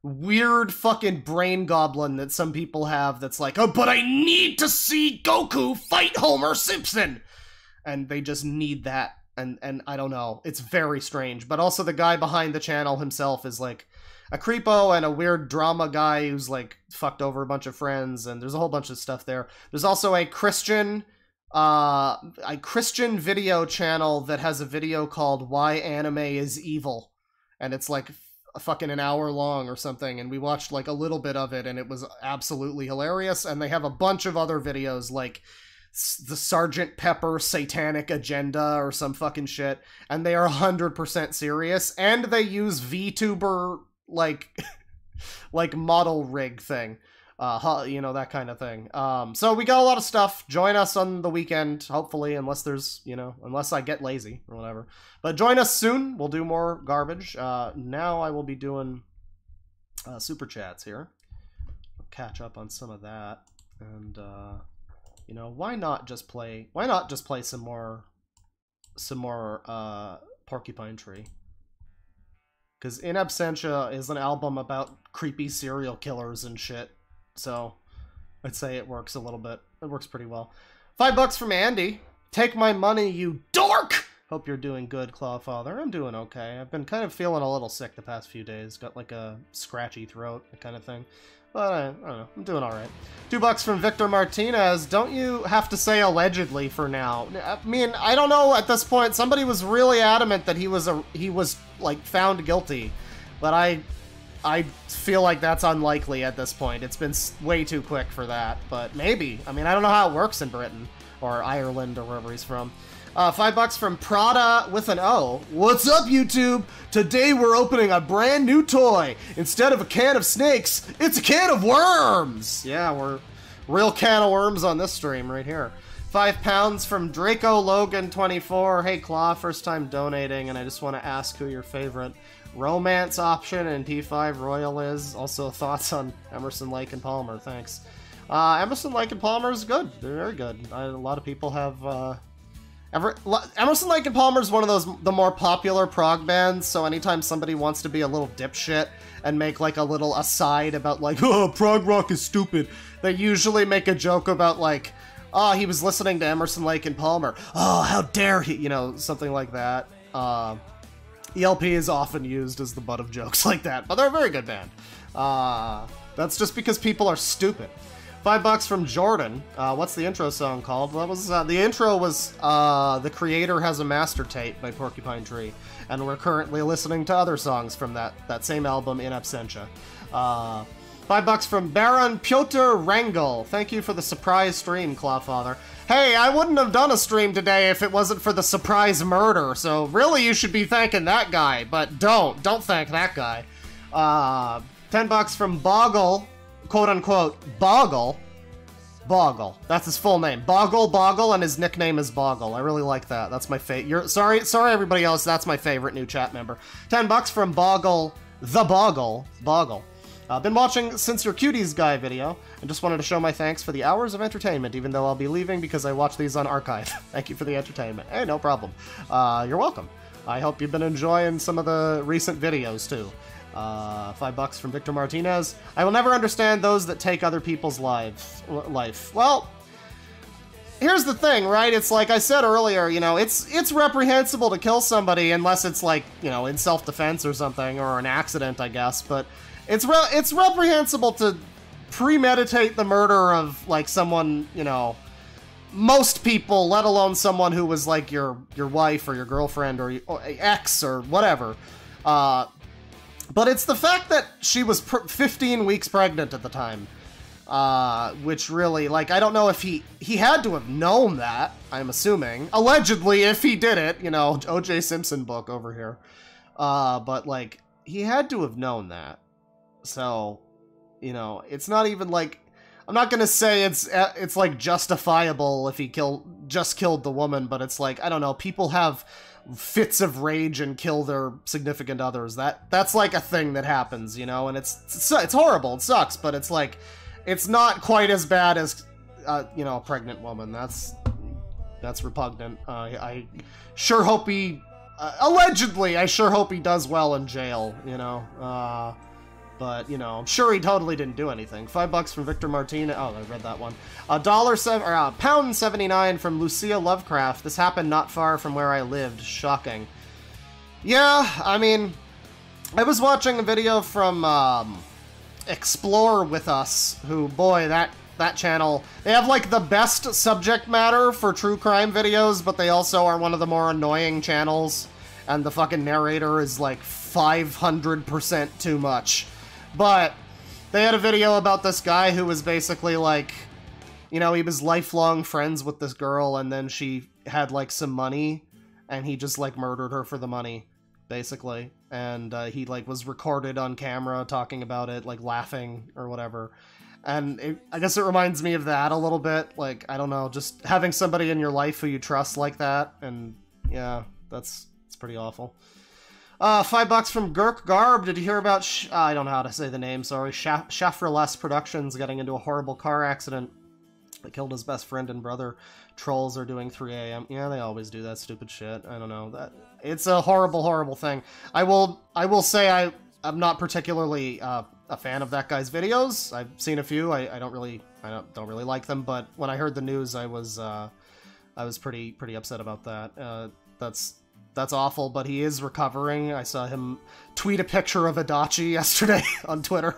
weird fucking brain goblin that some people have that's like, oh, but I need to see Goku fight Homer Simpson! And they just need that and and I don't know. It's very strange but also the guy behind the channel himself is like a creepo and a weird drama guy who's like fucked over a bunch of friends and there's a whole bunch of stuff there. There's also a Christian uh a Christian video channel that has a video called why anime is evil. And it's like a fucking an hour long or something. And we watched like a little bit of it and it was absolutely hilarious. And they have a bunch of other videos like the Sergeant Pepper satanic agenda or some fucking shit, and they are 100% serious, and they use VTuber, like, like model rig thing. Uh, you know, that kind of thing. Um, so we got a lot of stuff. Join us on the weekend, hopefully, unless there's, you know, unless I get lazy or whatever. But join us soon. We'll do more garbage. Uh, now I will be doing uh, super chats here. Catch up on some of that. And, uh, you know why not just play why not just play some more some more uh porcupine tree because in absentia is an album about creepy serial killers and shit so i'd say it works a little bit it works pretty well five bucks from andy Take my money, you dork! Hope you're doing good, Clawfather. I'm doing okay. I've been kind of feeling a little sick the past few days. Got like a scratchy throat, that kind of thing. But I, I don't know. I'm doing alright. Two bucks from Victor Martinez. Don't you have to say allegedly for now? I mean, I don't know at this point. Somebody was really adamant that he was a he was like found guilty, but I I feel like that's unlikely at this point. It's been way too quick for that, but maybe. I mean, I don't know how it works in Britain or Ireland or wherever he's from. Uh, five bucks from Prada with an O. What's up, YouTube? Today we're opening a brand new toy. Instead of a can of snakes, it's a can of worms. Yeah, we're real can of worms on this stream right here. Five pounds from Draco Logan 24. Hey Claw, first time donating, and I just want to ask who your favorite romance option in P5 Royal is. Also, thoughts on Emerson, Lake, and Palmer. Thanks. Uh, Emerson, Lake, and Palmer is good. They're very good. I, a lot of people have. Uh, Ever, Emerson, Lake, and Palmer is one of those the more popular prog bands. So anytime somebody wants to be a little dipshit and make like a little aside about like, oh, prog rock is stupid, they usually make a joke about like, oh, he was listening to Emerson, Lake, and Palmer. Oh, how dare he? You know, something like that. Uh, ELP is often used as the butt of jokes like that, but they're a very good band. Uh, that's just because people are stupid. Five bucks from Jordan. Uh, what's the intro song called? What was uh, the intro? Was uh, "The Creator Has a Master Tape" by Porcupine Tree, and we're currently listening to other songs from that that same album in absentia. Uh, five bucks from Baron Pyotr Rangel. Thank you for the surprise stream, Clawfather. Hey, I wouldn't have done a stream today if it wasn't for the surprise murder. So really, you should be thanking that guy. But don't, don't thank that guy. Uh, ten bucks from Boggle quote unquote Boggle. Boggle. That's his full name. Boggle Boggle, and his nickname is Boggle. I really like that. That's my favorite. You're sorry, sorry everybody else. That's my favorite new chat member. Ten bucks from Boggle, the Boggle, Boggle. Uh, been watching since your cuties guy video, and just wanted to show my thanks for the hours of entertainment. Even though I'll be leaving because I watch these on archive. Thank you for the entertainment. Hey, no problem. Uh, you're welcome. I hope you've been enjoying some of the recent videos too. Uh, five bucks from Victor Martinez. I will never understand those that take other people's lives. Life. Well, here's the thing, right? It's like I said earlier. You know, it's it's reprehensible to kill somebody unless it's like you know in self defense or something or an accident, I guess. But it's re- it's reprehensible to premeditate the murder of like someone you know most people, let alone someone who was like your your wife or your girlfriend or, or ex or whatever. Uh, but it's the fact that she was pr- 15 weeks pregnant at the time, uh, which really, like, I don't know if he he had to have known that. I'm assuming, allegedly, if he did it, you know, O.J. Simpson book over here. Uh, but like, he had to have known that. So, you know, it's not even like I'm not gonna say it's uh, it's like justifiable if he kill just killed the woman, but it's like I don't know. People have fits of rage and kill their significant others. That that's like a thing that happens, you know, and it's it's, horrible. It sucks, but it's like it's not quite as bad as uh, you know a pregnant woman. That's that's repugnant. Uh, I sure hope he uh, allegedly. I sure hope he does well in jail. You know. But you know, I'm sure he totally didn't do anything. Five bucks from Victor Martinez. Oh, I read that one. A dollar seven or a pound seventy nine from Lucia Lovecraft. This happened not far from where I lived. Shocking. Yeah, I mean, I was watching a video from um, Explore with Us. Who, boy, that that channel. They have like the best subject matter for true crime videos, but they also are one of the more annoying channels. And the fucking narrator is like 500% too much. But they had a video about this guy who was basically like, you know, he was lifelong friends with this girl, and then she had like some money, and he just like murdered her for the money, basically. And uh, he like was recorded on camera talking about it, like laughing or whatever. And it, I guess it reminds me of that a little bit. Like I don't know, just having somebody in your life who you trust like that, and yeah, that's it's pretty awful. Uh, five bucks from Girk Garb. Did you hear about? Sh- I don't know how to say the name. Sorry, Sha- Shafreless Productions getting into a horrible car accident that killed his best friend and brother. Trolls are doing 3 a.m. Yeah, they always do that stupid shit. I don't know. That it's a horrible, horrible thing. I will, I will say, I I'm not particularly uh, a fan of that guy's videos. I've seen a few. I, I don't really, I don't, don't really like them. But when I heard the news, I was. Uh, I was pretty pretty upset about that. Uh, that's that's awful, but he is recovering. I saw him tweet a picture of Adachi yesterday on Twitter.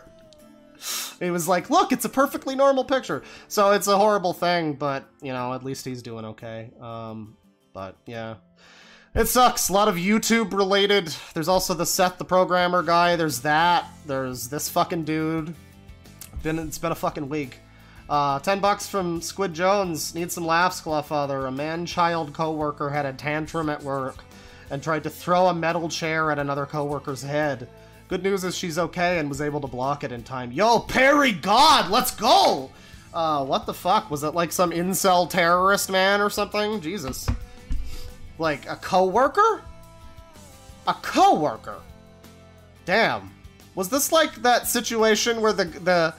He was like, "Look, it's a perfectly normal picture." So it's a horrible thing, but you know, at least he's doing okay. Um, but yeah, it sucks. A lot of YouTube related. There's also the Seth the programmer guy. There's that. There's this fucking dude. Been it's been a fucking week. Uh, 10 bucks from Squid Jones. Need some laughs, Clawfather. A man-child coworker had a tantrum at work and tried to throw a metal chair at another coworker's head. Good news is she's okay and was able to block it in time. Yo, Perry God, let's go! Uh, what the fuck? Was it like some incel terrorist man or something? Jesus. Like, a coworker? A coworker? Damn. Was this like that situation where the the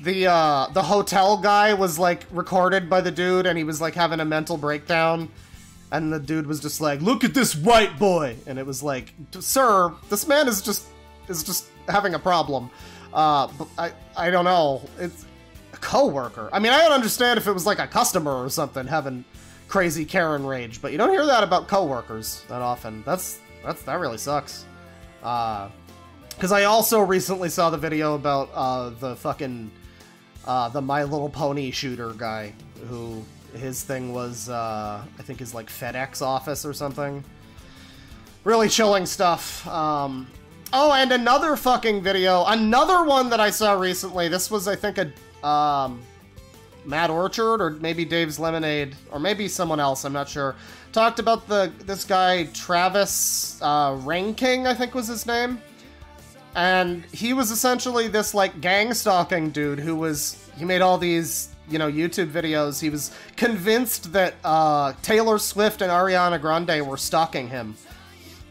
the uh the hotel guy was like recorded by the dude and he was like having a mental breakdown and the dude was just like look at this white boy. And it was like sir this man is just is just having a problem. Uh but i i don't know. It's a coworker. I mean i would understand if it was like a customer or something having crazy karen rage but you don't hear that about coworkers that often. That's that's that really sucks. Uh because I also recently saw the video about uh, the fucking uh, the My Little Pony shooter guy who his thing was uh, I think his like FedEx office or something. Really chilling stuff. Um, oh, and another fucking video, another one that I saw recently. This was I think a um, Mad Orchard or maybe Dave's Lemonade or maybe someone else. I'm not sure. Talked about the this guy Travis uh, Reinking, I think was his name and he was essentially this like gang stalking dude who was he made all these you know youtube videos he was convinced that uh, taylor swift and ariana grande were stalking him.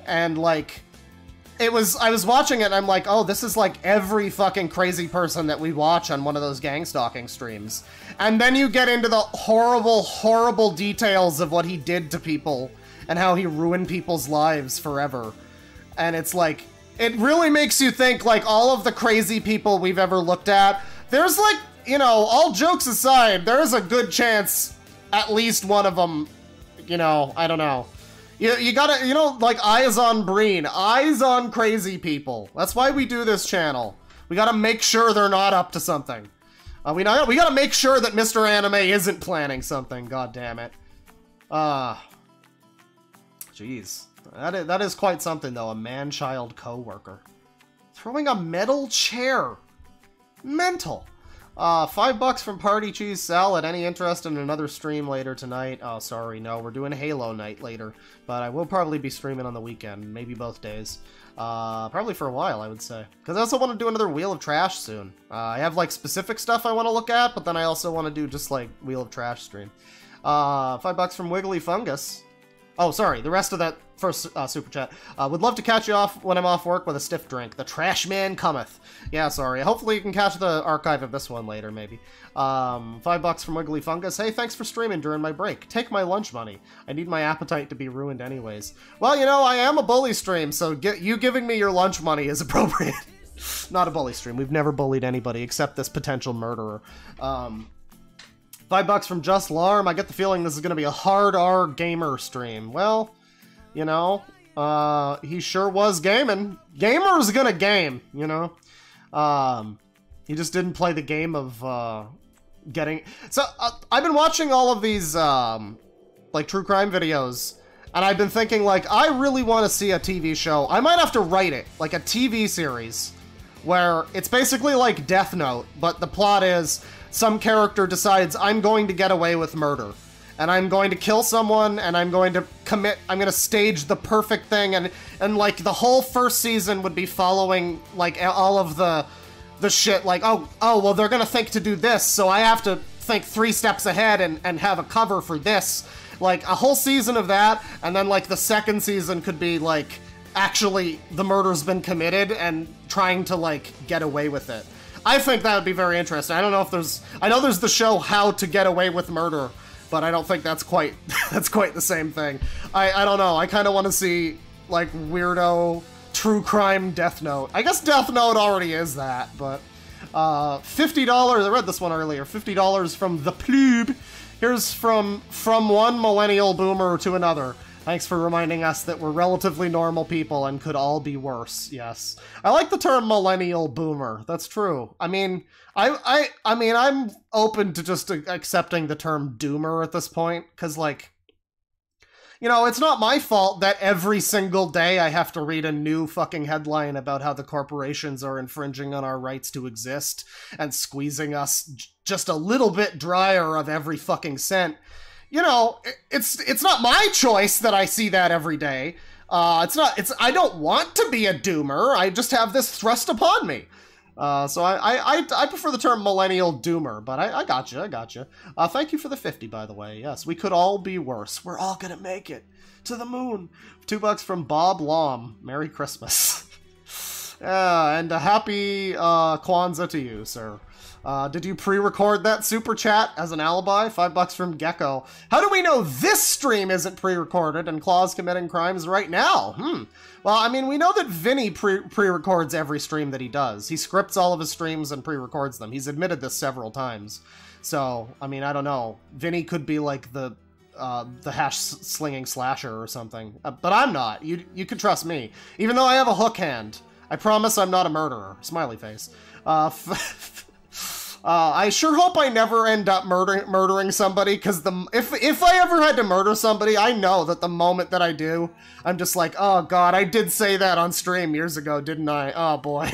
And like it was i was watching it and i'm like oh this is like every fucking crazy person that we watch on one of those gang stalking streams. And then you get into the horrible horrible details of what he did to people and how he ruined people's lives forever. And it's like it really makes you think like all of the crazy people we've ever looked at there's like you know all jokes aside there's a good chance at least one of them you know i don't know you, you gotta you know like eyes on breen eyes on crazy people that's why we do this channel we gotta make sure they're not up to something uh, we, not, we gotta make sure that mr anime isn't planning something god damn it uh jeez that is, that is quite something, though. A man-child co-worker. Throwing a metal chair. Mental. Uh, five bucks from Party Cheese Salad. Any interest in another stream later tonight? Oh, sorry, no. We're doing Halo night later. But I will probably be streaming on the weekend. Maybe both days. Uh, probably for a while, I would say. Because I also want to do another Wheel of Trash soon. Uh, I have, like, specific stuff I want to look at, but then I also want to do just, like, Wheel of Trash stream. Uh, five bucks from Wiggly Fungus. Oh, sorry, the rest of that first uh, super chat. Uh, would love to catch you off when I'm off work with a stiff drink. The trash man cometh. Yeah, sorry. Hopefully you can catch the archive of this one later, maybe. Um, five bucks from Wiggly Fungus. Hey, thanks for streaming during my break. Take my lunch money. I need my appetite to be ruined anyways. Well, you know, I am a bully stream, so get, you giving me your lunch money is appropriate. Not a bully stream. We've never bullied anybody except this potential murderer. Um, Five bucks from Just Larm. I get the feeling this is going to be a hard R gamer stream. Well, you know, uh, he sure was gaming. Gamer's gonna game, you know. Um, he just didn't play the game of uh, getting. So uh, I've been watching all of these um, like true crime videos, and I've been thinking like I really want to see a TV show. I might have to write it like a TV series where it's basically like Death Note, but the plot is some character decides I'm going to get away with murder. And I'm going to kill someone and I'm going to commit I'm going to stage the perfect thing and and like the whole first season would be following like all of the the shit like oh oh well they're going to think to do this so I have to think 3 steps ahead and and have a cover for this. Like a whole season of that and then like the second season could be like actually the murder's been committed and trying to like get away with it. I think that would be very interesting. I don't know if there's I know there's the show How to Get Away with Murder, but I don't think that's quite that's quite the same thing. I I don't know. I kind of want to see like weirdo true crime Death Note. I guess Death Note already is that, but uh, $50. I read this one earlier. $50 from The Plube. Here's from from one millennial boomer to another. Thanks for reminding us that we're relatively normal people and could all be worse. Yes. I like the term millennial boomer. That's true. I mean, I I I mean, I'm open to just accepting the term doomer at this point cuz like you know, it's not my fault that every single day I have to read a new fucking headline about how the corporations are infringing on our rights to exist and squeezing us just a little bit drier of every fucking cent. You know, it's it's not my choice that I see that every day. Uh, it's not. It's. I don't want to be a doomer. I just have this thrust upon me. Uh, so I, I, I, prefer the term millennial doomer, but I, I got you, I got you. Uh, thank you for the 50, by the way. Yes, we could all be worse. We're all gonna make it to the moon. Two bucks from Bob Lom. Merry Christmas. yeah, and a happy uh, Kwanzaa to you, sir. Uh, did you pre-record that super chat as an alibi? Five bucks from Gecko. How do we know this stream isn't pre-recorded and Claw's committing crimes right now? Hmm. Well, I mean, we know that Vinny pre- pre-records every stream that he does. He scripts all of his streams and pre-records them. He's admitted this several times. So, I mean, I don't know. Vinny could be like the uh, the hash slinging slasher or something, uh, but I'm not. You you can trust me, even though I have a hook hand. I promise I'm not a murderer. Smiley face. Uh, Uh, I sure hope I never end up murdering murdering somebody because the if if I ever had to murder somebody, I know that the moment that I do, I'm just like, oh god, I did say that on stream years ago, didn't I? Oh boy.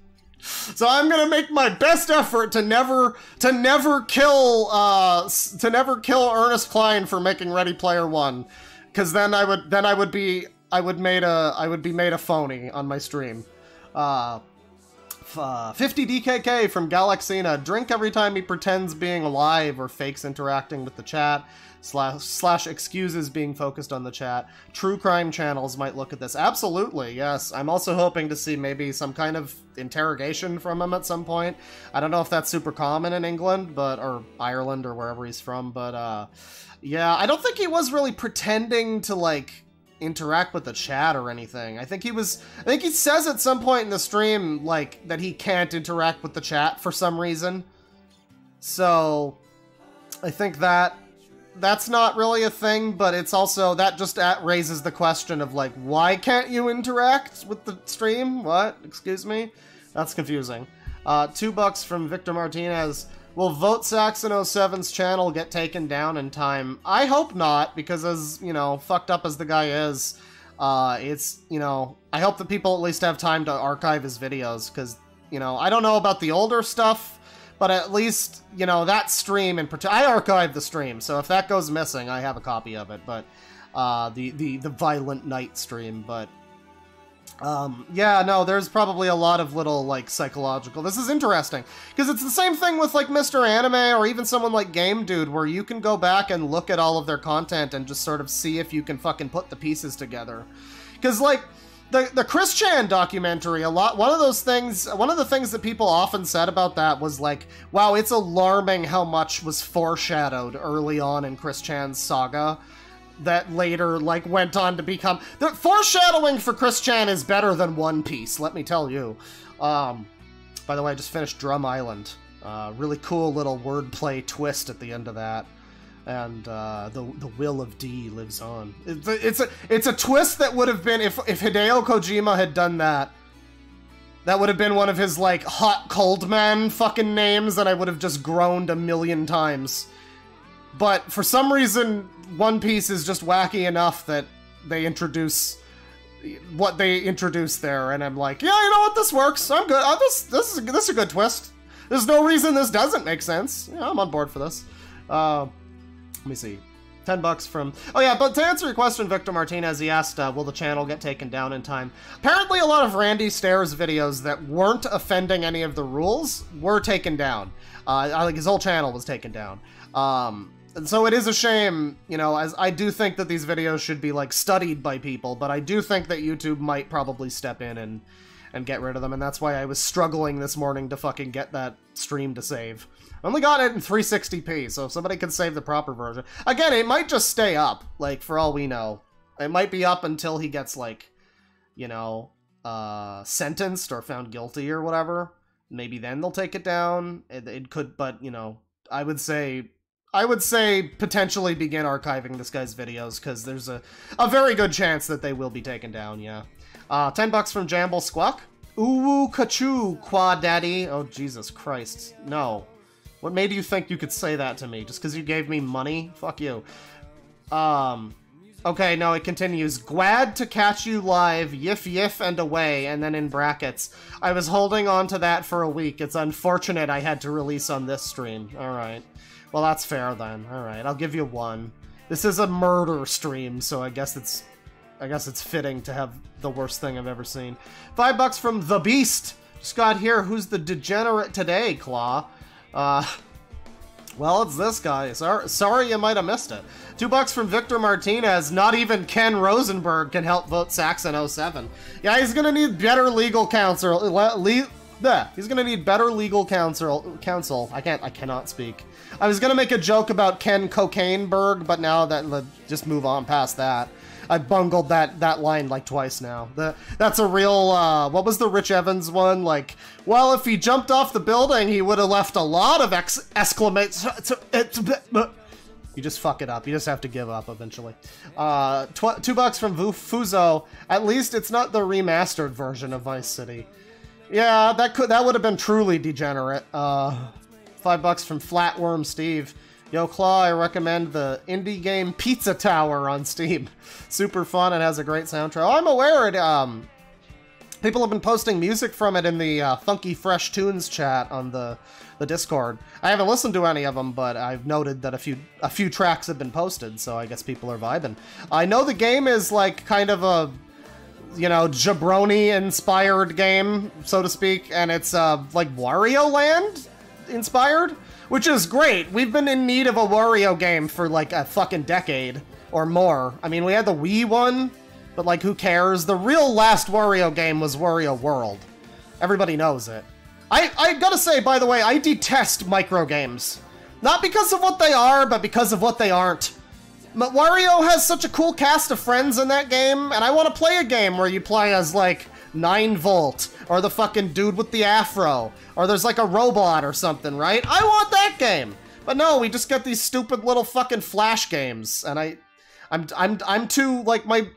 so I'm gonna make my best effort to never to never kill uh to never kill Ernest Cline for making Ready Player One, because then I would then I would be I would made a I would be made a phony on my stream. Uh, uh, 50 DKK from Galaxina. Drink every time he pretends being alive or fakes interacting with the chat. Slash, slash excuses being focused on the chat. True crime channels might look at this. Absolutely, yes. I'm also hoping to see maybe some kind of interrogation from him at some point. I don't know if that's super common in England, but or Ireland or wherever he's from, but uh, yeah, I don't think he was really pretending to like interact with the chat or anything. I think he was I think he says at some point in the stream like that he can't interact with the chat for some reason. So I think that that's not really a thing, but it's also that just at, raises the question of like why can't you interact with the stream? What? Excuse me? That's confusing. Uh, two bucks from Victor Martinez. Will Vote Saxon 07's channel get taken down in time? I hope not, because as, you know, fucked up as the guy is, uh, it's, you know, I hope that people at least have time to archive his videos, because, you know, I don't know about the older stuff, but at least, you know, that stream in particular, I archived the stream, so if that goes missing, I have a copy of it, but, uh, the, the, the Violent Night stream, but, um, yeah, no, there's probably a lot of little, like, psychological. This is interesting. Because it's the same thing with, like, Mr. Anime or even someone like Game Dude, where you can go back and look at all of their content and just sort of see if you can fucking put the pieces together. Because, like, the, the Chris Chan documentary, a lot, one of those things, one of the things that people often said about that was, like, wow, it's alarming how much was foreshadowed early on in Chris Chan's saga that later like went on to become the foreshadowing for Chris Chan is better than One Piece, let me tell you. Um by the way, I just finished Drum Island. Uh, really cool little wordplay twist at the end of that. And uh, the the will of D lives on. It's a, it's a it's a twist that would have been if if Hideo Kojima had done that. That would have been one of his like hot cold man fucking names, and I would have just groaned a million times. But for some reason, One Piece is just wacky enough that they introduce what they introduce there, and I'm like, yeah, you know what, this works. I'm good. Oh, this this is this is a good twist. There's no reason this doesn't make sense. Yeah, I'm on board for this. Uh, let me see. 10 bucks from. Oh, yeah, but to answer your question, Victor Martinez, he asked, uh, will the channel get taken down in time? Apparently, a lot of Randy Stairs videos that weren't offending any of the rules were taken down. Uh, like his whole channel was taken down. Um, and so it is a shame, you know, as I do think that these videos should be, like, studied by people, but I do think that YouTube might probably step in and, and get rid of them, and that's why I was struggling this morning to fucking get that stream to save. I only got it in 360p, so if somebody can save the proper version. Again, it might just stay up, like, for all we know. It might be up until he gets, like, you know, uh, sentenced or found guilty or whatever. Maybe then they'll take it down. It, it could, but, you know, I would say I would say potentially begin archiving this guy's videos because there's a, a very good chance that they will be taken down, yeah. Uh, 10 bucks from Jamble Squawk. Uwu Kachu, Quad Daddy. Oh, Jesus Christ. No. What made you think you could say that to me? Just because you gave me money? Fuck you. Um, okay, no, it continues. Glad to catch you live, yif yif and away, and then in brackets. I was holding on to that for a week. It's unfortunate I had to release on this stream. Alright. Well, that's fair then. Alright, I'll give you one. This is a murder stream, so I guess it's... I guess it's fitting to have the worst thing I've ever seen. Five bucks from The Beast! Just got here, who's the degenerate today, Claw? Uh... Well, it's this guy. Sorry, sorry you might have missed it. Two bucks from Victor Martinez. Not even Ken Rosenberg can help vote Saxon 07. Yeah, he's gonna need better legal counsel. Le, le, he's gonna need better legal counsel. Counsel. I can't. I cannot speak. I was gonna make a joke about Ken Cocaineberg, but now that let just move on past that. I bungled that that line like twice now. The, that's a real. Uh, what was the Rich Evans one? Like, well, if he jumped off the building, he would have left a lot of ex- exclamations. You just fuck it up. You just have to give up eventually. Uh, tw- two bucks from Vu- Fuzo. At least it's not the remastered version of Vice City. Yeah, that could that would have been truly degenerate. Uh, five bucks from Flatworm Steve. Yo, Claw, I recommend the indie game Pizza Tower on Steam. Super fun and has a great soundtrack. Oh, I'm aware it. Um, people have been posting music from it in the uh, Funky Fresh Tunes chat on the the Discord. I haven't listened to any of them, but I've noted that a few a few tracks have been posted, so I guess people are vibing. I know the game is like kind of a you know, jabroni inspired game, so to speak, and it's uh like Wario Land inspired, which is great. We've been in need of a Wario game for like a fucking decade or more. I mean, we had the Wii one, but like who cares? The real last Wario game was Wario World. Everybody knows it. I I gotta say, by the way, I detest micro games. Not because of what they are, but because of what they aren't. But Wario has such a cool cast of friends in that game, and I want to play a game where you play as, like, 9 Volt, or the fucking dude with the afro, or there's like a robot or something, right? I want that game! But no, we just get these stupid little fucking flash games, and I... I'm, I'm, I'm too, like, my...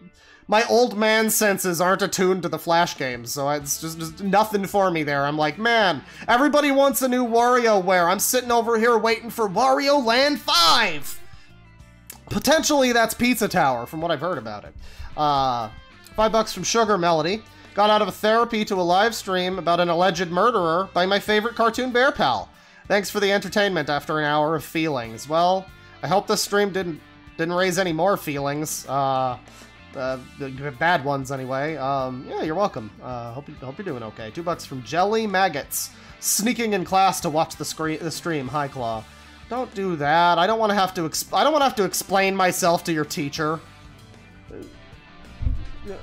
My old man senses aren't attuned to the Flash games, so it's just, just nothing for me there. I'm like, man, everybody wants a new WarioWare. I'm sitting over here waiting for Wario Land 5! Potentially that's Pizza Tower, from what I've heard about it. Uh, five bucks from Sugar Melody. Got out of a therapy to a live stream about an alleged murderer by my favorite cartoon bear pal. Thanks for the entertainment after an hour of feelings. Well, I hope this stream didn't didn't raise any more feelings. Uh, uh, bad ones anyway. Um, yeah, you're welcome. Uh, hope you, hope you're doing okay. Two bucks from Jelly Maggots. Sneaking in class to watch the screen the stream. Hi, Claw. Don't do that. I don't want to have to. I don't want to have to explain myself to your teacher.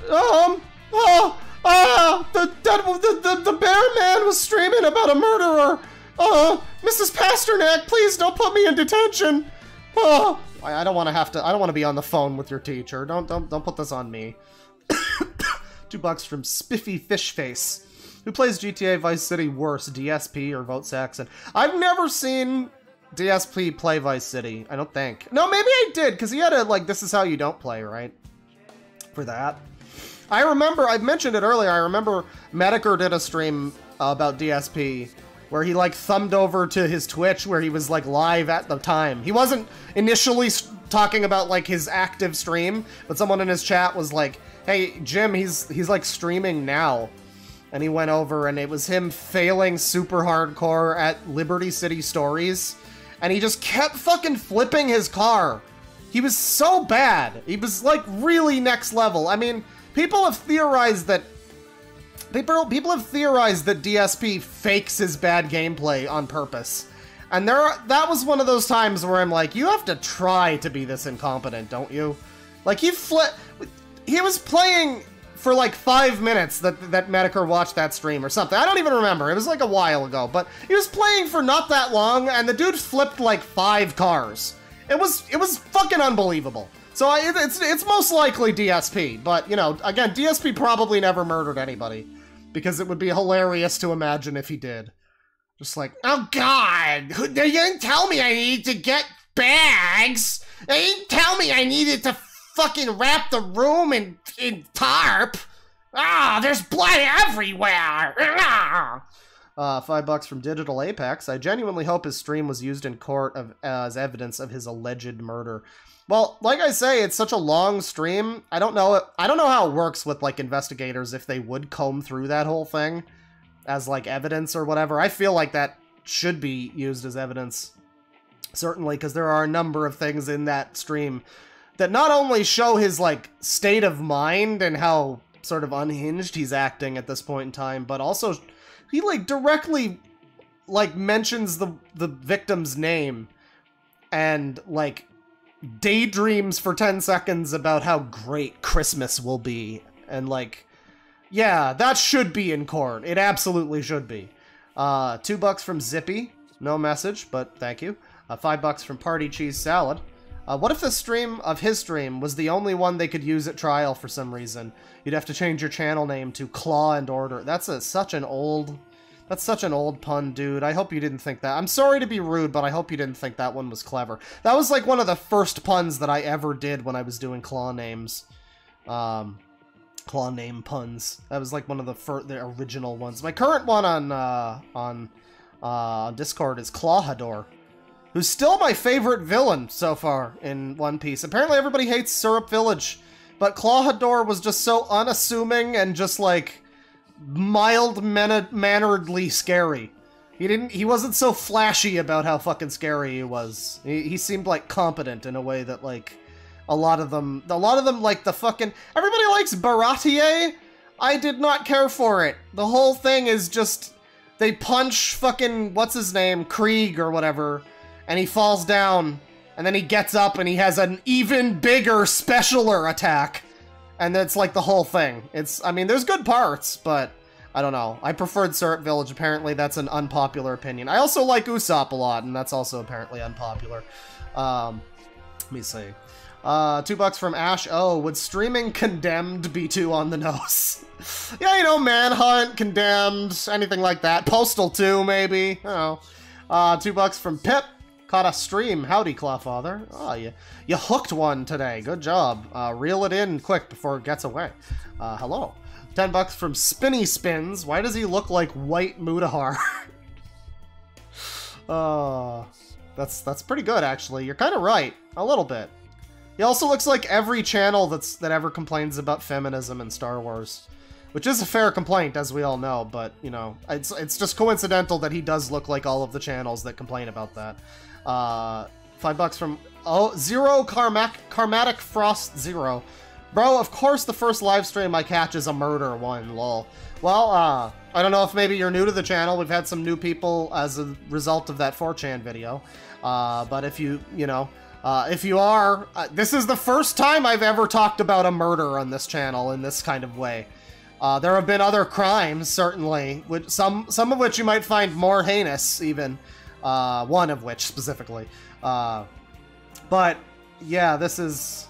Um. Oh. Ah. The the, the the bear man was streaming about a murderer. Oh, Mrs. Pasternak, please don't put me in detention. I, I don't want to have to. I don't want to be on the phone with your teacher. Don't don't don't put this on me. Two bucks from Spiffy Fishface. Who plays GTA Vice City worse, DSP or Vote Saxon? I've never seen DSP play Vice City. I don't think. No, maybe I did because he had a like. This is how you don't play, right? For that, I remember. I've mentioned it earlier. I remember Metokur did a stream uh, about DSP where he like thumbed over to his Twitch where he was like live at the time. He wasn't initially talking about like his active stream, but someone in his chat was like, "Hey, Jim, he's he's like streaming now." And he went over and it was him failing super hardcore at Liberty City Stories. And he just kept fucking flipping his car. He was so bad. He was like really next level. I mean, people have theorized that people people have theorized that DSP fakes his bad gameplay on purpose. And there are, that was one of those times where I'm like, you have to try to be this incompetent, don't you? Like he flit he was playing for like five minutes that that Metokur watched that stream or something. I don't even remember. It was like a while ago, but he was playing for not that long, and the dude flipped like five cars. It was it was fucking unbelievable. So I, it's it's most likely DSP, but you know, again, DSP probably never murdered anybody because it would be hilarious to imagine if he did. Just like, oh god, they didn't tell me I need to get bags. They didn't tell me I needed to fucking wrap the room in, in tarp. Ah, there's blood everywhere. Ah. Uh, five bucks from Digital Apex. I genuinely hope his stream was used in court of, as evidence of his alleged murder. Well, like I say, it's such a long stream. I don't know. I don't know how it works with like investigators if they would comb through that whole thing as like evidence or whatever. I feel like that should be used as evidence, certainly, because there are a number of things in that stream that not only show his like state of mind and how sort of unhinged he's acting at this point in time, but also he like directly like mentions the the victim's name and like daydreams for 10 seconds about how great Christmas will be and like yeah, that should be in court. It absolutely should be. Uh, two bucks from Zippy. No message, but thank you. Uh, five bucks from Party Cheese Salad. Uh, what if the stream of his stream was the only one they could use at trial for some reason? You'd have to change your channel name to Claw and Order. That's a, such an old... That's such an old pun, dude. I hope you didn't think that. I'm sorry to be rude, but I hope you didn't think that one was clever. That was like one of the first puns that I ever did when I was doing claw names. Um, claw name puns. That was like one of the fir- the original ones. My current one on uh, on uh, Discord is Clawhador, who's still my favorite villain so far in One Piece. Apparently, everybody hates Syrup Village, but Clawhador was just so unassuming and just like mild man- manneredly scary. He didn't. He wasn't so flashy about how fucking scary he was. He, he seemed like competent in a way that like a lot of them. A lot of them like the fucking. Everybody likes Baratie. I did not care for it. The whole thing is just they punch fucking what's his name Krieg or whatever, and he falls down, and then he gets up and he has an even bigger specialer attack, and that's like the whole thing. It's. I mean, there's good parts, but. I don't know. I preferred Syrup Village. Apparently, that's an unpopular opinion. I also like Usopp a lot, and that's also apparently unpopular. Um, let me see. Uh, two bucks from Ash. Oh, would streaming Condemned be too on the nose? yeah, you know, Manhunt, Condemned, anything like that. Postal 2, maybe. I don't know. Uh, two bucks from Pip. Caught a stream. Howdy, Clawfather. Oh, you, you hooked one today. Good job. Uh, reel it in quick before it gets away. Uh, hello. 10 bucks from Spinny Spins. Why does he look like White Mudahar? uh, that's that's pretty good actually. You're kind of right, a little bit. He also looks like every channel that's that ever complains about feminism in Star Wars, which is a fair complaint as we all know, but you know, it's it's just coincidental that he does look like all of the channels that complain about that. Uh, 5 bucks from Oh, Zero Karmac Karmatic Frost Zero. Bro, of course the first live stream I catch is a murder one, lol. Well, uh, I don't know if maybe you're new to the channel. We've had some new people as a result of that 4chan video. Uh, but if you, you know, uh, if you are, uh, this is the first time I've ever talked about a murder on this channel in this kind of way. Uh, there have been other crimes, certainly, which, some some of which you might find more heinous, even. Uh, one of which, specifically. Uh, but, yeah, this is...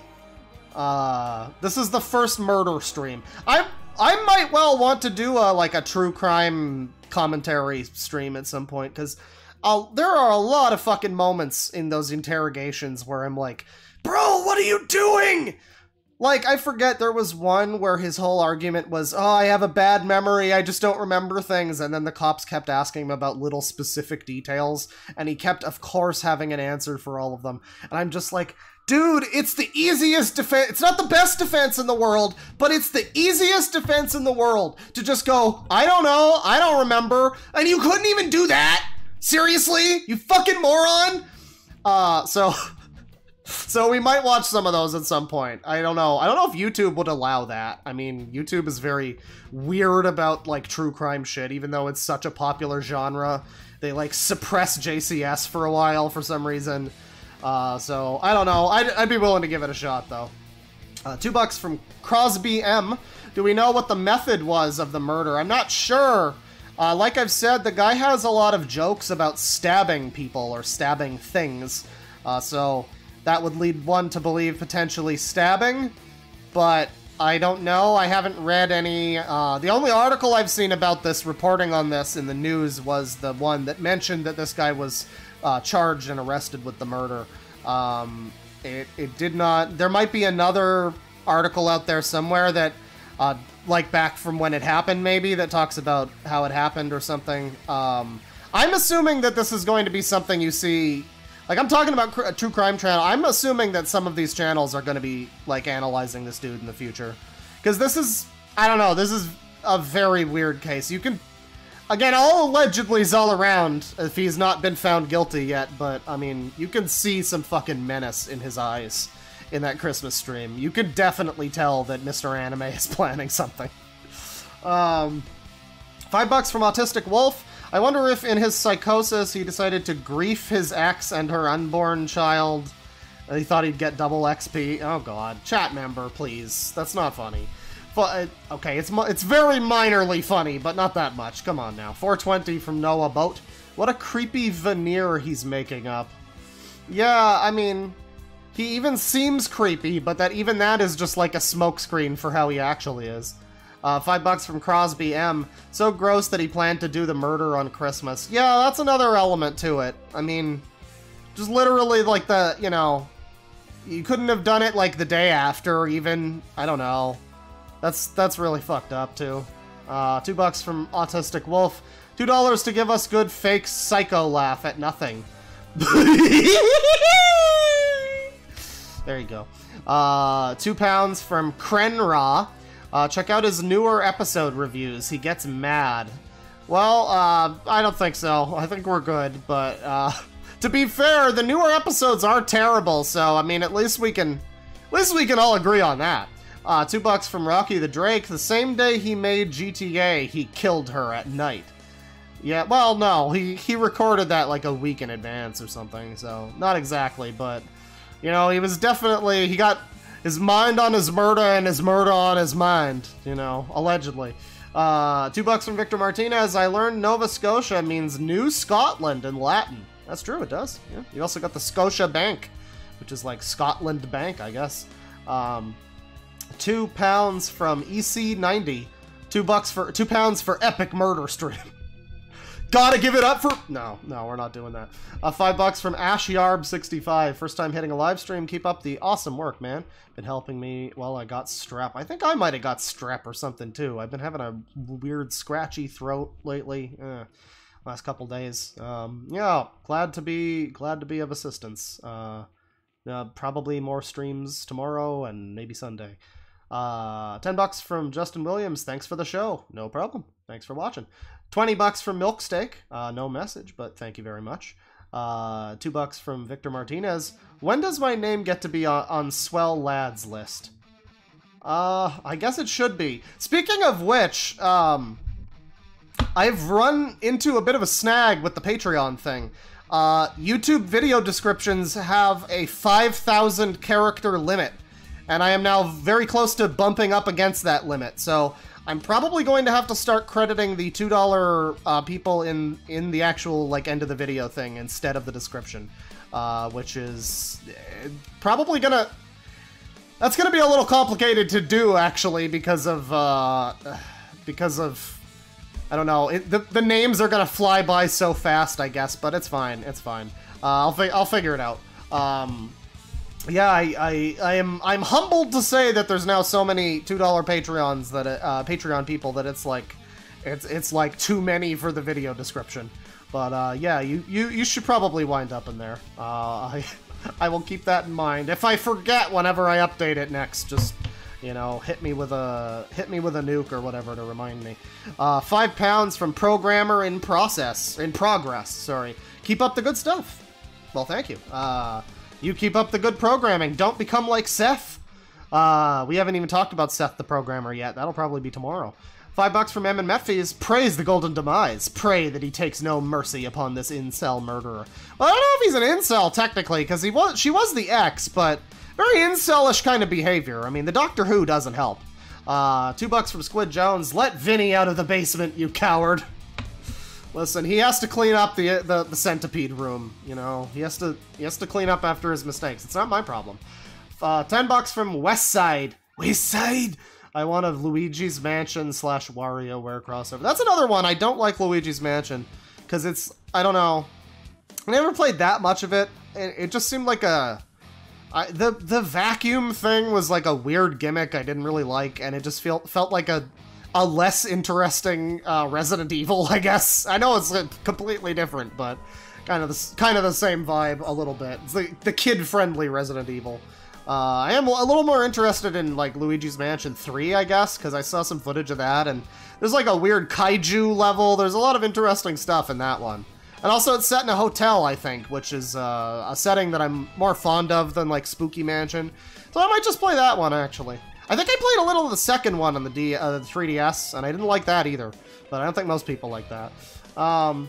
Uh, this is the first murder stream. I I might well want to do a like a true crime commentary stream at some point because there are a lot of fucking moments in those interrogations where I'm like, bro, what are you doing? Like, I forget there was one where his whole argument was, oh, I have a bad memory, I just don't remember things. And then the cops kept asking him about little specific details, and he kept, of course, having an answer for all of them. And I'm just like, dude, it's the easiest defense. It's not the best defense in the world, but it's the easiest defense in the world to just go, I don't know, I don't remember. And you couldn't even do that? Seriously? You fucking moron? Uh, so. So we might watch some of those at some point. I don't know. I don't know if YouTube would allow that. I mean, YouTube is very weird about like true crime shit, even though it's such a popular genre. They like suppress JCS for a while for some reason. Uh, so I don't know. I'd, I'd be willing to give it a shot though. Uh, two bucks from Crosby M. Do we know what the method was of the murder? I'm not sure. Uh, like I've said, the guy has a lot of jokes about stabbing people or stabbing things. Uh, so that would lead one to believe potentially stabbing, but I don't know. I haven't read any. Uh, the only article I've seen about this reporting on this in the news was the one that mentioned that this guy was uh, charged and arrested with the murder. Um, it, it did not. There might be another article out there somewhere that, uh, like back from when it happened, maybe that talks about how it happened or something. Um, I'm assuming that this is going to be something you see. Like I'm talking about a true crime channel. I'm assuming that some of these channels are going to be like analyzing this dude in the future, because this is I don't know. This is a very weird case. You can again all allegedly's all around if he's not been found guilty yet, but I mean you can see some fucking menace in his eyes in that Christmas stream. You can definitely tell that Mr. Anime is planning something. Um, five bucks from Autistic Wolf. I wonder if in his psychosis he decided to grief his ex and her unborn child. Uh, He thought he'd get double XP. Oh god. Chat member, please. That's not funny. Fu- uh, okay, it's it's very minorly funny, but not that much. Come on now. 420 from Noah Boat. What a creepy veneer he's making up. Yeah, I mean, he even seems creepy, but that even that is just like a smokescreen for how he actually is. Uh, five bucks from Crosby M. So gross that he planned to do the murder on Christmas. Yeah, that's another element to it. I mean, just literally like the, you know, you couldn't have done it like the day after, even. I don't know. That's that's really fucked up too. Uh, two bucks from Autistic Wolf. Two dollars to give us good fake psycho laugh at nothing. there you go. Uh, two pounds from Krenra. Uh, check out his newer episode reviews. He gets mad. Well, uh, I don't think so. I think we're good, but uh, to be fair, the newer episodes are terrible. So I mean, at least we can, at least we can all agree on that. Uh, two bucks from Rocky the Drake. The same day he made GTA, he killed her at night. Yeah, well, no, he he recorded that like a week in advance or something. So not exactly, but you know, he was definitely he got his mind on his murder and his murder on his mind. You know, allegedly. Uh, two bucks from Victor Martinez. I learned Nova Scotia means New Scotland in Latin. That's true, it does. Yeah. You also got the Scotia Bank, which is like Scotland Bank, I guess. Um, two pounds from EC90. Two bucks for two pounds for epic murder stream. Gotta give it up for no, no, we're not doing that. Uh, five bucks from Ashyarb65. First time hitting a live stream. Keep up the awesome work, man. Been helping me while I got strep. I think I might have got strep or something too. I've been having a weird scratchy throat lately. Eh, last couple days. Um, yeah, glad to be glad to be of assistance. Uh, uh, probably more streams tomorrow and maybe Sunday. Uh, 10 bucks from Justin Williams. Thanks for the show. No problem. Thanks for watching. 20 bucks from Milksteak. Uh, no message, but thank you very much. Uh, 2 bucks from Victor Martinez. When does my name get to be on, on Swell Lads list? Uh, I guess it should be. Speaking of which, um, I've run into a bit of a snag with the Patreon thing. Uh, YouTube video descriptions have a 5,000 character limit, and I am now very close to bumping up against that limit. So I'm probably going to have to start crediting the two dollar uh, people in in the actual like end of the video thing instead of the description, uh, which is eh, probably gonna. That's gonna be a little complicated to do actually because of uh, because of I don't know. It, the, the names are gonna fly by so fast, I guess, but it's fine. It's fine. Uh, I'll fi- I'll figure it out. Um, yeah, I, I I am I'm humbled to say that there's now so many two dollar Patreons that uh, Patreon people that it's like it's it's like too many for the video description. But uh, yeah, you, you you should probably wind up in there. Uh, I I will keep that in mind. If I forget whenever I update it next, just you know, hit me with a hit me with a nuke or whatever to remind me. Uh, five pounds from programmer in process in progress. Sorry. Keep up the good stuff. Well, thank you. Uh, you keep up the good programming. Don't become like Seth. Uh, we haven't even talked about Seth the programmer yet. That'll probably be tomorrow. Five bucks from Emin Metfies. Praise the golden demise. Pray that he takes no mercy upon this incel murderer. Well, I don't know if he's an incel technically, because he was she was the ex, but very incelish kind of behavior. I mean, the Doctor Who doesn't help. Uh, two bucks from Squid Jones. Let Vinny out of the basement, you coward. Listen, he has to clean up the, the the centipede room. You know, he has to he has to clean up after his mistakes. It's not my problem. Uh, Ten bucks from West Side. West Side. I want a Luigi's Mansion slash WarioWare crossover. That's another one. I don't like Luigi's Mansion because it's I don't know. I never played that much of it. It, it just seemed like a I, the the vacuum thing was like a weird gimmick I didn't really like, and it just felt felt like a a less interesting uh, Resident Evil, I guess. I know it's completely different, but kind of the kind of the same vibe a little bit. It's the, the kid friendly Resident Evil. Uh, I am a little more interested in like Luigi's Mansion 3, I guess, because I saw some footage of that, and there's like a weird kaiju level. There's a lot of interesting stuff in that one. And also, it's set in a hotel, I think, which is uh, a setting that I'm more fond of than like Spooky Mansion. So I might just play that one actually. I think I played a little of the second one on the, D, uh, the 3DS, and I didn't like that either. But I don't think most people like that. Um,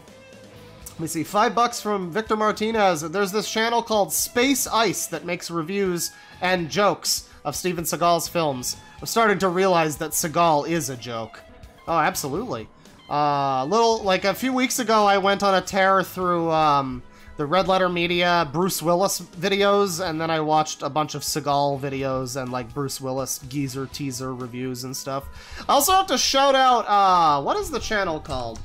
let me see, five bucks from Victor Martinez. There's this channel called Space Ice that makes reviews and jokes of Steven Seagal's films. I'm starting to realize that Seagal is a joke. Oh, absolutely. Uh, a little like a few weeks ago, I went on a tear through um, the Red Letter Media Bruce Willis videos, and then I watched a bunch of Seagal videos and like Bruce Willis geezer teaser reviews and stuff. I also have to shout out uh, what is the channel called?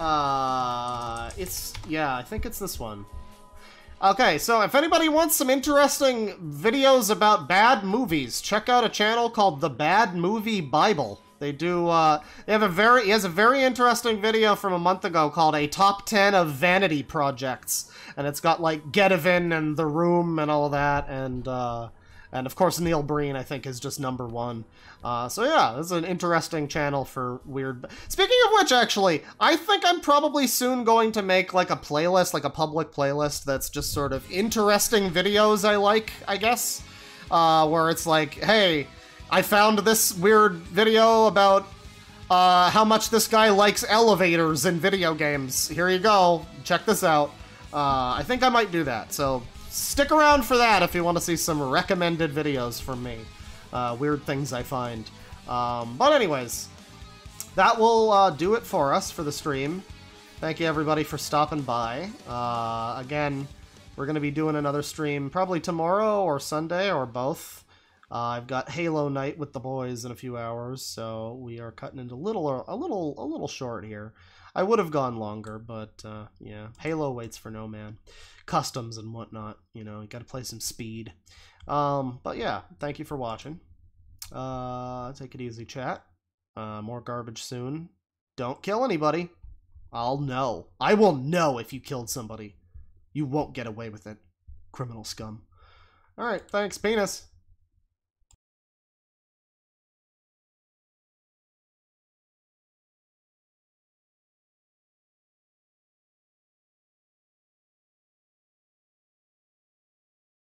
Uh, it's yeah, I think it's this one. Okay, so if anybody wants some interesting videos about bad movies, check out a channel called The Bad Movie Bible. They do, uh, they have a very, he has a very interesting video from a month ago called A Top 10 of Vanity Projects. And it's got, like, Getavin and The Room and all that, and, uh, and of course Neil Breen, I think, is just number one. Uh, so yeah, this is an interesting channel for weird... Speaking of which, actually, I think I'm probably soon going to make, like, a playlist, like a public playlist that's just sort of interesting videos I like, I guess. Uh, where it's like, hey, I found this weird video about uh, how much this guy likes elevators in video games. Here you go. Check this out. Uh, I think I might do that. So stick around for that if you want to see some recommended videos from me. Uh, weird things I find. Um, but anyways, that will uh, do it for us for the stream. Thank you everybody for stopping by. Uh, again, we're going to be doing another stream probably tomorrow or Sunday or both. Uh, I've got Halo Night with the boys in a few hours, so we are cutting into a little a little a little short here. I would have gone longer, but uh, yeah, Halo waits for no man. Customs and whatnot, you know, you got to play some speed. Um, but yeah, thank you for watching. Uh, take it easy, chat. Uh, more garbage soon. Don't kill anybody. I'll know. I will know if you killed somebody. You won't get away with it, criminal scum. All right, thanks, penis.